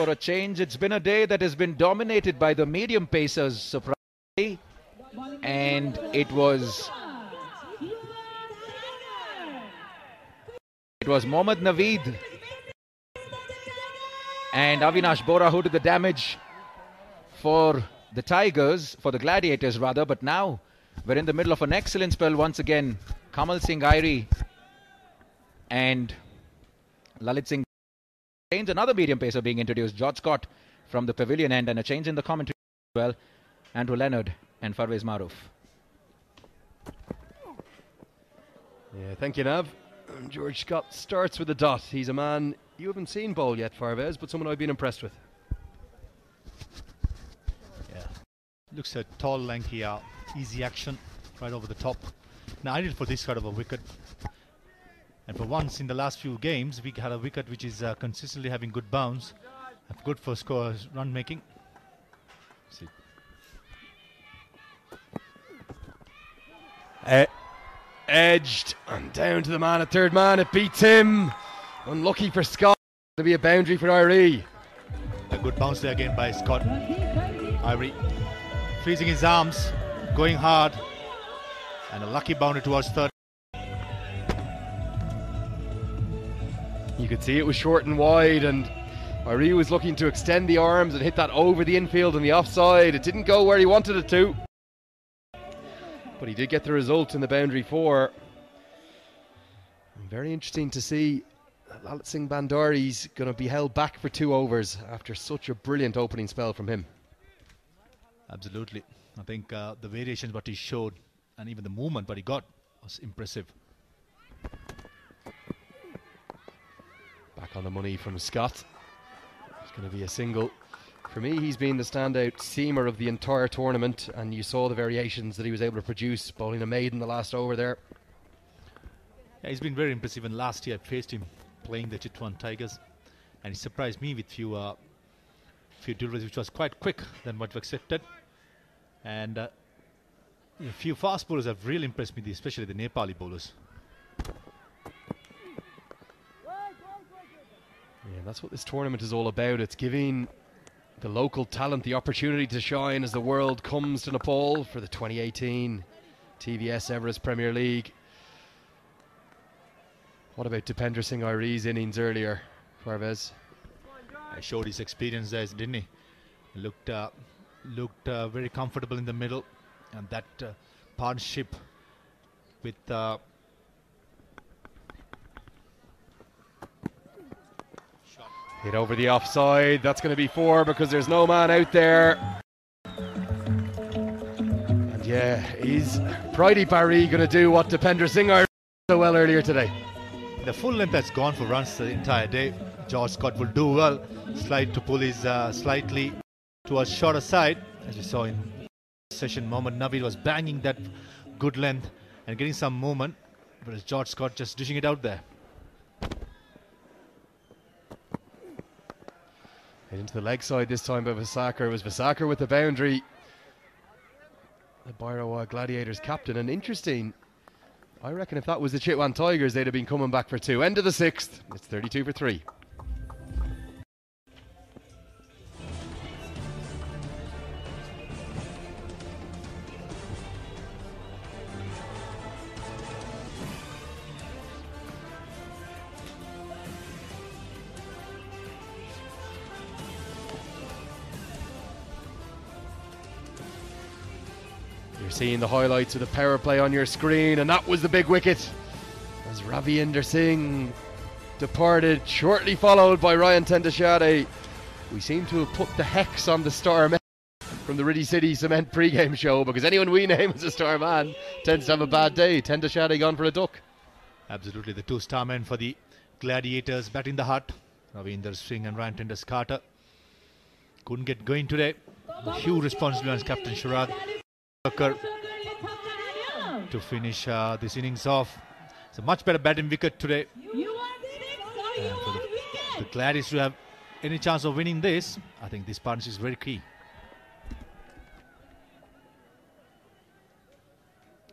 For a change, it's been a day that has been dominated by the medium pacers, surprisingly. And it was. It was Mohammad Naveed and Avinash Bohara who did the damage for the Tigers, for the Gladiators rather. But now we're in the middle of an excellent spell once again. Kamal Singh Airee and Lalit Singh change. Another medium pacer being introduced, George Scott from the pavilion end, and a change in the commentary as well. Andrew Leonard and Farveez Maharoof. Yeah, thank you, Nav. George Scott starts with a dot. He's a man you haven't seen bowl yet, Farveez, but someone I've been impressed with. Yeah. Looks a tall, lanky, uh, easy action right over the top. Now, I ideal for this kind of a wicket. And for once in the last few games, we had a wicket which is uh, consistently having good bounce, and good for score run making. See. Edged and down to the man at third man. It beats him. Unlucky for Scott. To be a boundary for Airee. A good bounce there again by Scott. Ivory freezing his arms, going hard, and a lucky boundary towards third. You could see it was short and wide, and Airee was looking to extend the arms and hit that over the infield and the offside. It didn't go where he wanted it to. But he did get the result in the boundary four. Very interesting to see Lalit Singh Bhandari's going to be held back for two overs after such a brilliant opening spell from him. Absolutely. I think uh, the variations what he showed and even the movement what he got was impressive. Back on the money from Scott. It's going to be a single. For me, he's been the standout seamer of the entire tournament, and you saw the variations that he was able to produce, bowling a maiden the last over there. Yeah, he's been very impressive. And last year I faced him playing the Chitwan Tigers, and he surprised me with few uh, few deliveries, which was quite quick than what we expected. And uh, a few fast bowlers have really impressed me, especially the Nepali bowlers. Yeah, that's what this tournament is all about. It's giving the local talent the opportunity to shine as the world comes to Nepal for the 2018 TVS Everest Premier League. What about Dipendra Singh Airee's innings earlier, Farveez? He showed his experience there, didn't he? Looked uh, looked uh, very comfortable in the middle, and that uh, partnership with Hit over the offside. That's going to be four because there's no man out there. And yeah, is Pridey Barry going to do what Dipendra Singh Airee so well earlier today? the full length that's gone for runs the entire day. George Scott will do well. Slide to pull his uh, slightly towards shorter side, as we saw in session. Mohammad Naveed was banging that good length and getting some movement, whereas George Scott just dishing it out there. Into the leg side this time by Vesawkar. It was Vesawkar with the boundary. The Bhairahawa Gladiators captain. And interesting, I reckon if that was the Chitwan Tigers, they'd have been coming back for two. End of the sixth. It's 32 for three. Seeing the highlights of the power play on your screen, and that was the big wicket. As Ravi Inder Singh departed, shortly followed by Ryan ten Doeschate. We seem to have put the hex on the star man from the Riddhi Siddhi Cement pre-game show because anyone we name as a star man tends to have a bad day. ten Doeschate gone for a duck. Absolutely, the two star men for the Gladiators batting the hut. Ravinder Singh and Ryan ten Doeschate couldn't get going today. A huge responsibility on Captain Sharad Tucker to finish uh, this innings off. It's a much better batting wicket today. The, the Gladiators to have any chance of winning this, I think this partnership is very key.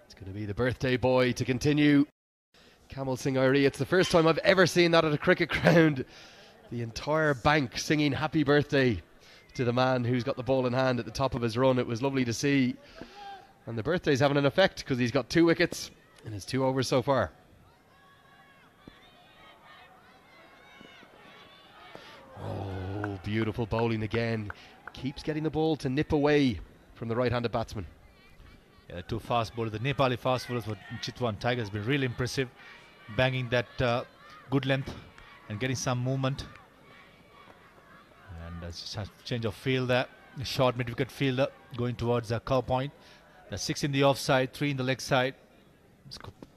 It's going to be the birthday boy to continue. Kamal Singh Airee. It's the first time I've ever seen that at a cricket ground. The entire bank singing happy birthday to the man who's got the ball in hand at the top of his run. It was lovely to see. And the birthday's having an effect because he's got two wickets in his two overs so far. Oh, beautiful bowling again. Keeps getting the ball to nip away from the right handed batsman. Yeah, two fast bowlers, the Nepali fast bowlers for Chitwan Tigers has been really impressive, banging that uh, good length and getting some movement. And uh, a change of field there. Short mid wicket fielder going towards the cow point. The six in the offside, three in the leg side.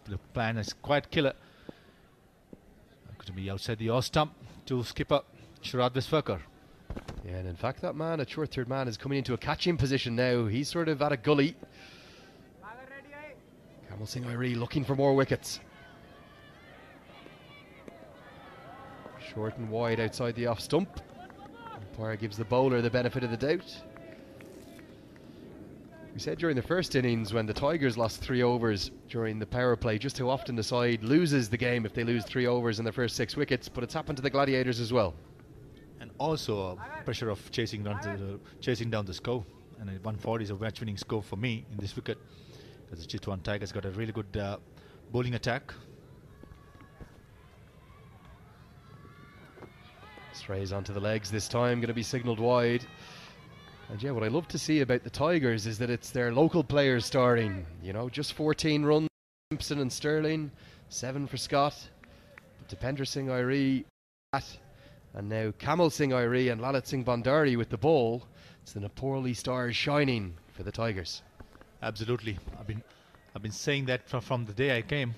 The plan is quite killer. To be outside the off stump to skipper Sharad Vesawkar. Yeah, and in fact, that man, a short third man, is coming into a catching position now. He's sort of at a gully. Kamal Singh looking for more wickets. Short and wide outside the off stump. Umpire gives the bowler the benefit of the doubt. We said during the first innings when the Tigers lost three overs during the power play just how often the side loses the game if they lose three overs in the first six wickets, but it's happened to the Gladiators as well. And also uh, pressure of chasing down the chasing down the score. And uh, 140 is a match winning score for me in this wicket. Because the Chitwan Tigers got a really good uh, bowling attack. Strays onto the legs this time, going to be signalled wide. And yeah, what I love to see about the Tigers is that it's their local players starting. You know, just 14 runs, Simpson and Stirling, seven for Scott. But Dipendra Singh Airee, and now Kamal Singh Airee and Lalit Singh Bhandari with the ball. It's the Nepali stars shining for the Tigers. Absolutely. I've been I've been saying that from, from the day I came.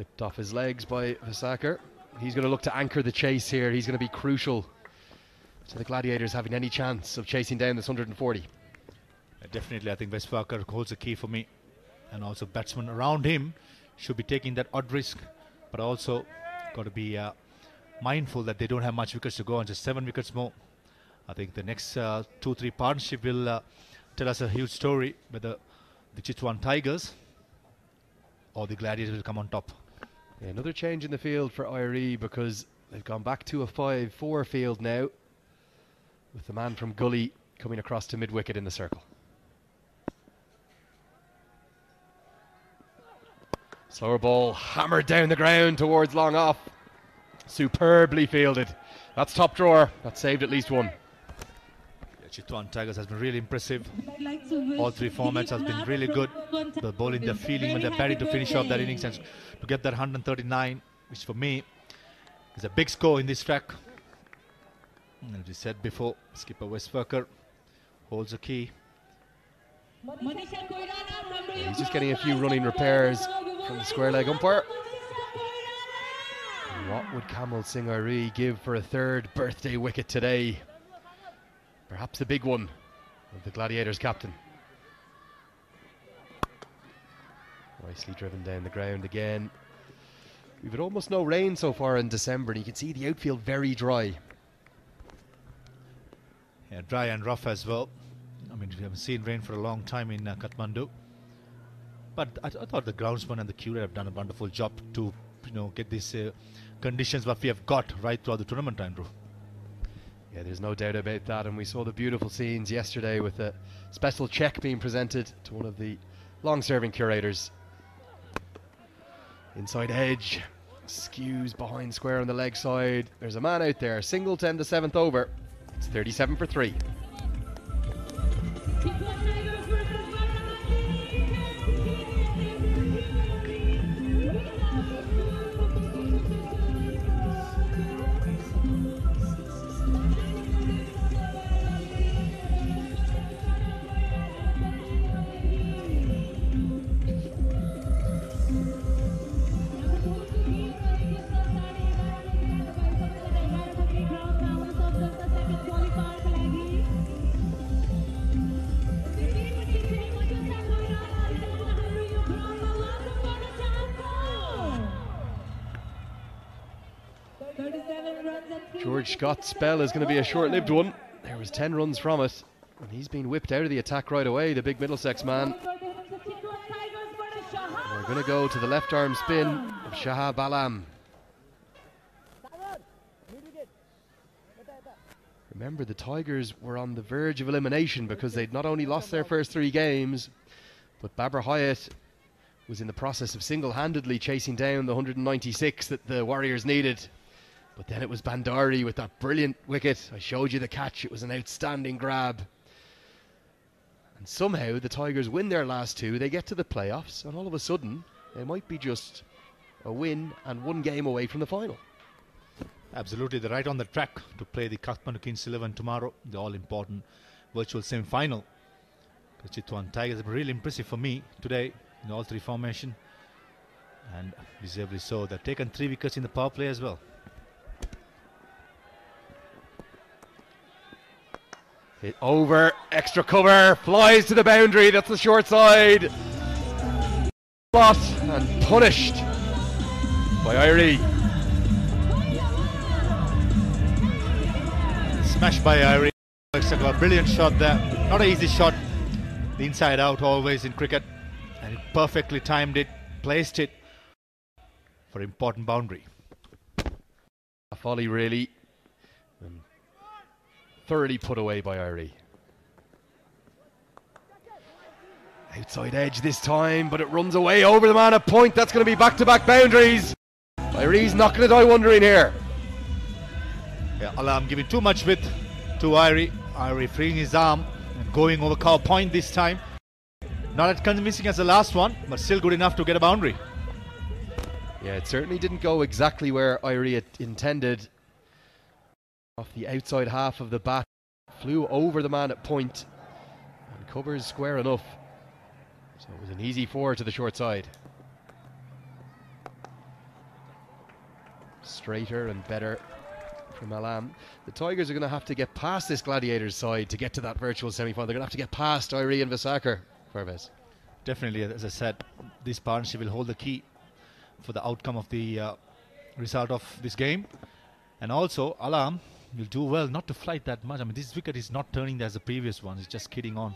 Clipped off his legs by Vesawkar. He's going to look to anchor the chase here. He's going to be crucial to the Gladiators having any chance of chasing down this 140. Uh, definitely, I think Vesawkar holds the key for me. And also, batsmen around him should be taking that odd risk, but also got to be uh, mindful that they don't have much wickets to go on, just seven wickets more. I think the next uh, two, three partnership will uh, tell us a huge story whether the Chitwan Tigers or the Gladiators will come on top. Yeah, another change in the field for IRE because they've gone back to a 5 4 field now with the man from Gully coming across to mid wicket in the circle. Slower ball hammered down the ground towards long off. Superbly fielded. That's top drawer. That saved at least one. Yeah, Chitwan Tigers has been really impressive. All three formats has been really good. The bowling, the feeling when they're batting to finish off that innings and to get that 139, which for me is a big score in this track. And as we said before, skipper Vesawkar holds the key. Yeah, he's just getting a few running repairs from the square leg umpire. What would Kamal Singh Airee give for a third birthday wicket today? Perhaps the big one of the Gladiators captain. Nicely driven down the ground again. We've had almost no rain so far in December, and you can see the outfield very dry. Yeah, dry and rough as well. I mean, we haven't seen rain for a long time in uh, Kathmandu. But I, I, thought the groundsman and the curator have done a wonderful job to, you know, get these uh, conditions what we have got right throughout the tournament, Andrew. Yeah, there's no doubt about that. And we saw the beautiful scenes yesterday with a special check being presented to one of the long serving curators. Inside edge, skews behind square on the leg side. There's a man out there, single 10 to 7th over. It's 37 for 3. Scott's spell is going to be a short lived one. There was 10 runs from it. And he's been whipped out of the attack right away, the big Middlesex man. We're going to go to the left arm spin of Shahab Alam. Remember, the Tigers were on the verge of elimination because they'd not only lost their first three games, but Babar Hayat was in the process of single handedly chasing down the 196 that the Warriors needed. But then it was Bhandari with that brilliant wicket. I showed you the catch, it was an outstanding grab. And somehow the Tigers win their last two, they get to the playoffs, and all of a sudden they might be just a win and one game away from the final. Absolutely, they're right on the track to play the Kathmandu 11 tomorrow, the all-important virtual semi-final. The Chitwan Tigers have been really impressive for me today in all three formation, and deservedly so. They've taken three wickets in the power play as well. Hit over, extra cover, flies to the boundary. That's the short side. Spot and punished by Airee. Smashed by Airee. A brilliant shot there. Not an easy shot. The inside out always in cricket. And he perfectly timed it, placed it for important boundary. A volley really thoroughly put away by Airee. Outside edge this time, but it runs away over the man at point. That's going to be back to back boundaries. Airee's not going to die wondering here. Yeah, I'm um, giving too much width to Airee. Airee freeing his arm and going over cow point this time. Not as convincing as the last one, but still good enough to get a boundary. Yeah, it certainly didn't go exactly where Airee had intended. Off the outside half of the bat, flew over the man at point and covers square enough. So it was an easy four to the short side. Straighter and better from Alam. The Tigers are going to have to get past this Gladiators side to get to that virtual semi final. They're going to have to get past Airee and Vesawkar. Farveez. Definitely, as I said, this partnership will hold the key for the outcome of the uh, result of this game. And also, Alam will do well not to flight that much. I mean, this wicket is not turning as the previous one, it's just skidding on.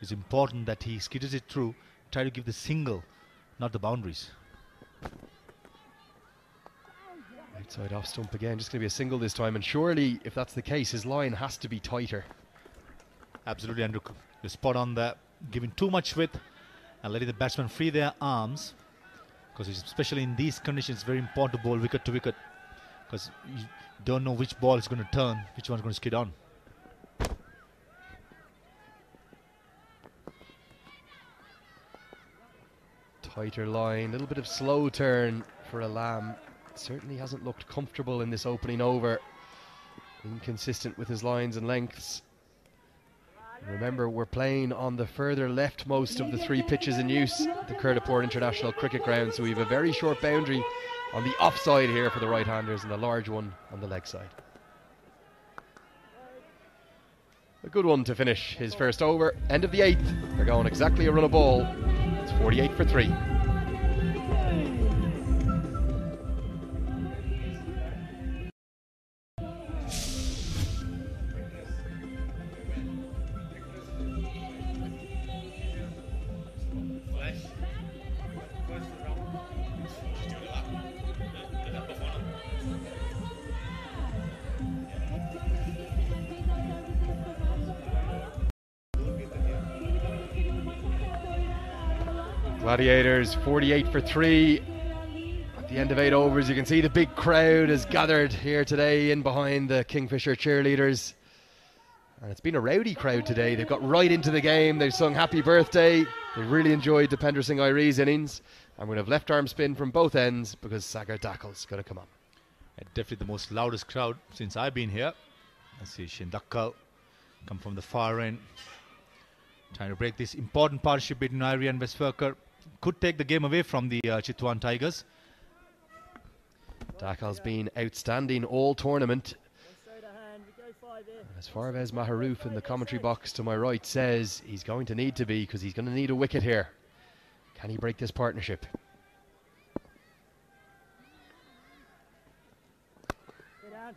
It's important that he skidders it through, try to give the single, not the boundaries. Outside off stump again, just going to be a single this time. And surely, if that's the case, his line has to be tighter. Absolutely, Andrew. You're spot on there. Giving too much width and letting the batsmen free their arms. Because especially in these conditions, it's very important to bowl wicket to wicket. Because don't know which ball is going to turn, which one's going to skid on. Tighter line, a little bit of slow turn for Alam. Certainly hasn't looked comfortable in this opening over. Inconsistent with his lines and lengths. Remember, we're playing on the further leftmost of the three pitches in use, the Kirtipur International Cricket Ground. So we have a very short boundary on the offside here for the right-handers and a large one on the leg side. A good one to finish his first over. End of the eighth. They're going exactly a run of ball. It's 48 for three. Gladiators 48 for 3. At the end of eight overs, you can see the big crowd has gathered here today in behind the Kingfisher cheerleaders. And it's been a rowdy crowd today. They've got right into the game. They've sung happy birthday. They really enjoyed Dipendra Singh Airee's innings. And to have left arm spin from both ends because Sagar Dhakal's going to come on. Definitely the most loudest crowd since I've been here. I see Shindakkal come from the far end. Trying to break this important partnership between Airee and Vesawkar. Could take the game away from the uh, Chitwan Tigers. Dhakal's been outstanding all tournament. As far as Maharoof in the commentary box to my right says, he's going to need to be because he's going to need a wicket here. Can he break this partnership? A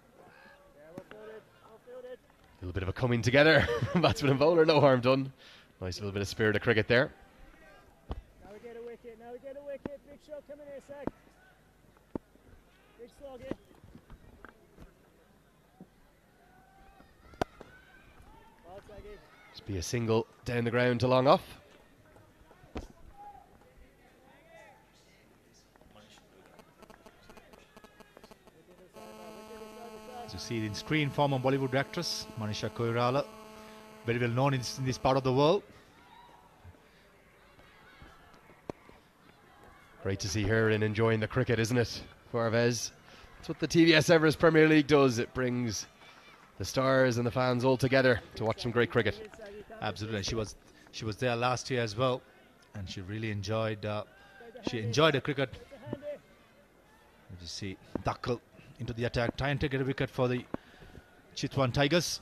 little bit of a coming together. Batsman and bowler, no harm done. Nice little bit of spirit of cricket there. Now we get a wicket, now we get a wicket. Big shot coming here, sec. Big slog here. Well, Saggy. Just be a single down the ground to long off. As you see it in screen, former Bollywood actress Manisha Koirala, very well known in this part of the world. Great to see her and enjoying the cricket, isn't it? Farveez That's what the TVS Everest Premier League does. It brings the stars and the fans all together to watch some great cricket. Absolutely, she was she was there last year as well, and she really enjoyed uh, she enjoyed the cricket. As you see, Dhakal into the attack, try and take a wicket for the Chitwan Tigers.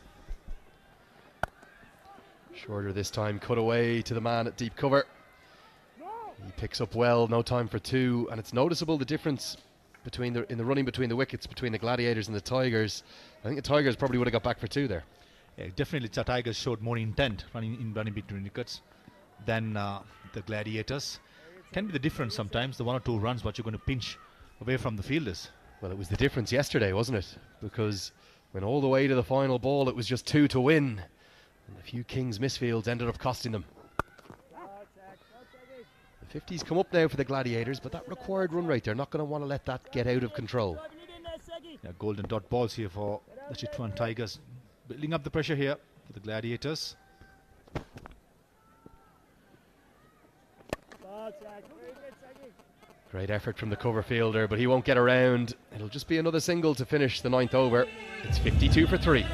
Shorter this time, cut away to the man at deep cover. He picks up well, no time for two, and it's noticeable the difference between the in the running between the wickets between the Gladiators and the Tigers. I think the Tigers probably would have got back for two there. Yeah, definitely the Tigers showed more intent running in running between the wickets than uh, the Gladiators. Can be the difference sometimes, the one or two runs what you're going to pinch away from the fielders. Well, it was the difference yesterday, wasn't it? Because when all the way to the final ball, it was just two to win. And a few Kings misfields ended up costing them. The 50s come up now for the Gladiators, but that required run rate, they're not going to want to let that get out of control. Yeah, golden dot balls here for the Chitwan Tigers. Building up the pressure here for the Gladiators. Great effort from the cover fielder, but he won't get around. It'll just be another single to finish the ninth over. It's 52 for three.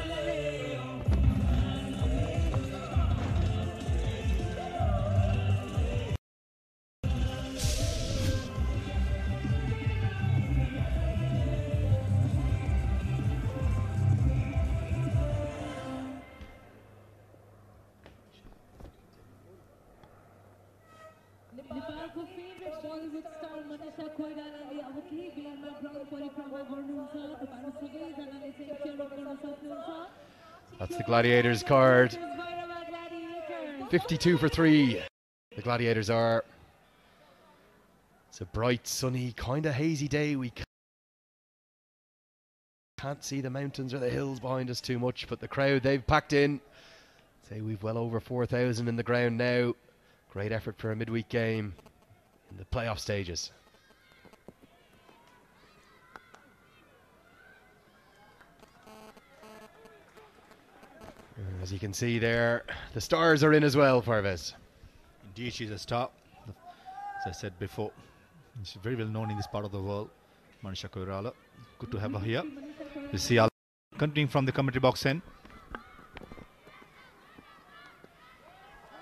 Gladiators card. 52 for three. The Gladiators are. It's a bright, sunny, kind of hazy day. We can't see the mountains or the hills behind us too much, but the crowd they've packed in. Say we've well over 4,000 in the ground now. Great effort for a midweek game in the playoff stages. As you can see there, the stars are in as well, Parvez. Indeed, she's a star. As I said before, she's very well known in this part of the world. Manisha Koirala. Good to have her here. We see our continuing from the commentary box end.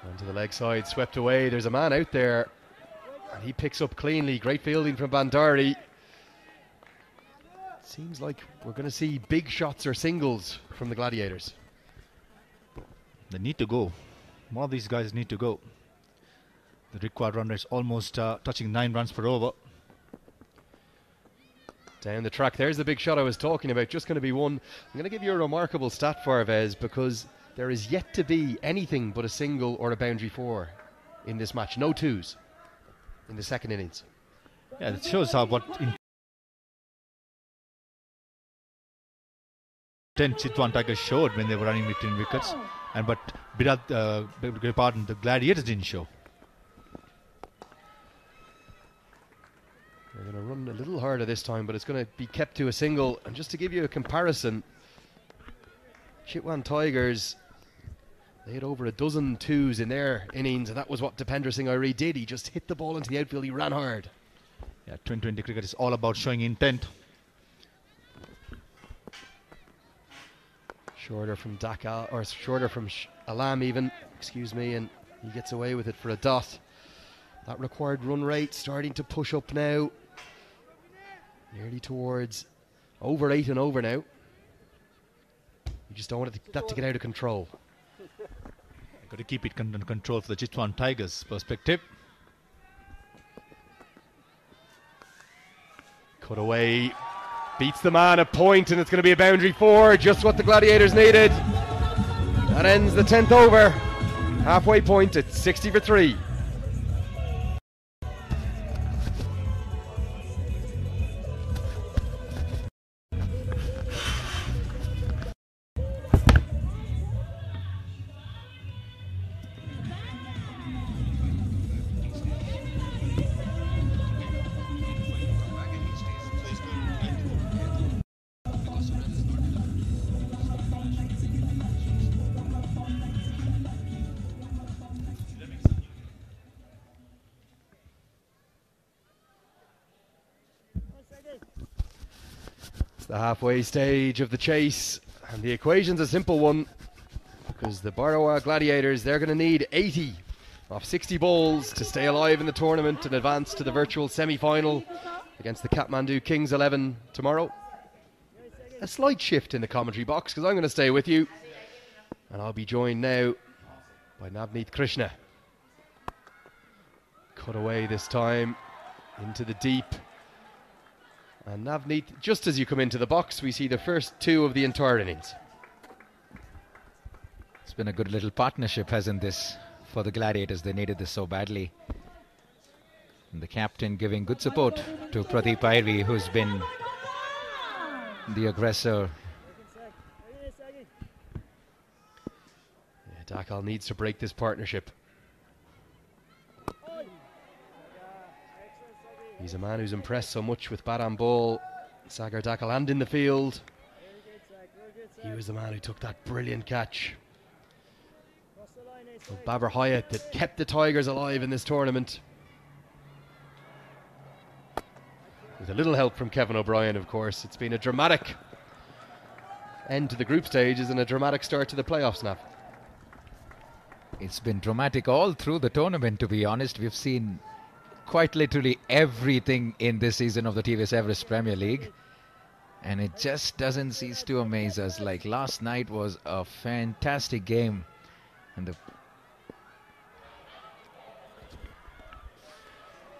Onto the leg side, swept away. There's a man out there, and he picks up cleanly. Great fielding from Bhandari. Seems like we're going to see big shots or singles from the Gladiators. They need to go. One of these guys need to go. The required run rate is almost uh, touching nine runs per over. Down the track, there's the big shot I was talking about. Just going to be one. I'm going to give you a remarkable stat, Farveez, because there is yet to be anything but a single or a boundary four in this match. No twos in the second innings. Yeah, it shows how what intent Chitwan Tigers showed when they were running between wickets, and but Birat, uh, beg beg your pardon, the Gladiators didn't show. They're going to run a little harder this time, but it's going to be kept to a single. And just to give you a comparison, Chitwan Tigers, they had over a dozen twos in their innings, and that was what Dipendra Singh Airee did. He just hit the ball into the outfield, he ran hard. Yeah, 2020 cricket is all about showing intent. Shorter from Daka, or shorter from Alam, even, excuse me, and he gets away with it for a dot. That required run rate starting to push up now. Nearly towards over eight and over now. You just don't want to, that to get out of control. Got to keep it con- under control for the Chitwan Tigers perspective. Cut away. Beats the man a point, and it's going to be a boundary four, just what the Gladiators needed. That ends the 10th over. Halfway point at 60 for 3. The halfway stage of the chase, and the equation's a simple one because the Bhairahawa Gladiators they're going to need 80 off 60 balls to stay alive in the tournament and advance to the virtual semi-final against the Kathmandu Kings 11 tomorrow. A slight shift in the commentary box because I'm going to stay with you, and I'll be joined now by Navneet Krishna. Cut away this time into the deep. And Navneet, just as you come into the box, we see the first two of the entire innings. It's been a good little partnership, hasn't this, for the Gladiators? They needed this so badly. And the captain giving good support to Pradeep Airee, who's been the aggressor. Yeah, Dhakal needs to break this partnership. He's a man who's impressed so much with bat and ball. Sagar Dhakal and in the field. He was the man who took that brilliant catch. Babar Hayat that kept the Tigers alive in this tournament. With a little help from Kevin O'Brien, of course. It's been a dramatic end to the group stages and a dramatic start to the playoffs now. It's been dramatic all through the tournament, to be honest. We've seen quite literally everything in this season of the TVS Everest Premier League. And it just doesn't cease to amaze us. Like last night was a fantastic game. And the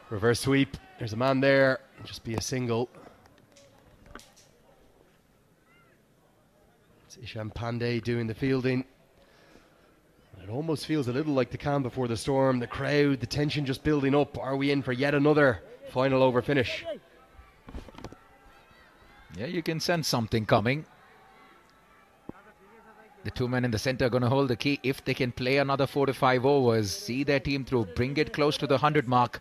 Reverse sweep. There's a man there. Just be a single. It's Ishan Pandey doing the fielding. It almost feels a little like the calm before the storm. The crowd, the tension just building up. Are we in for yet another final over finish? Yeah, you can sense something coming. The two men in the center are going to hold the key. If they can play another four to five overs, see their team through, bring it close to the 100 mark.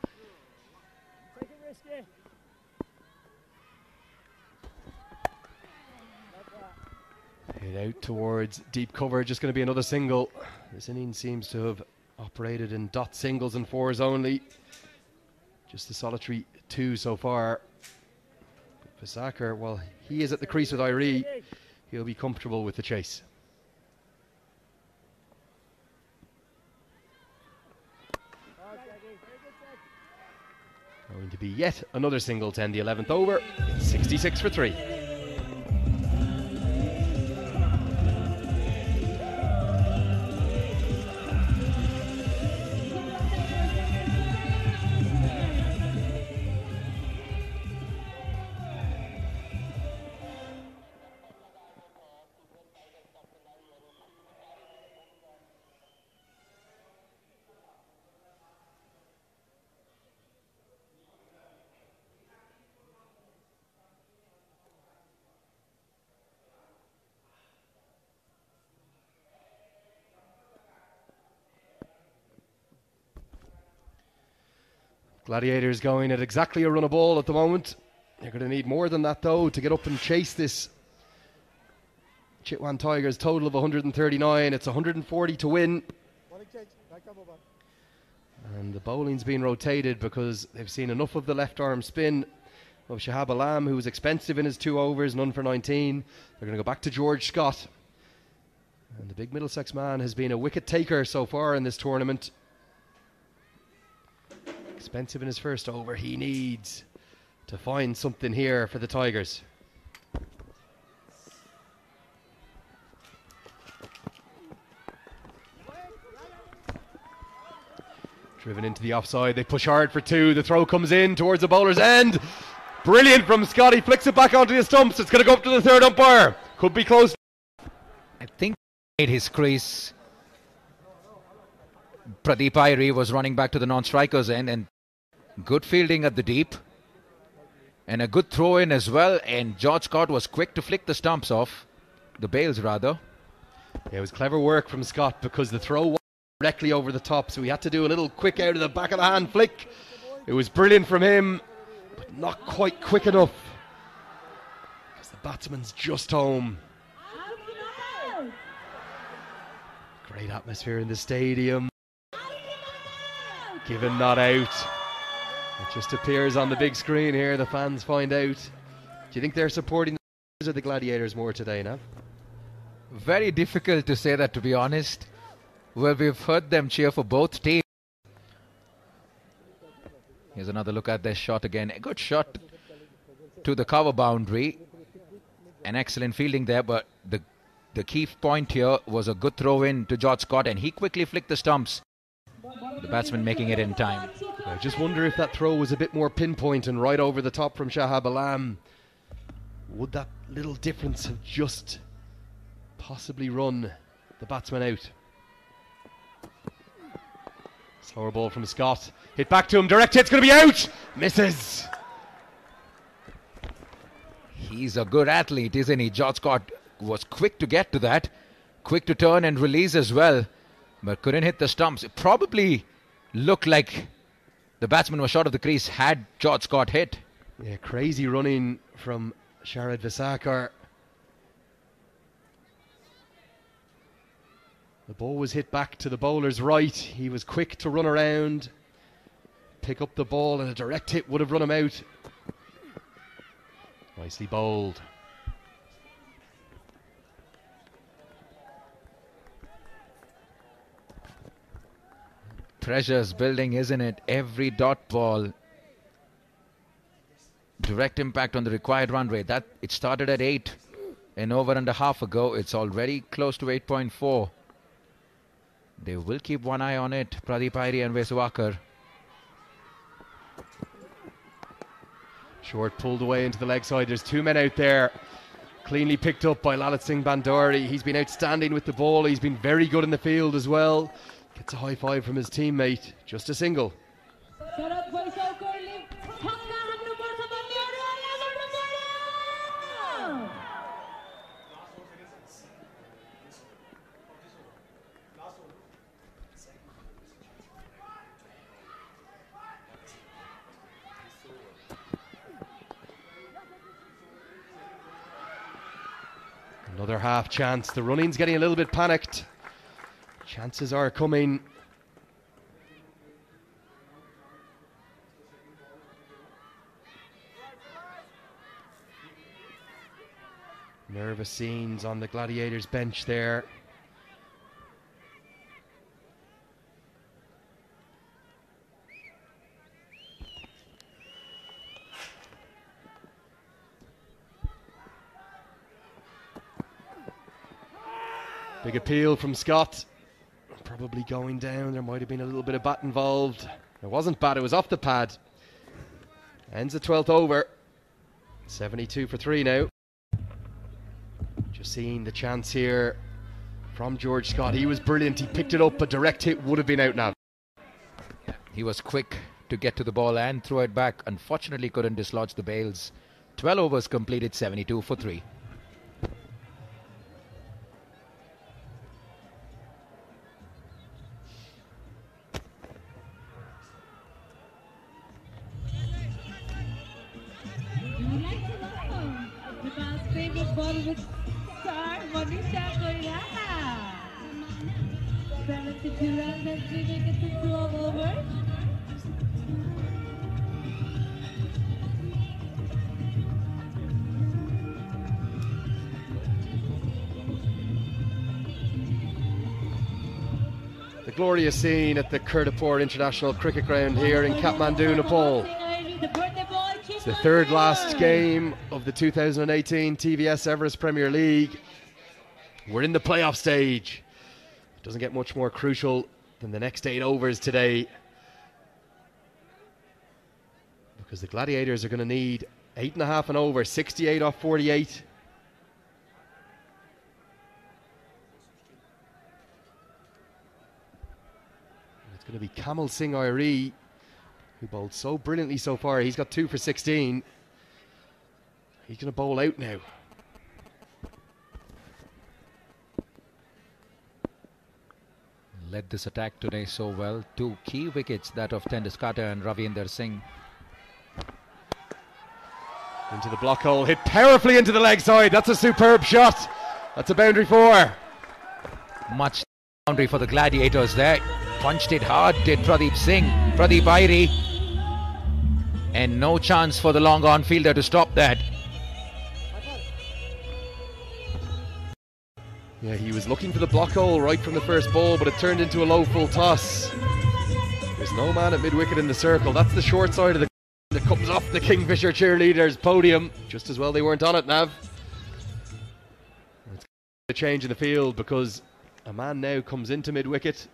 Head out towards deep cover. Just going to be another single. This inning seems to have operated in dot singles and fours only. Just a solitary two so far. But well, he is at the crease with Airee. He'll be comfortable with the chase. Going to be yet another single 10, the 11th over. It's 66 for three. Gladiators going at exactly a run of ball at the moment. They're going to need more than that though to get up and chase this Chitwan Tigers total of 139. It's 140 to win. And the bowling's been rotated because they've seen enough of the left arm spin of Shahab Alam, who was expensive in his two overs, none for 19. They're going to go back to George Scott. And the big Middlesex man has been a wicket taker so far in this tournament. Expensive in his first over. He needs to find something here for the Tigers. Driven into the offside. They push hard for two. The throw comes in towards the bowler's end. Brilliant from Scotty. Flicks it back onto the stumps. It's going to go up to the third umpire. Could be close. I think made his crease. Pradeep Airee was running back to the non-strikers end and good fielding at the deep. And a good throw in as well. And George Scott was quick to flick the stumps off. The bails rather. Yeah, it was clever work from Scott because the throw was directly over the top, so he had to do a little quick out of the back of the hand flick. It was brilliant from him, but not quite quick enough. Because the batsman's just home. Great atmosphere in the stadium. Given not out. It just appears on the big screen here. The fans find out. Do you think they're supporting the Gladiators more today, now? Very difficult to say that, to be honest. Well, we've heard them cheer for both teams. Here's another look at their shot again. A good shot to the cover boundary. An excellent fielding there, but the the key point here was a good throw in to George Scott, and he quickly flicked the stumps. The batsman making it in time. I just wonder if that throw was a bit more pinpoint and right over the top from Shahab Alam. Would that little difference have just possibly run the batsman out? Slower ball from Scott. Hit back to him. Direct hit's going to be out. Misses. He's a good athlete, isn't he? George Scott was quick to get to that, quick to turn and release as well, but couldn't hit the stumps. It probably looked like the batsman was short of the crease had George Scott hit. Yeah, crazy running from Sharad Vesawkar. The ball was hit back to the bowler's right. He was quick to run around, pick up the ball, and a direct hit would have run him out. Nicely bowled. Pressure's building, isn't it? Every dot ball. Direct impact on the required run rate. That it started at eight an over and a half ago. It's already close to 8.4. They will keep one eye on it. Pradeep Airee and Vesawkar. Short pulled away into the leg side. There's two men out there. Cleanly picked up by Lalit Singh Bhandari. He's been outstanding with the ball. He's been very good in the field as well. Gets a high five from his teammate. Just a single. Another half chance. The running's getting a little bit panicked. Chances are coming. Nervous scenes on the Gladiators bench there. Big appeal from Scott. Probably going down. There might have been a little bit of bat involved. It wasn't bad, it was off the pad. Ends the 12th over. 72 for 3 now. Just seeing the chance here from George Scott. He was brilliant. He picked it up. A direct hit would have been out now. He was quick to get to the ball and throw it back. Unfortunately, couldn't dislodge the bails. 12 overs completed, 72 for 3. At the Kirtipur International Cricket Ground here in Kathmandu, Nepal. It's the third last game of the 2018 TVS Everest Premier League. We're in the playoff stage. It doesn't get much more crucial than the next eight overs today. Because the Gladiators are going to need eight and a half and over, 68 off 48. Going to be Kamal Singh Airee who bowled so brilliantly so far. He's got two for 16. He's going to bowl out now. Led this attack today so well. Two key wickets, that of ten Doeschate and Ravinder Singh. Into the block hole, hit powerfully into the leg side. That's a superb shot. That's a boundary four. Much boundary for the Gladiators there. Punched it hard, did Pradeep Singh. Pradeep Airee. And no chance for the long on fielder to stop that. Yeah, he was looking for the block hole right from the first ball, but it turned into a low full toss. There's no man at mid wicket in the circle. That's the short side of the that comes off the Kingfisher cheerleaders podium. Just as well they weren't on it, Nav. It's a change in the field because a man now comes into mid wicket.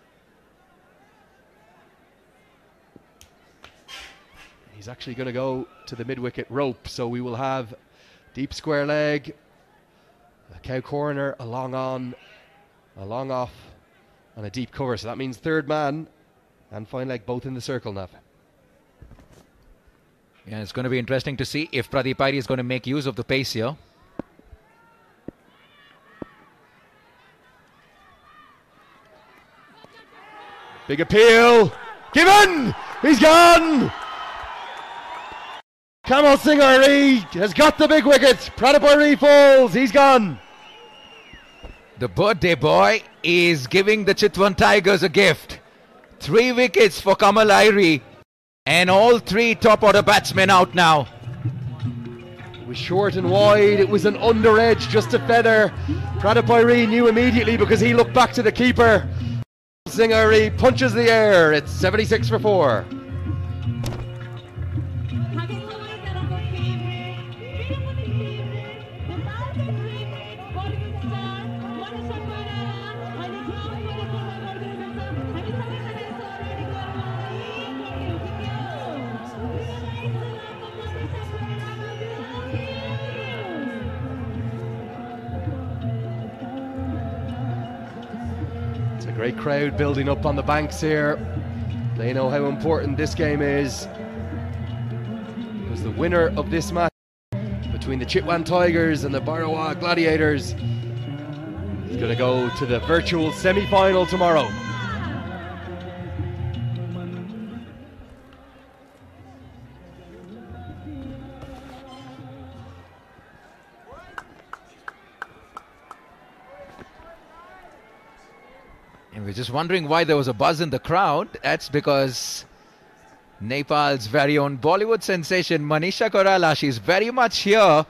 He's actually going to go to the mid wicket rope, so we will have deep square leg, a cow corner, a long on, a long off, and a deep cover. So that means third man and fine leg both in the circle, now. Yeah, it's going to be interesting to see if Pradeep Airee is going to make use of the pace here. Big appeal. Given! He's gone! Kamal Singh Airee has got the big wicket. Pradeep Airee falls. He's gone. The birthday boy is giving the Chitwan Tigers a gift. Three wickets for Kamal Airee and all three top order batsmen out now. It was short and wide. It was an under edge, just a feather. Pradeep Airee knew immediately because he looked back to the keeper. Singh Airee punches the air. It's 76 for 4. Great crowd building up on the banks here. They know how important this game is. Because the winner of this match between the Chitwan Tigers and the Bhairahawa Gladiators is going to go to the virtual semi final tomorrow. We're just wondering why there was a buzz in the crowd. That's because Nepal's very own Bollywood sensation Manisha Koirala, she's very much here.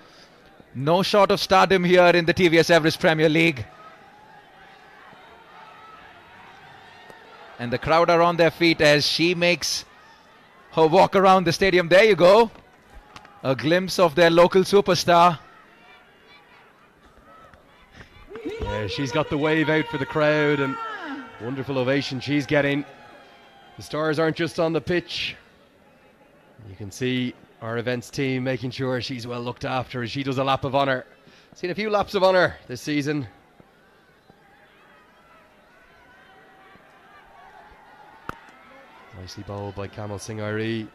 No short of stardom here in the TVS Everest Premier League. And the crowd are on their feet as she makes her walk around the stadium. There you go. A glimpse of their local superstar. Yeah, she's got the wave out for the crowd and wonderful ovation she's getting. The stars aren't just on the pitch. You can see our events team making sure she's well looked after as she does a lap of honour. Seen a few laps of honour this season. Nicely bowled by Kamal Singh.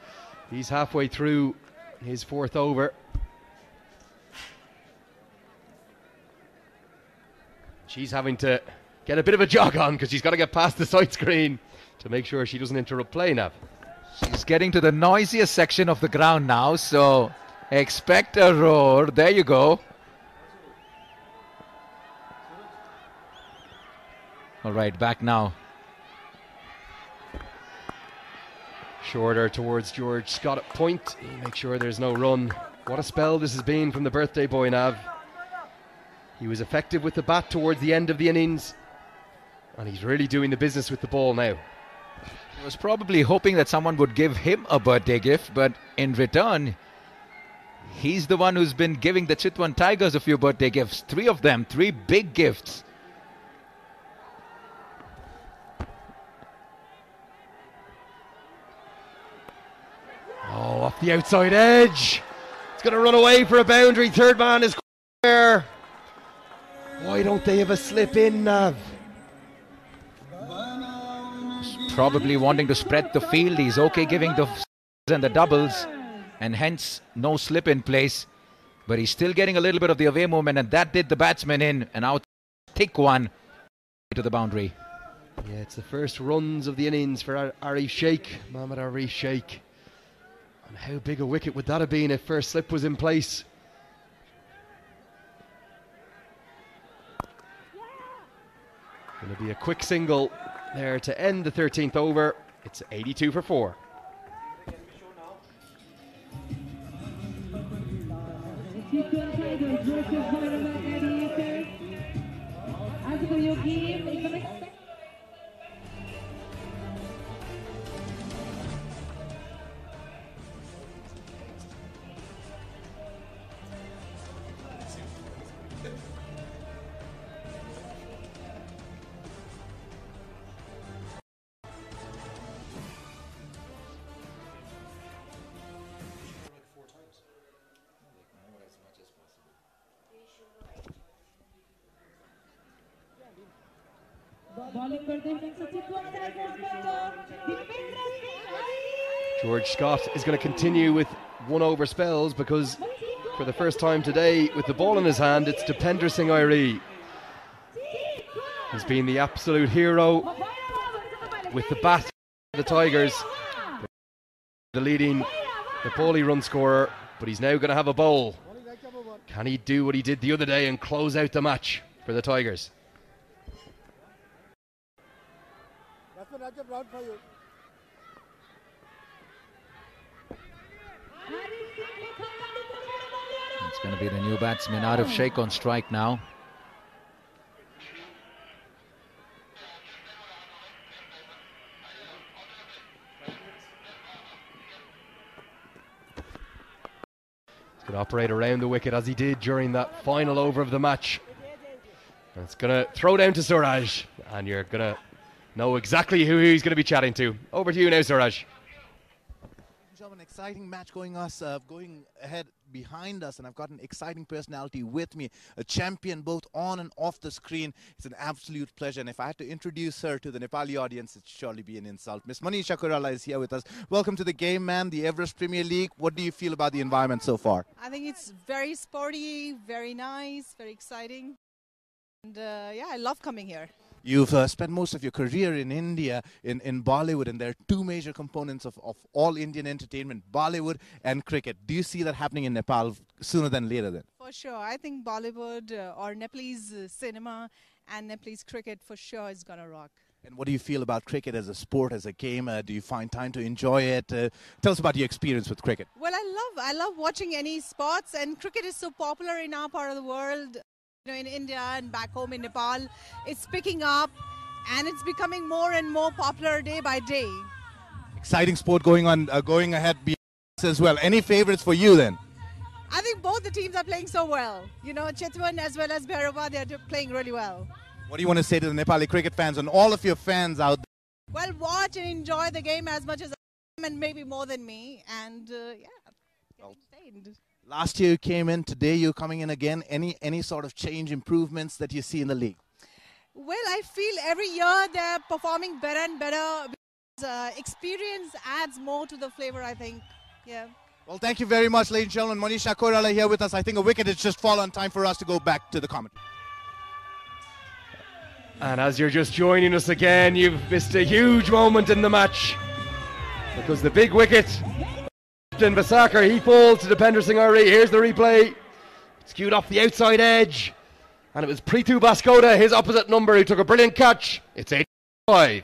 He's halfway through his fourth over. She's having to get a bit of a jog on because she's got to get past the side screen to make sure she doesn't interrupt play now. She's getting to the noisiest section of the ground now, so expect a roar. There you go. All right, back now. Shorter towards George Scott at point. Make sure there's no run. What a spell this has been from the birthday boy Nav. He was effective with the bat towards the end of the innings, and he's really doing the business with the ball now. He was probably hoping that someone would give him a birthday gift, but in return, he's the one who's been giving the Chitwan Tigers a few birthday gifts. Three of them, three big gifts. Oh, off the outside edge. It's going to run away for a boundary. Third man is there. Why don't they have a slip in, Nav? Probably wanting to spread the field. He's okay giving the and the doubles, and hence no slip in place. But he's still getting a little bit of the away movement, and that did the batsman in. And out, thick one to the boundary. Yeah, it's the first runs of the innings for Ar- Arif Sheikh, Mohammad Arif Sheikh. And how big a wicket would that have been if first slip was in place? Going to be a quick single there to end the 13th over. It's 82 for 4. Game, George Scott is going to continue with one over spells because for the first time today, with the ball in his hand, it's Dipendra Singh Airee. He's been the absolute hero with the bat the Tigers, the leading Nepali run scorer, but he's now going to have a bowl. Can he do what he did the other day and close out the match for the Tigers? Batsman Rajab, round for you. It's going to be the new batsman out of Sheikh on strike now. He's going to operate around the wicket as he did during that final over of the match. And it's going to throw down to Suraj, and you're going to know exactly who he's going to be chatting to. Over to you now, Suraj. Gentlemen, exciting match going us uh, going ahead behind us, and I've got an exciting personality with me, a champion both on and off the screen. It's an absolute pleasure, and if I had to introduce her to the Nepali audience, it'd surely be an insult. Miss Manisha Koirala is here with us. Welcome to the game, man. The Everest Premier League. What do you feel about the environment so far? I think it's very sporty, very nice, very exciting. And uh, yeah, I love coming here. You've uh, spent most of your career in India, in, in Bollywood, and there are two major components of, of all Indian entertainment Bollywood and cricket. Do you see that happening in Nepal sooner than later then? For sure. I think Bollywood uh, or Nepalese uh, cinema and Nepalese cricket for sure is going to rock. And what do you feel about cricket as a sport, as a game? Uh, do you find time to enjoy it? Uh, tell us about your experience with cricket. Well, I love I love watching any sports, and cricket is so popular in our part of the world. You know, in India and back home in Nepal, it's picking up, and it's becoming more and more popular day by day. Exciting sport going on, uh, going ahead as well. Any favorites for you then? I think both the teams are playing so well. You know, Chitwan as well as Bhairahawa, they're playing really well. What do you want to say to the Nepali cricket fans and all of your fans out there? Well, watch and enjoy the game as much as I am, and maybe more than me. And uh, yeah, get entertained. Last year you came in, today you're coming in again. Any any sort of change, improvements that you see in the league? Well, I feel every year they're performing better and better. Because, uh, experience adds more to the flavor, I think. Yeah. Well, thank you very much, ladies and gentlemen. Manisha Koirala here with us. I think a wicket has just fallen. Time for us to go back to the commentary. And as you're just joining us again, you've missed a huge moment in the match because the big wicket, Captain Vesawkar, he falls to Dipendra Singh. Here's the replay. Skewed off the outside edge, and it was Prithu Baskota, his opposite number, who took a brilliant catch. It's 85.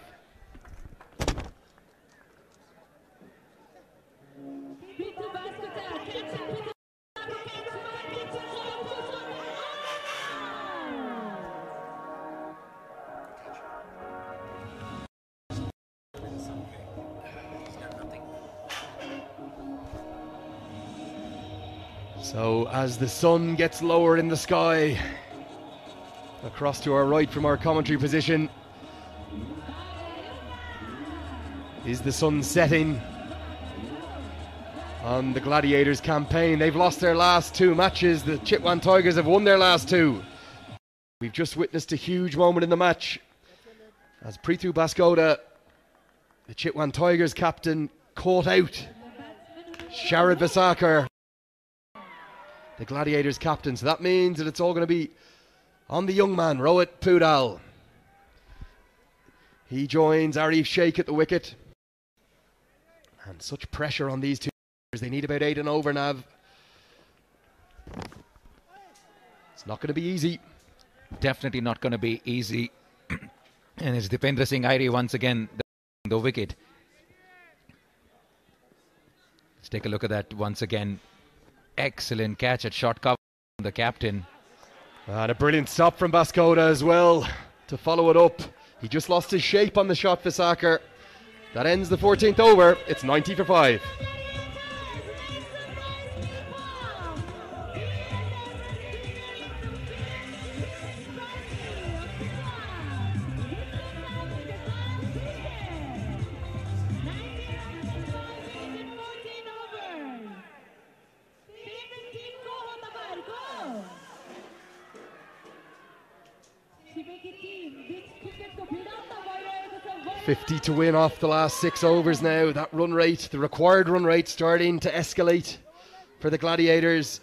So, as the sun gets lower in the sky, across to our right from our commentary position is the sun setting on the Gladiators campaign. They've lost their last two matches. The Chitwan Tigers have won their last two. We've just witnessed a huge moment in the match as Prithu Baskota, the Chitwan Tigers captain, caught out Sharad Vesawkar the Gladiators captain. So that means that it's all going to be on the young man, Rohit Paudel. He joins Arif Sheikh at the wicket. And such pressure on these two. They need about eight and over, Nav. It's not going to be easy. Definitely not going to be easy. and it's Dipendra Singh Airee once again, the, the wicket. Let's take a look at that once again. Excellent catch at short cover the captain. And a brilliant stop from Baskota as well. to follow it up. He just lost his shape on the shot, Vesawkar. That ends the 14th over. It's 90 for 5. Fifty to win off the last six overs now. That run rate, the required run rate, starting to escalate for the Gladiators.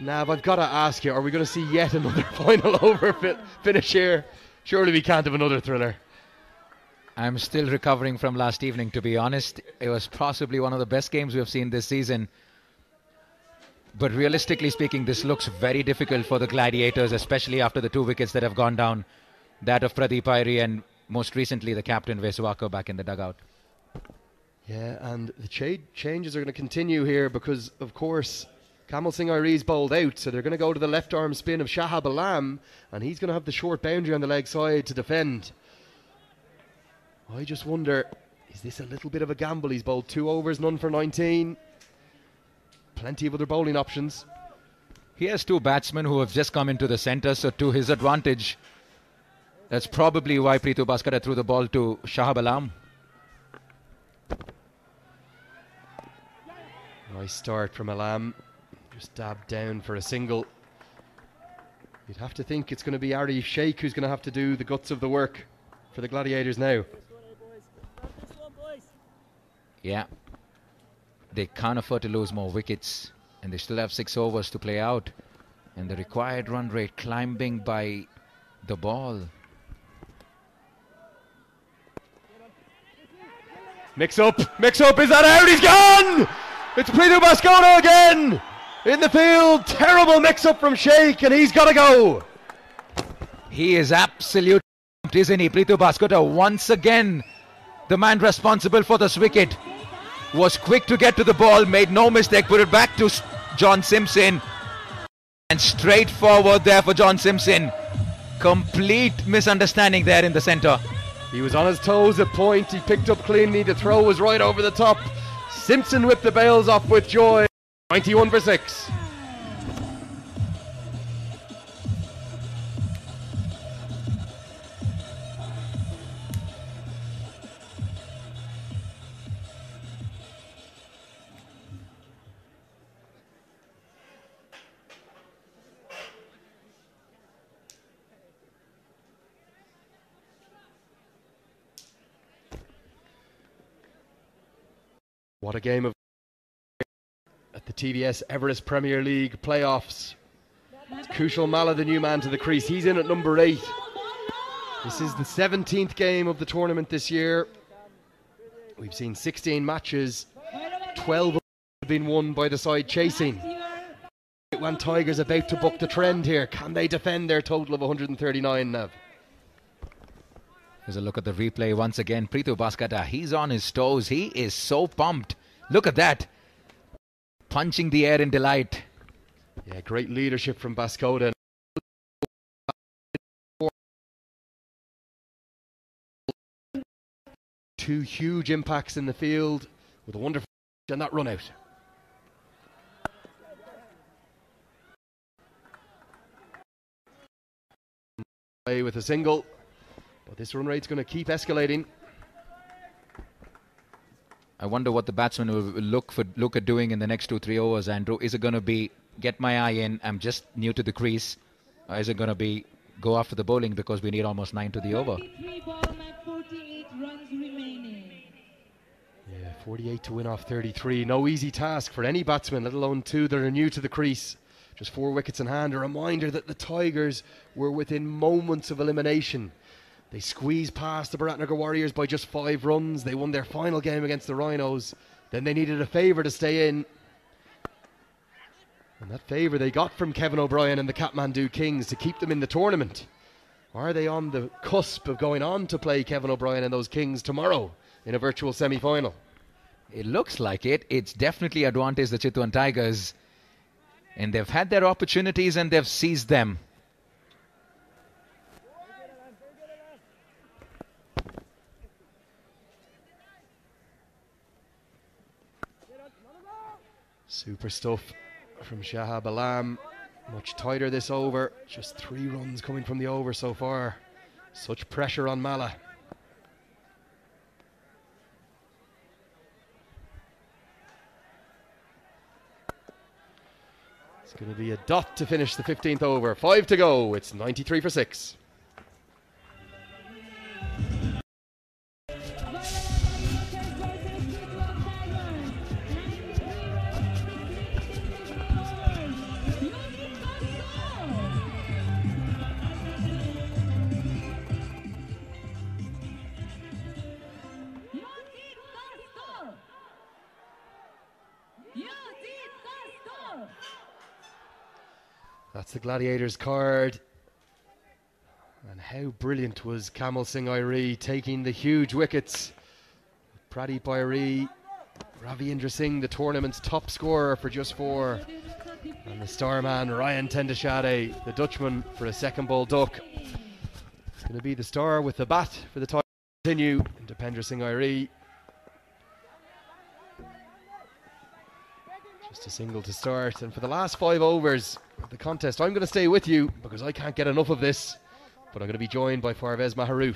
Nav, I've got to ask you: Are we going to see yet another final over fi- finish here? Surely we can't have another thriller. I'm still recovering from last evening, to be honest. It was possibly one of the best games we've seen this season. But realistically speaking, this looks very difficult for the Gladiators, especially after the two wickets that have gone down that of Pradeep Airee and most recently the captain Vesawkar back in the dugout. Yeah, and the cha- changes are going to continue here because, of course, Kamal Singh Airee's bowled out, so they're going to go to the left arm spin of Shahab Alam, and he's going to have the short boundary on the leg side to defend. I just wonder, is this a little bit of a gamble? He's bowled two overs, none for 19. Plenty of other bowling options. He has two batsmen who have just come into the centre, so to his advantage, that's probably why Prithu Baskota threw the ball to Shahab Alam. Nice start from Alam. Just dabbed down for a single. You'd have to think it's going to be Arif Sheikh who's going to have to do the guts of the work for the Gladiators now. Yeah. They can't afford to lose more wickets, and they still have six overs to play out. And the required run rate climbing by the ball. Mix up, mix up, is that out? He's gone! It's Prithu Baskota again! In the field, terrible mix up from Sheikh, and he's got to go! He is absolutely isn't he? Baskota once again, the man responsible for this wicket, was quick to get to the ball, made no mistake, put it back to John Simpson, and straight forward there for John Simpson. Complete misunderstanding there in the centre. He was on his toes at point, he picked up cleanly, the throw was right over the top. Simpson whipped the bails off with joy. 91 for 6. What a game of at the TVS Everest Premier League playoffs. Kushal Malla, the new man to the crease. He's in at number eight. This is the 17th game of the tournament this year. We've seen 16 matches, 12 have been won by the side chasing. When Tigers about to book the trend here, can they defend their total of 139 now? Here's a look at the replay once again. Prithu Baskota, he's on his toes. He is so pumped. Look at that. Punching the air in delight. Yeah, great leadership from Baskota. Two huge impacts in the field with a wonderful and that run out. With a single, but this run rate's going to keep escalating. I wonder what the batsman will will look for look at doing in the next two three overs. Andrew, is it going to be get my eye in? I'm just new to the crease. Or is it going to be go after the bowling because we need almost nine to the over? 33 ball at 48 runs remaining. Yeah, 48 to win off 33. No easy task for any batsman, let alone two that are new to the crease. Just four wickets in hand. A reminder that the Tigers were within moments of elimination. They squeezed past the Biratnagar Warriors by just five runs. They won their final game against the Rhinos. Then they needed a favour to stay in. And that favour they got from Kevin O'Brien and the Kathmandu Kings to keep them in the tournament. Are they on the cusp of going on to play Kevin O'Brien and those Kings tomorrow in a virtual semi final? It looks like it. It's definitely advantage the Chitwan Tigers. And they've had their opportunities and they've seized them. Super stuff from Shahab Alam. Much tighter this over. Just three runs coming from the over so far. Such pressure on Malla. It's going to be a dot to finish the 15th over. Five to go. It's 93 for six. That's the Gladiators card. And how brilliant was Kamal Singh Airee taking the huge wickets. Pradeep Airee, Ravi Indra Singh, the tournament's top scorer for just four. And the star man Ryan ten Doeschate, the Dutchman, for a second ball duck. It's going to be the star with the bat for the time continue. Dipendra Singh Airee. Just a single to start. And for the last five overs of the contest, I'm going to stay with you because I can't get enough of this. But I'm going to be joined by Farveez Maharoof.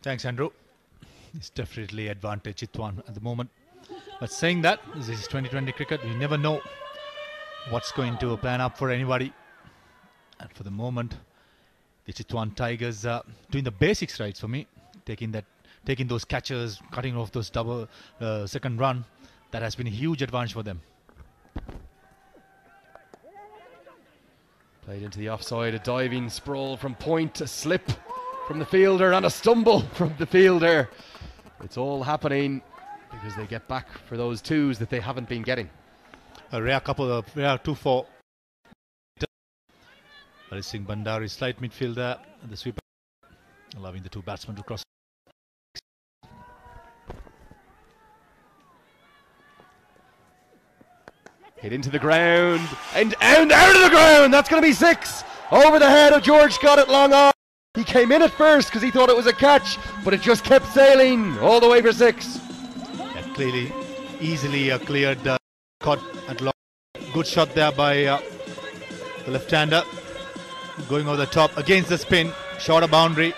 Thanks, Andrew. It's definitely advantage Chitwan at the moment. But saying that, this is 2020 cricket. You never know what's going to plan up for anybody. And for the moment, the Chitwan Tigers are doing the basics right for me, taking that, taking those catches, cutting off those double uh, second run. That has been a huge advantage for them. Played into the offside, a diving sprawl from point, a slip from the fielder, and a stumble from the fielder. It's all happening because they get back for those twos that they haven't been getting. Uh, a rare couple of rare two for Harit Singh Bhandari, slight midfielder, the sweeper, allowing the two batsmen to cross. Hit into the ground and, and out of the ground. That's going to be six over the head of George Scott at long on. He came in at first because he thought it was a catch, but it just kept sailing all the way for six. Yeah, clearly, easily uh, cleared uh, caught at long. Good shot there by uh, the left-hander, going over the top against the spin, short a boundary.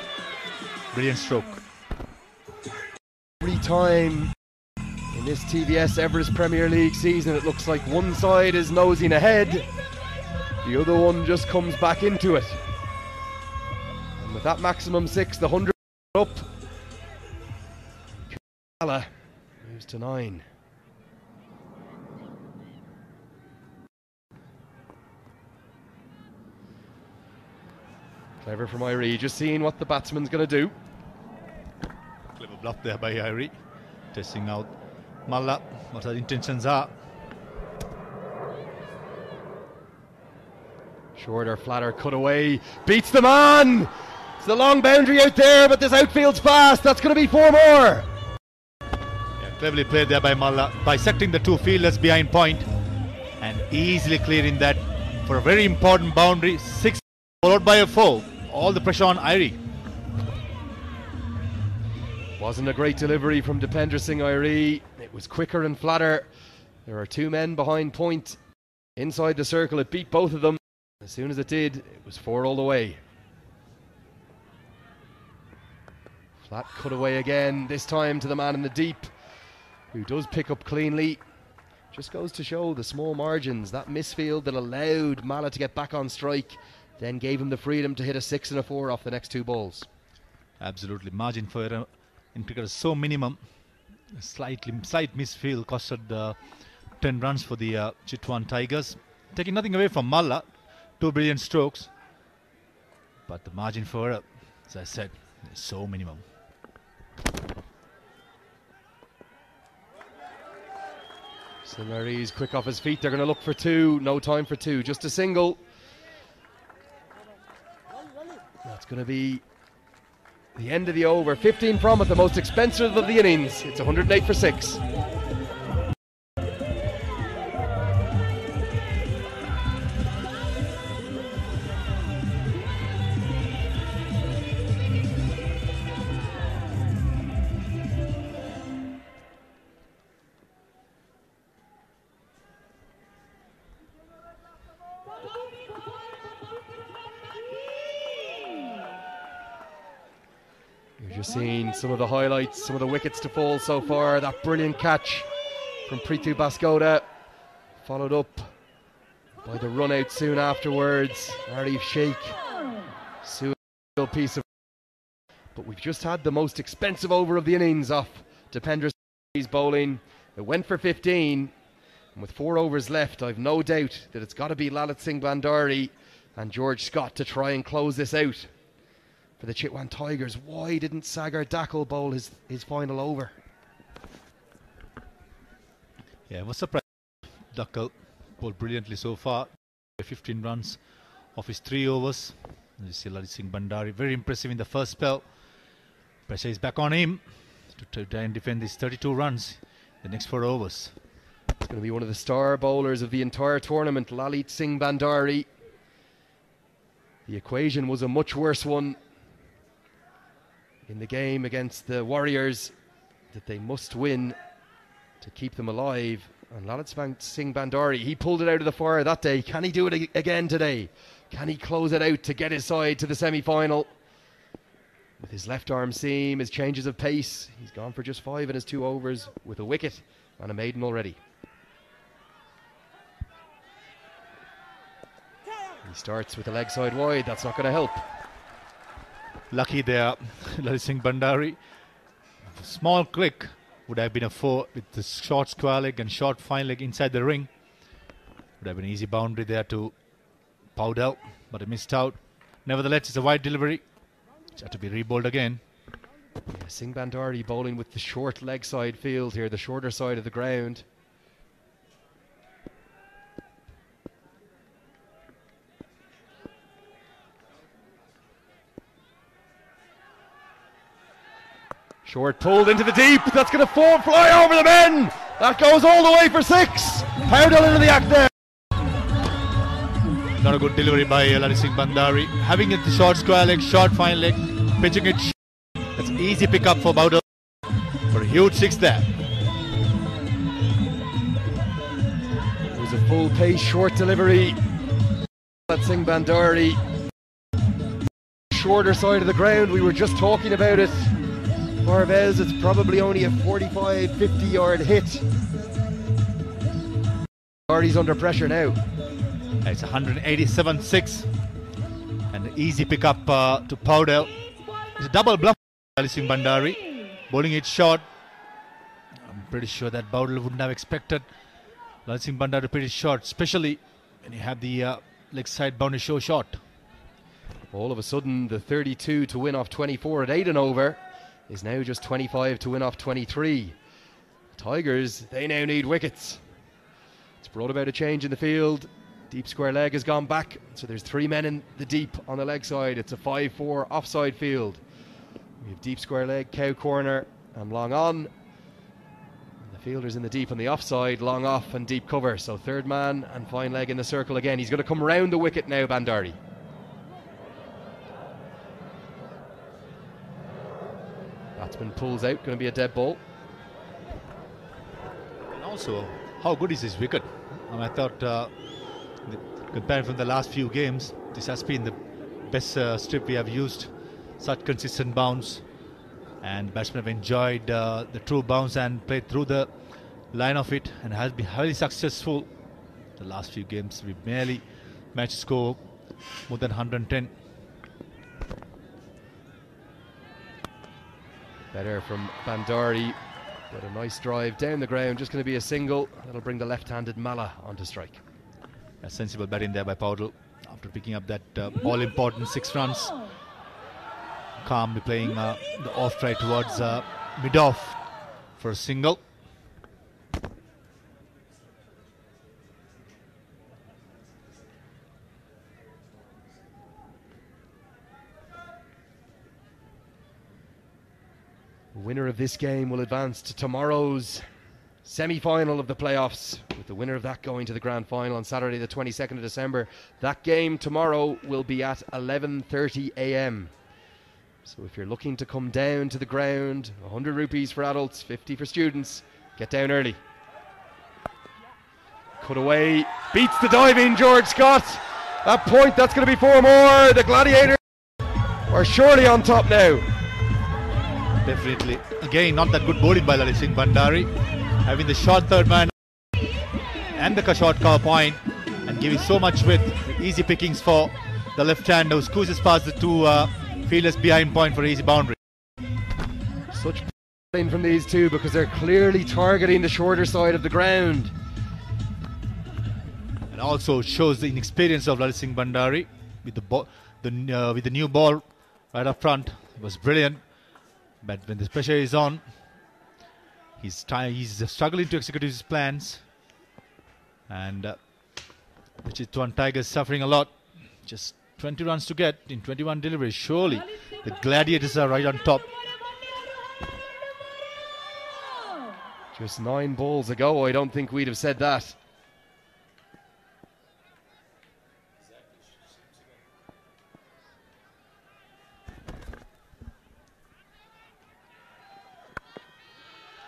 Brilliant stroke. Every time in this TVS Everest Premier League season, it looks like one side is nosing ahead, the other one just comes back into it. And with that maximum six, the 100 up, Kala moves to nine. Clever from Airee, just seeing what the batsman's going to do. Clever bluff there by Airee, testing out Malla, what her intentions are. Shorter, flatter, cut away, beats the man! It's the long boundary out there, but this outfield's fast. That's going to be four more. Yeah, cleverly played there by Malla, bisecting the two fielders behind point and easily clearing that for a very important boundary. Six followed by a four. All the pressure on Airee. Wasn't a great delivery from Dipendra Singh Airee. Was quicker and flatter. There are two men behind point inside the circle. It beat both of them. As soon as it did, it was four all the way. Flat cut away again, this time to the man in the deep, who does pick up cleanly. Just goes to show the small margins. That misfield that allowed Malla to get back on strike, then gave him the freedom to hit a six and a four off the next two balls. Absolutely, margin for error in cricket is so minimum. Slightly slight misfield costed uh, 10 runs for the uh, Chitwan Tigers. Taking nothing away from Malla, two brilliant strokes, but the margin for error, as I said, is so minimum. So Singarese quick off his feet. They're going to look for two. No time for two. Just a single. That's going to be the end of the over. 15 from it, the most expensive of the innings. It's 108 for 6. Some of the highlights, some of the wickets to fall so far. That brilliant catch from Prithu Baskota, followed up by the run out soon afterwards. Arif Sheikh, suitable piece of. But we've just had the most expensive over of the innings off Dipendra bowling. It went for 15, and with four overs left, I've no doubt that it's got to be Lalit Singh Bhandari and George Scott to try and close this out for the Chitwan Tigers. Why didn't Sagar Dhakal bowl his, his final over? Yeah, I was surprised. Dhakal bowled brilliantly so far. 15 runs off his three overs. You see Lalit Singh Bhandari, very impressive in the first spell. Pressure is back on him to, to try and defend these 32 runs the next four overs. It's going to be one of the star bowlers of the entire tournament, Lalit Singh Bhandari. The equation was a much worse one in the game against the Warriors that they must win to keep them alive. And Lalit Singh Bhandari, he pulled it out of the fire that day. Can he do it again today? Can he close it out to get his side to the semi final? With his left arm seam, his changes of pace, he's gone for just five in his two overs with a wicket and a maiden already. He starts with the leg side wide, that's not going to help. Lucky there, Lalit Singh Bhandari. Small click would have been a four with the short square leg and short fine leg inside the ring. Would have been easy boundary there to Paudel, but he missed out. Nevertheless, it's a wide delivery. It's had to be rebowled again. Yeah, Singh Bhandari bowling with the short leg side field here, the shorter side of the ground. Short pulled into the deep. That's going to fall, fly over the men. That goes all the way for six. Paudel into the act there. Not a good delivery by uh, Lalit Singh Bhandari. Having it the short square leg, short fine leg, pitching it. That's easy pickup for Bowder. For a huge six there. It was a full pace short delivery. That Singh Bhandari. Shorter side of the ground. We were just talking about it. Farveez, it's probably only a 45 50 yard hit. Bhandari's under pressure now. It's 187 6. And an easy pickup uh, to Paudel. It's a double bluff. Lalit Singh Bhandari bowling it short. I'm pretty sure that Paudel wouldn't have expected Lalit Bhandari to pitch it short, especially when you have the uh, leg side boundary show short. All of a sudden, the 32 to win off 24 at 8 and over is now just 25 to win off 23. Tigers, they now need wickets. It's brought about a change in the field. Deep square leg has gone back, so there's three men in the deep on the leg side. It's a 5 4 offside field. We have deep square leg, cow corner, and long on. And the fielder's in the deep on the offside, long off, and deep cover. So third man and fine leg in the circle again. He's going to come round the wicket now, Bhandari. Batsman pulls out, going to be a dead ball. And also, how good is this wicket? I, mean, I thought, uh, compared from the last few games, this has been the best uh, strip we have used. Such consistent bounce, and batsmen have enjoyed uh, the true bounce and played through the line of it, and has been highly successful. The last few games, we barely match score more than 110. Better from Bhandari, but a nice drive down the ground. Just going to be a single. That'll bring the left-handed Malla onto strike. A sensible batting there by Paudel after picking up that uh, all important six runs. Calmly playing uh, the off try towards uh, mid off for a single. Winner of this game will advance to tomorrow's semi-final of the playoffs, with the winner of that going to the grand final on Saturday, the 22nd of December. That game tomorrow will be at 11:30 a.m. So if you're looking to come down to the ground, 100 rupees for adults, 50 for students, get down early. Cut away, beats the diving George Scott. That point, that's going to be four more. The Gladiators are surely on top now. Definitely. Again, not that good bowling by Lalit Singh Bhandari. Having the short third man and the short cover point and giving so much width. Easy pickings for the left hand who squeezes past the two uh, fielders behind point for easy boundary. Such playing from these two because they're clearly targeting the shorter side of the ground. And also shows the inexperience of Lalit Singh Bhandari with the ball, the uh, with the new ball right up front. It was brilliant, but when the pressure is on, he's he's struggling to execute his plans, and uh, the Chitwan Tigers suffering a lot. Just 20 runs to get in 21 deliveries. Surely the Gladiators are right on top. Just nine balls ago, I don't think we'd have said that.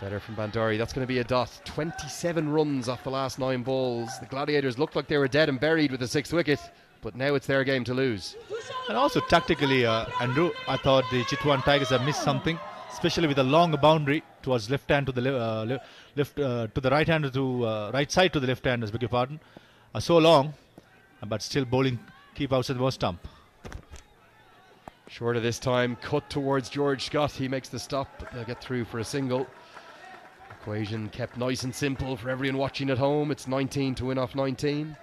Better from Bhandari. That's going to be a dot. 27 runs off the last nine balls. The Gladiators looked like they were dead and buried with the sixth wicket, but now it's their game to lose. And also tactically, uh, Andrew, I thought the Chitwan Tigers have missed something, especially with a long boundary towards left hand to the uh, le- left uh, to the right hand to uh, right side to the left handers. Beg your pardon. Uh, so long, but still bowling keep outside the most stump. Short of this time, cut towards George Scott. He makes the stop, but they'll get through for a single. Equation kept nice and simple for everyone watching at home. It's 19 to win off 19. Do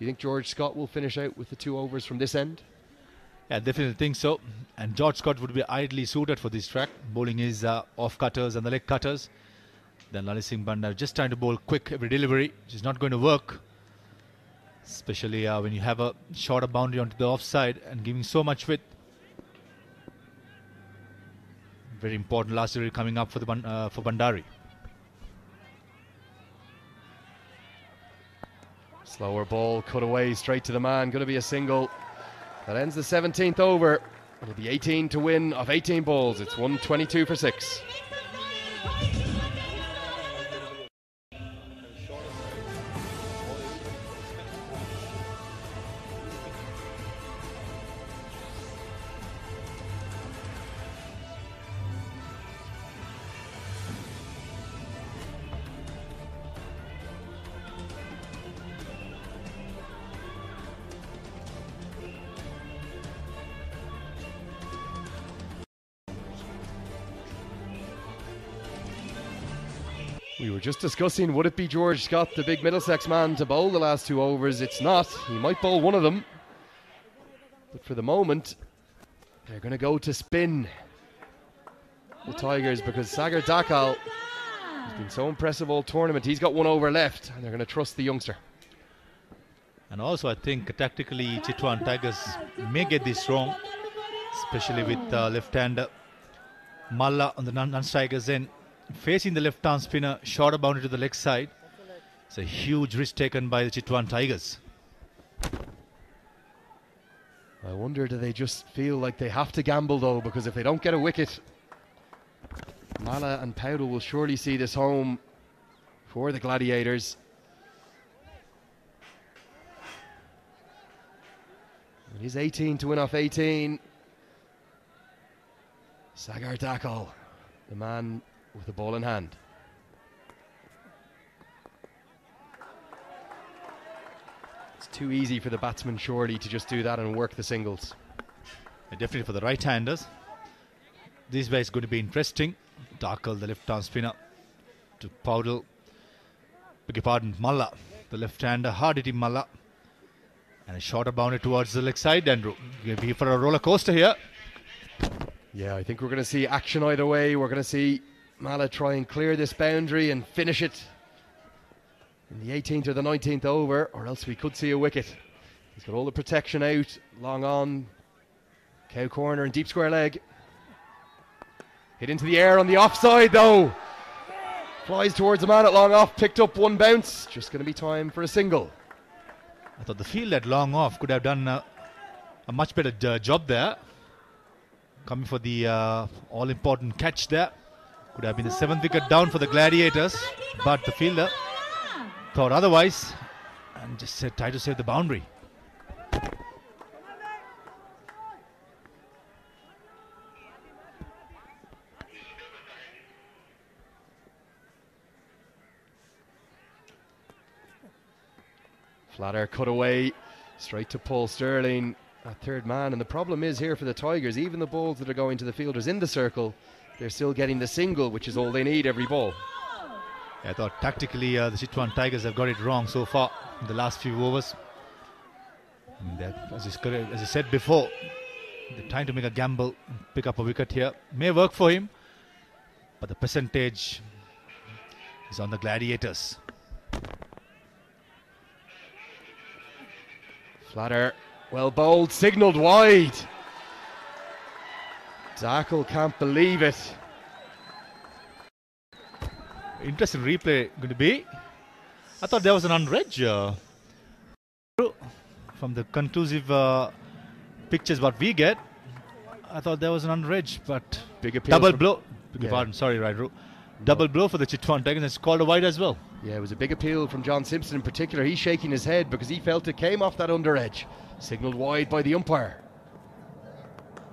you think George Scott will finish out with the two overs from this end? Yeah, definitely think so. And George Scott would be ideally suited for this track, bowling his uh, off cutters and the leg cutters. Then Lalit Singh Bandar just trying to bowl quick every delivery, which is not going to work. Especially uh, when you have a shorter boundary onto the offside and giving so much width. Very important last delivery coming up for the uh, for Bhandari. Slower ball, cut away, straight to the man. Going to be a single. That ends the 17th over. It'll be 18 to win of 18 balls. It's 122 for 6. Just discussing would it be George Scott, the big Middlesex man, to bowl the last two overs? It's not. He might bowl one of them. But for the moment, they're going to go to spin the Tigers because Sagar Dhakal has been so impressive all tournament. He's got one over left, and they're going to trust the youngster. And also, I think tactically, Chitwan Tigers may get this wrong, especially with uh, left-hander Malla on the non- non-strikers end, facing the left-arm spinner, shorter boundary to the leg side. It's a huge risk taken by the Chitwan Tigers. I wonder do they just feel like they have to gamble though, because if they don't get a wicket, Malla and Paudel will surely see this home for the Gladiators. It is 18 to win off 18. Sagar Dhakal, the man with the ball in hand. It's too easy for the batsman, surely, to just do that and work the singles. And definitely for the right-handers. This way is going to be interesting. Dhakal, the left-arm spinner, to Paudel. Beg your pardon, Malla, the left-hander, hard-hitting Malla. And a shorter boundary towards the leg side, Andrew. Going to be for a roller coaster here. Yeah, I think we're going to see action either way. We're going to see Malla try and clear this boundary and finish it in the 18th or the 19th over, or else we could see a wicket. He's got all the protection out, long on, cow corner and deep square leg. Hit into the air on the offside though. Flies towards the man at long off, picked up one bounce. Just going to be time for a single. I thought the field at long off could have done uh, a much better uh, job there. Coming for the uh, all important catch there. Could have been a seventh wicket down for the Gladiators, but the fielder thought otherwise and just said, try to save the boundary. Flat air cut away, straight to Paul Stirling, a third man. And the problem is here for the Tigers, even the balls that are going to the fielders in the circle, they're still getting the single, which is all they need every ball. I thought tactically uh, the Chitwan Tigers have got it wrong so far in the last few overs. That, as, is correct- as I said before, they're trying to make a gamble, pick up a wicket here. May work for him, but the percentage is on the Gladiators. Flatter, well bowled, signalled wide. Dhakal can't believe it. Interesting replay going to be. I thought there was an unredge. Uh, from the conclusive uh, pictures what we get, I thought there was an unredge, but Big appeal double blow. Yeah. pardon, sorry, Rydru. Double blow for the Chitwan Tigers. It's called a wide as well. Yeah, it was a big appeal from John Simpson in particular. He's shaking his head because he felt it came off that under edge. Signalled wide by the umpire.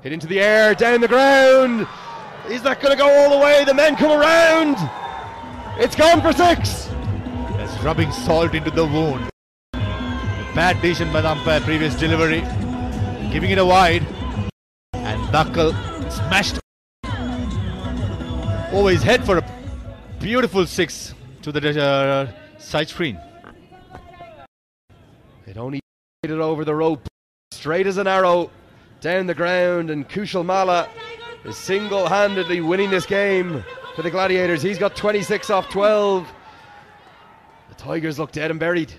Hit into the air, down the ground. Is that going to go all the way? The men come around. It's gone for six. That's rubbing salt into the wound. Bad decision by the umpire, previous delivery. Giving it a wide. And Buckle smashed over his head for a beautiful six to the uh, side screen. It only hit it over the rope, straight as an arrow, down the ground, and Kushal Malla is single-handedly winning this game for the Gladiators. He's got 26 off 12. The Tigers look dead and buried.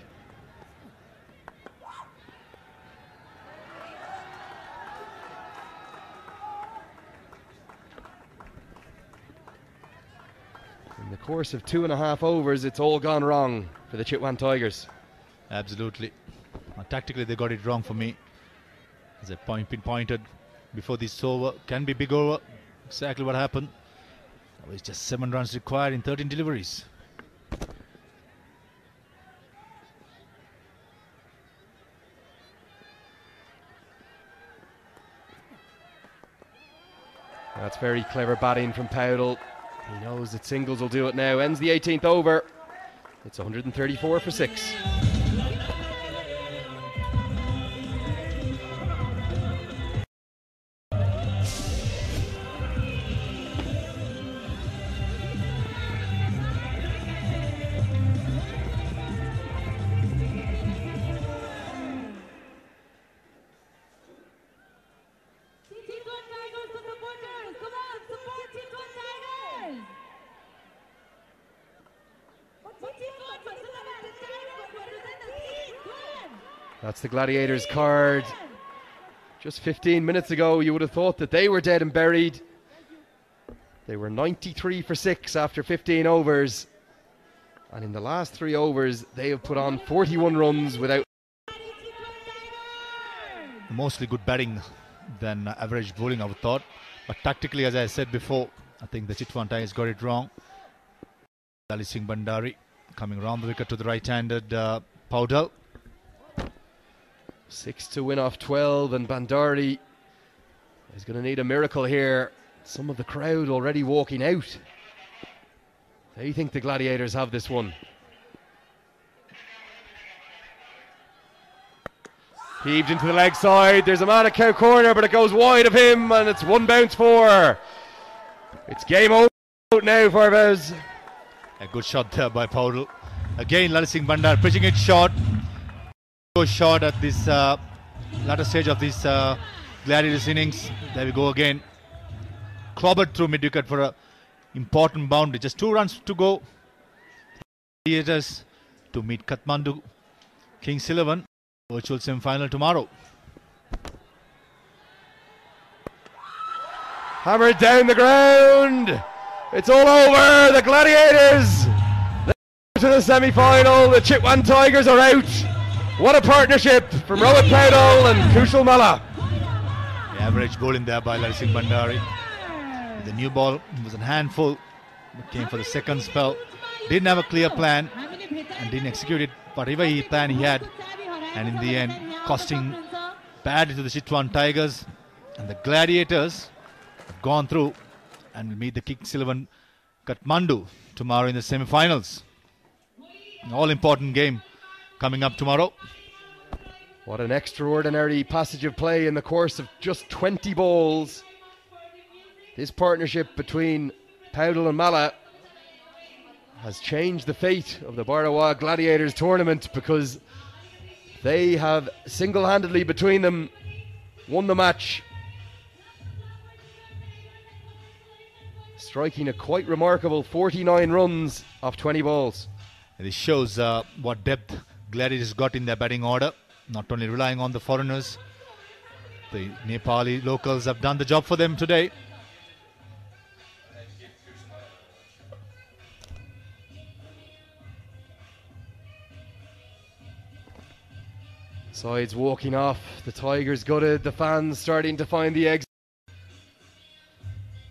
In the course of two and a half overs, it's all gone wrong for the Chitwan Tigers. Absolutely. Uh, tactically, they got it wrong for me. As a point, pinpointed before this over, can be big over. Exactly what happened. It was just seven runs required in 13 deliveries. That's very clever batting from Paudel. He knows that singles will do it now. Ends the 18th over. It's 134 for six. Gladiators card. Just 15 minutes ago, you would have thought that they were dead and buried. They were 93 for 6 after 15 overs. And in the last three overs, they have put on 41 runs without. Mostly good batting than uh, average bowling, I would thought. But tactically, as I said before, I think the Chitwan Tigers got it wrong. Ali Singh Bhandari coming round the wicket to the right-handed uh, Paudel. Six to win off 12, and Bhandari is going to need a miracle here. Some of the crowd already walking out. They think the Gladiators have this one. Heaved into the leg side. There's a man at cow corner, but it goes wide of him, and it's one bounce for. It's game over now for Vez. A good shot there by Paudel. Again, Lal Singh Bandar pitching it short. Go short at this uh, latter stage of this uh, Gladiators innings. There we go again. Clobbered through mid wicket for a important boundary. Just two runs to go. Gladiators to meet Kathmandu Kings 11 virtual semi final tomorrow. Hammered down the ground. It's all over. The Gladiators to the semi-final. The Chitwan Tigers are out. What a partnership from Rohit Paudel and Kushal Malla. The average goal in there by Lal Singh Bhandari. The new ball was a handful. It came for the second spell. Didn't have a clear plan and didn't execute it. Whatever he plan he had, and in the end, costing badly to the Chitwan Tigers and the Gladiators have gone through and will meet the Kings 11 Kathmandu tomorrow in the semi-finals. An all-important game coming up tomorrow. What an extraordinary passage of play in the course of just 20 balls. This partnership between Paudel and Malla has changed the fate of the Bhairahawa Gladiators tournament because they have single handedly between them won the match. Striking a quite remarkable 49 runs off 20 balls. And this shows uh, what depth Gladiators got in their batting order, not only relying on the foreigners. The Nepali locals have done the job for them today. Sides walking off, the Tigers gutted, the fans starting to find the exit.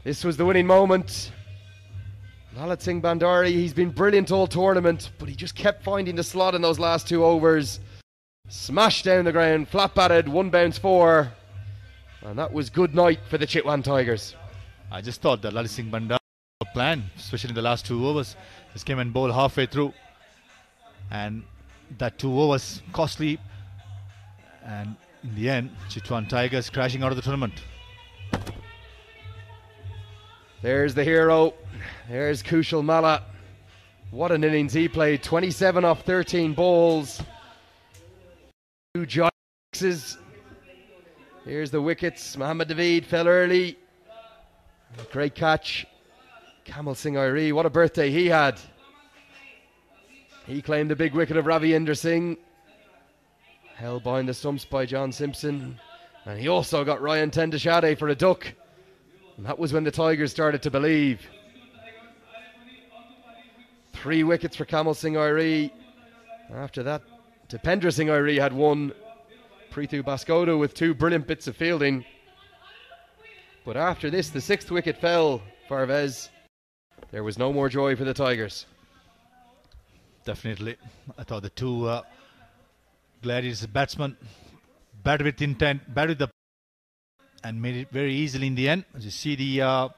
This was the winning moment. Lalit Singh Bhandari, he's been brilliant all tournament, but he just kept finding the slot in those last two overs. Smashed down the ground, flat batted, one bounce four. And that was good night for the Chitwan Tigers. I just thought that Lalit Singh Bandar plan, especially in the last two overs. Just came and bowled halfway through. And that two overs costly. And in the end, Chitwan Tigers crashing out of the tournament. There's the hero. There's Kushal Malla. What an innings he played. 27 off 13 balls. Two jixes. Here's the wickets. Mohammad Naveed fell early. Great catch. Kamal Singh Airee. What a birthday he had. He claimed the big wicket of Ravi Inder Singh. Held behind the stumps by John Simpson. And he also got Ryan ten Doeschate for a duck. And that was when the Tigers started to believe. Three wickets for Kamal Singh Airee. After that, Dipendra Singh Airee had one. Prithu Baskota with two brilliant bits of fielding. But after this, the sixth wicket fell for Vez. There was no more joy for the Tigers. Definitely. I thought the two uh, batsmen batted with intent, batted with the and made it very easily in the end. As you see the uh,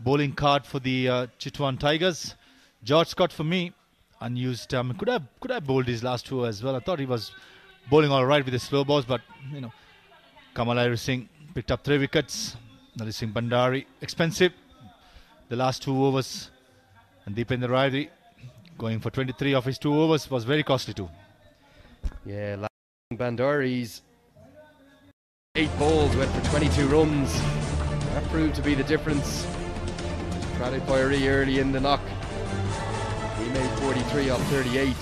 bowling card for the uh, Chitwan Tigers. George Scott for me, unused. Um, could have could have bowled his last two as well. I thought he was bowling all right with the slow balls, but you know, Kamal Singh picked up three wickets. Lalit Singh Bhandari expensive. The last two overs, and Dipendra Rai going for 23 of his two overs was very costly too. Yeah, Bhandari's eight balls went for 22 runs. That proved to be the difference. Pradeep Airee early in the knock. He made 43 off 38.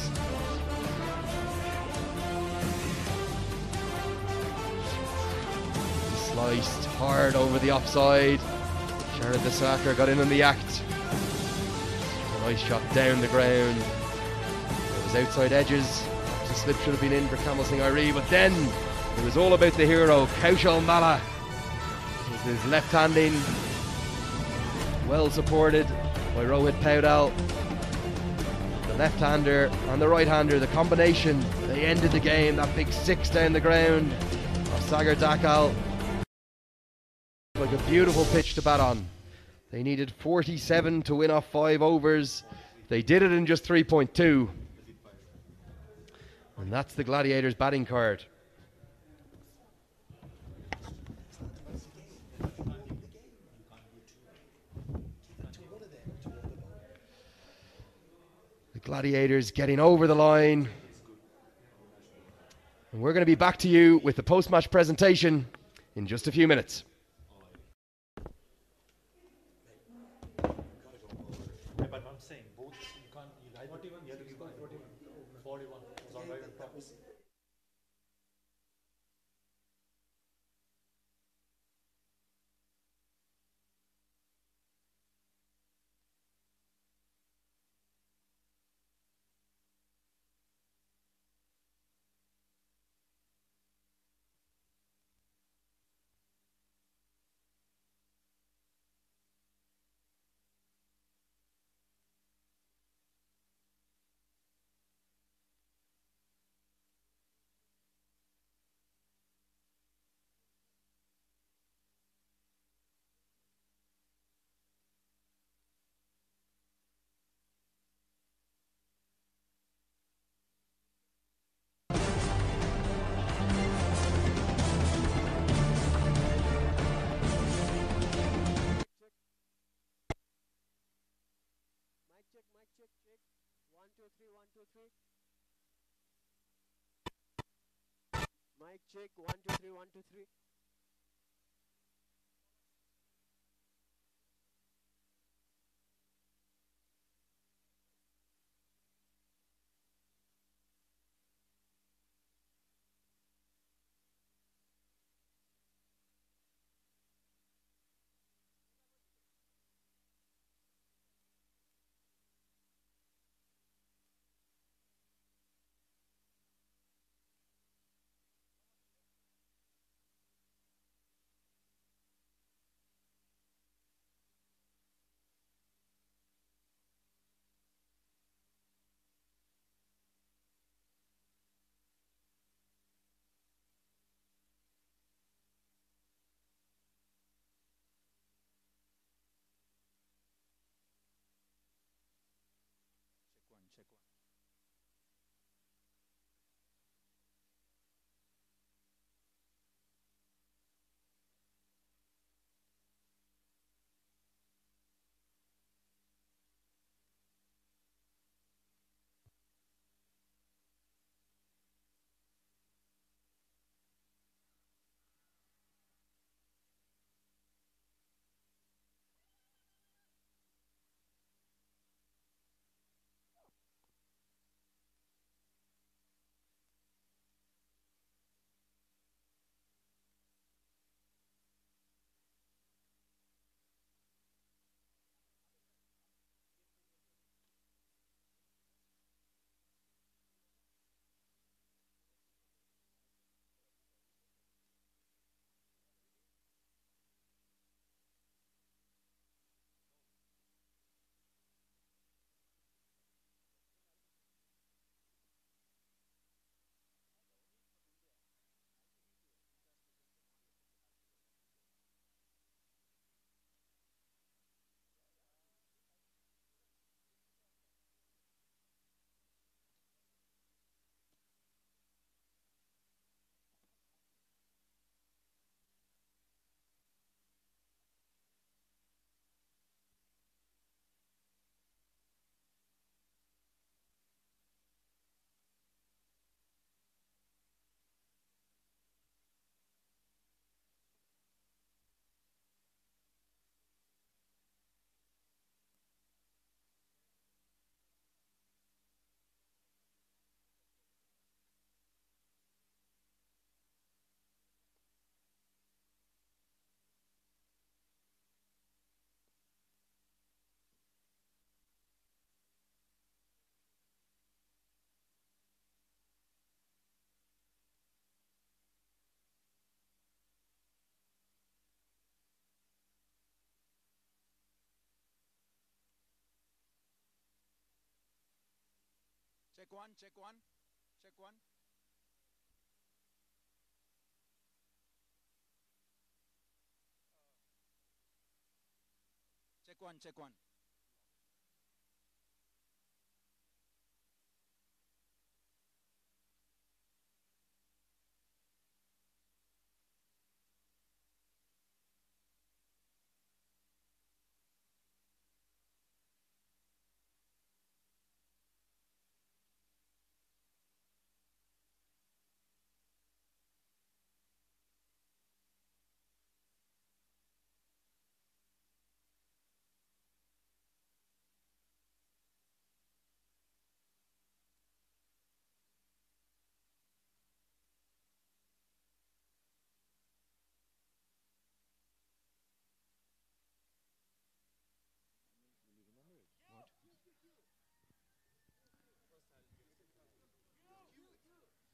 Sliced hard over the offside. Sharad Vesawkar got in on the act. Nice shot down the ground. It was outside edges. The slip should have been in for Singh Airee, but then it was all about the hero, Kushal Malla. With his left handing, well supported by Rohit Paudel. The left hander and the right hander, the combination, they ended the game. That big six down the ground of Sagar Dhakal. Like a beautiful pitch to bat on. They needed 47 to win off five overs. They did it in just 3.2. And that's the Gladiators batting card. Gladiators getting over the line. And we're going to be back to you with the post match presentation in just a few minutes. check, check. One, two, three, one, two, three. Mic check, one, two, three, one, two, three. Check one, check one, check one. Check one, check one.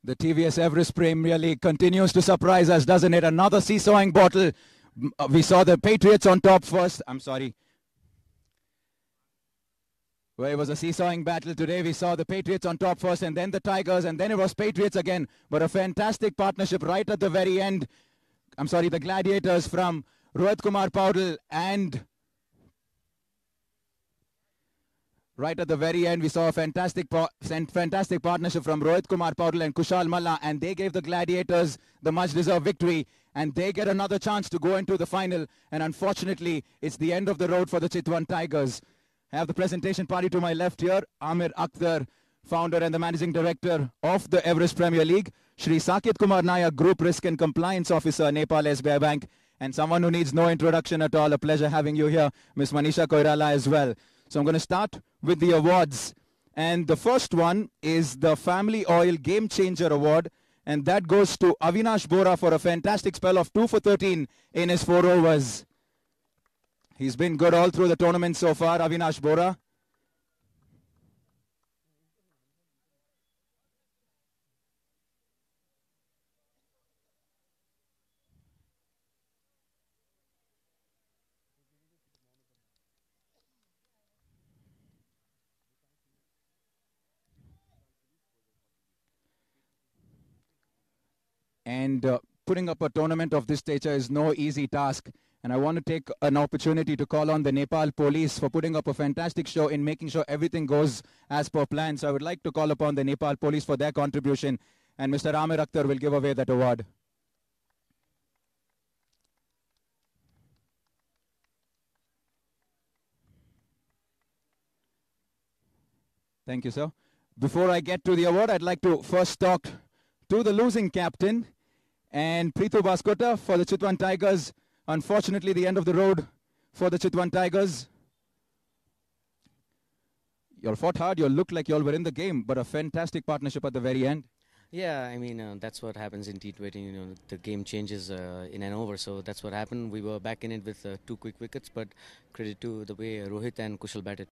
The TVS Everest Premier League continues to surprise us, doesn't it? Another seesawing bottle. Uh, We saw the Patriots on top first. I'm sorry. Well, it was a seesawing battle today. We saw the Patriots on top first, and then the Tigers, and then it was Patriots again. But a fantastic partnership right at the very end. I'm sorry, the Gladiators from Rohit Kumar Paudel and Right at the very end, we saw a fantastic, fantastic partnership from Rohit Kumar Paudel and Kushal Malla, and they gave the Gladiators the much-deserved victory, and they get another chance to go into the final. And unfortunately, it's the end of the road for the Chitwan Tigers. I have the presentation party to my left here, Amir Akhtar, founder and the managing director of the Everest Premier League, Shri Sakit Kumar Nayak, Group Risk and Compliance Officer, Nepal SBI Bank, and someone who needs no introduction at all. A pleasure having you here, Miss Manisha Koirala as well. So I'm going to start with the awards. And the first one is the Family Oil Game Changer Award. And that goes to Avinash Bohara for a fantastic spell of 2 for 13 in his four overs. He's been good all through the tournament so far, Avinash Bohara. And uh, putting up a tournament of this nature is no easy task. And I want to take an opportunity to call on the Nepal police for putting up a fantastic show in making sure everything goes as per plan. So I would like to call upon the Nepal police for their contribution. And Mr. Amir Akhtar will give away that award. Thank you, sir. Before I get to the award, I'd like to first talk to the losing captain and Prithu Baskota for the Chitwan Tigers. Unfortunately, the end of the road for the Chitwan Tigers. You all fought hard. You all looked like you all were in the game, but a fantastic partnership at the very end. Yeah, I mean uh, that's what happens in T20. You know, the game changes uh, in and over, so that's what happened. We were back in it with uh, two quick wickets, but credit to the way Rohit and Kushal batted.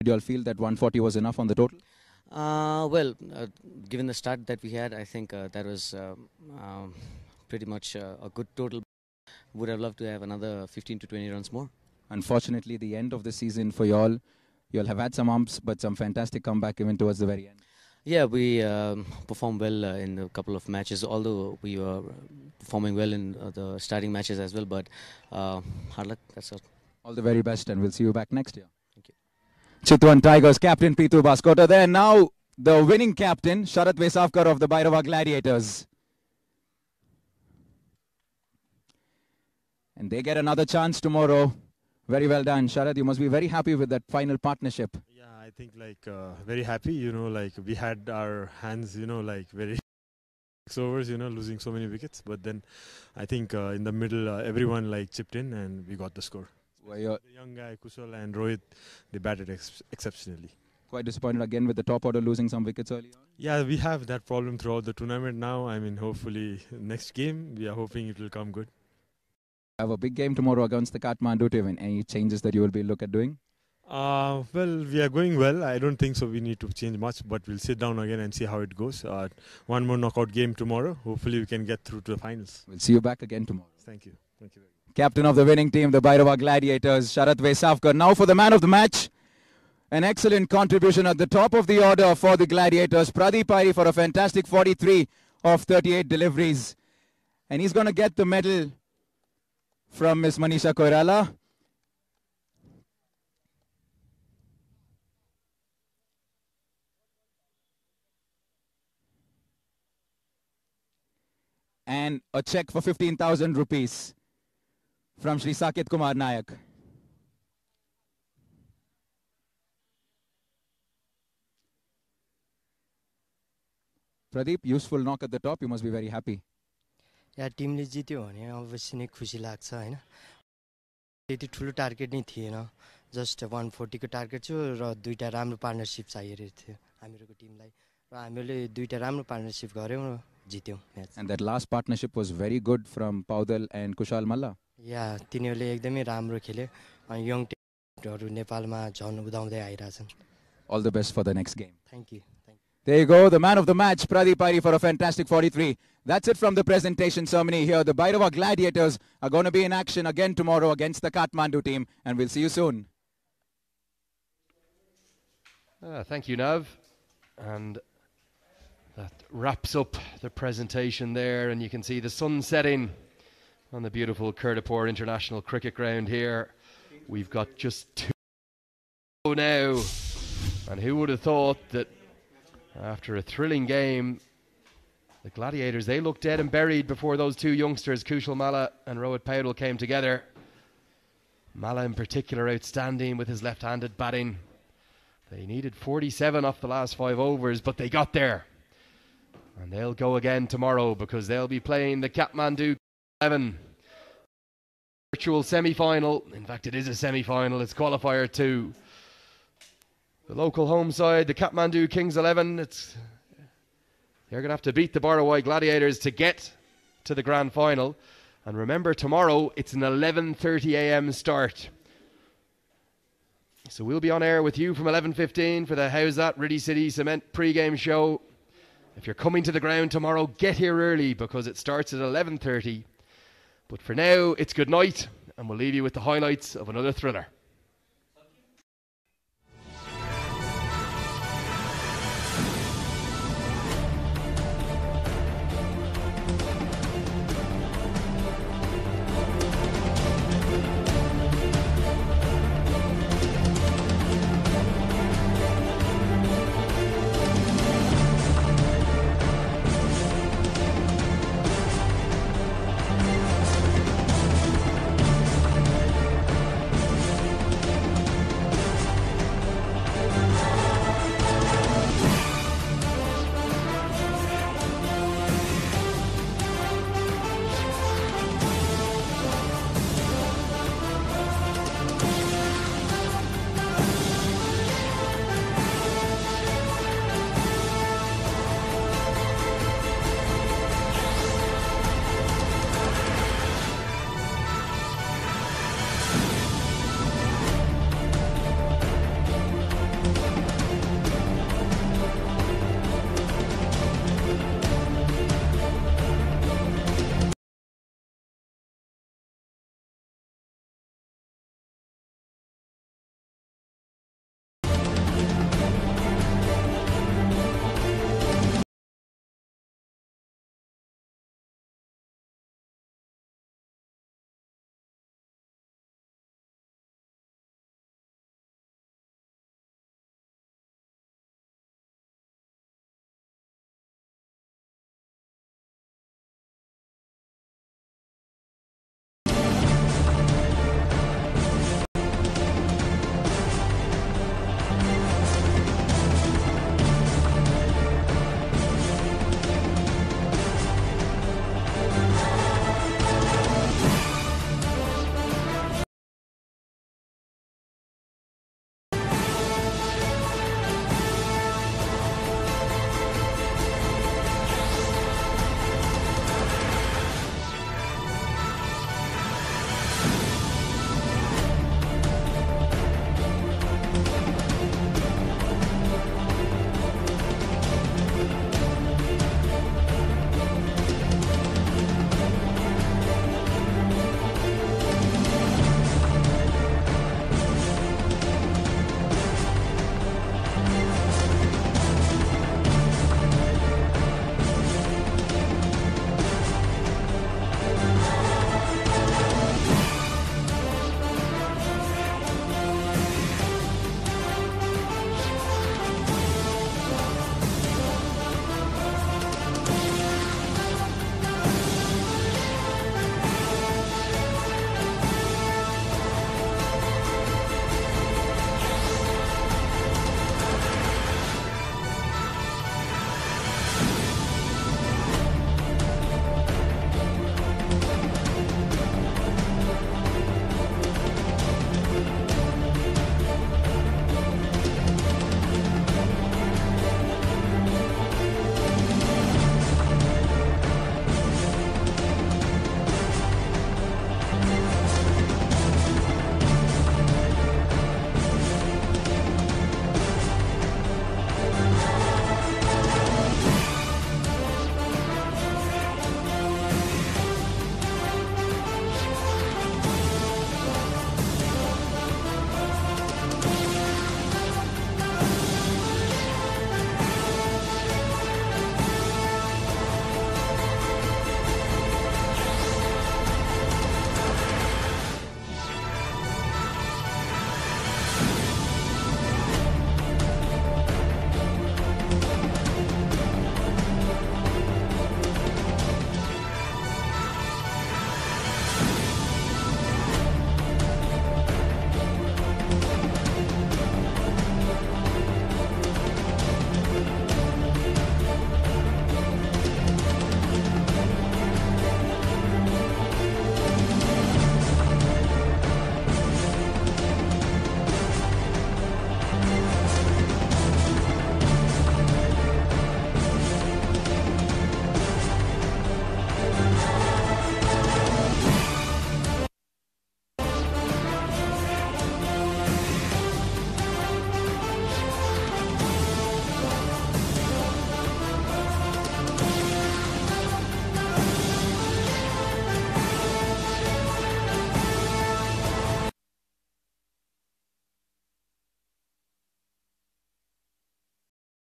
Did you all feel that 140 was enough on the total? Uh, well, uh, given the start that we had, I think uh, that was um, um, pretty much uh, a good total. Would have loved to have another 15 to 20 runs more. Unfortunately, the end of the season for you all, you all have had some umps, but some fantastic comeback even towards the very end. Yeah, we um, performed well uh, in a couple of matches, although we were performing well in uh, the starting matches as well. But uh, hard luck, that's all. All the very best, and we'll see you back next year. Chitwan Tigers captain Prithu Baskota there. Now the winning captain, Sharad Vesawkar of the Bhairahawa Gladiators. And they get another chance tomorrow. Very well done. Sharad, you must be very happy with that final partnership. Yeah, I think like uh, very happy. You know, like we had our hands, you know, like very six overs, you know, losing so many wickets. But then I think uh, in the middle, uh, everyone like chipped in and we got the score. You're The young guy Kushal and Rohit, they batted ex- exceptionally. quite disappointed again with the top order losing some wickets early on. Yeah, we have that problem throughout the tournament now. I mean, hopefully next game we are hoping it will come good. Have a big game tomorrow against the Kathmandu team. Any changes that you will be look at doing? Uh, well, we are going well. I don't think so. We need to change much, but we'll sit down again and see how it goes. Uh, one more knockout game tomorrow. Hopefully, we can get through to the finals. We'll see you back again tomorrow. Thank you. Thank you. Captain of the winning team, the Bhairahawa Gladiators, Sharad Vesawkar. Now for the man of the match. An excellent contribution at the top of the order for the Gladiators. Pradeep Airee for a fantastic 43 of 38 deliveries. And he's going to get the medal from Miss Manisha Koirala. And a check for 15,000 rupees from Sri Sakit Kumar Nayak. Pradeep, useful knock at the top. You must be very happy. या टिमले जित्यो भने अवश्य नै खुसी लाग्छ होइन त्यति ठुलो टार्गेट नै थिएन जस्ट वान फोर्टीको टार्गेट थियो र दुईवटा राम्रो पार्टनरसिप चाहिएको थियो हामीहरूको टिमलाई र हामीले दुईवटा राम्रो पार्टनरसिप गऱ्यौँ र जित्यौँ match And that last partnership was very good from Paudel and Kushal Malla. या तिनीहरूले एकदमै राम्रो खेल्यो अनि यङ टिमहरू नेपालमा झन् उदाउँदै आइरहेछन् all the best for the next game thank you There you go, the man of the match, Pradeep Airee for a fantastic 43. That's it from the presentation ceremony here. The Bhairahawa Gladiators are going to be in action again tomorrow against the Kathmandu team, and we'll see you soon. Uh, thank you, Nav. And that wraps up the presentation there, and you can see the sun setting on the beautiful Kirtipur International Cricket Ground here. We've got just two now, and who would have thought that after a thrilling game, the Gladiators they looked dead and buried before those two youngsters, Kushal Malla and Rohit Paudel, came together. Malla in particular outstanding with his left-handed batting. They needed 47 off the last five overs, but they got there. And they'll go again tomorrow because they'll be playing the Kathmandu 11 virtual semi final. In fact, it is a semi final, it's qualifier two. The local home side, the Kathmandu Kings 11, it's they're going to have to beat the Bhairahawa Gladiators to get to the grand final. And remember, tomorrow it's an 11:30 a.m. start. So we'll be on air with you from 11:15 for the How's That Riddhi Siddhi Cement pre-game show. If you're coming to the ground tomorrow, get here early because it starts at 11:30. But for now, it's good night, and we'll leave you with the highlights of another thriller.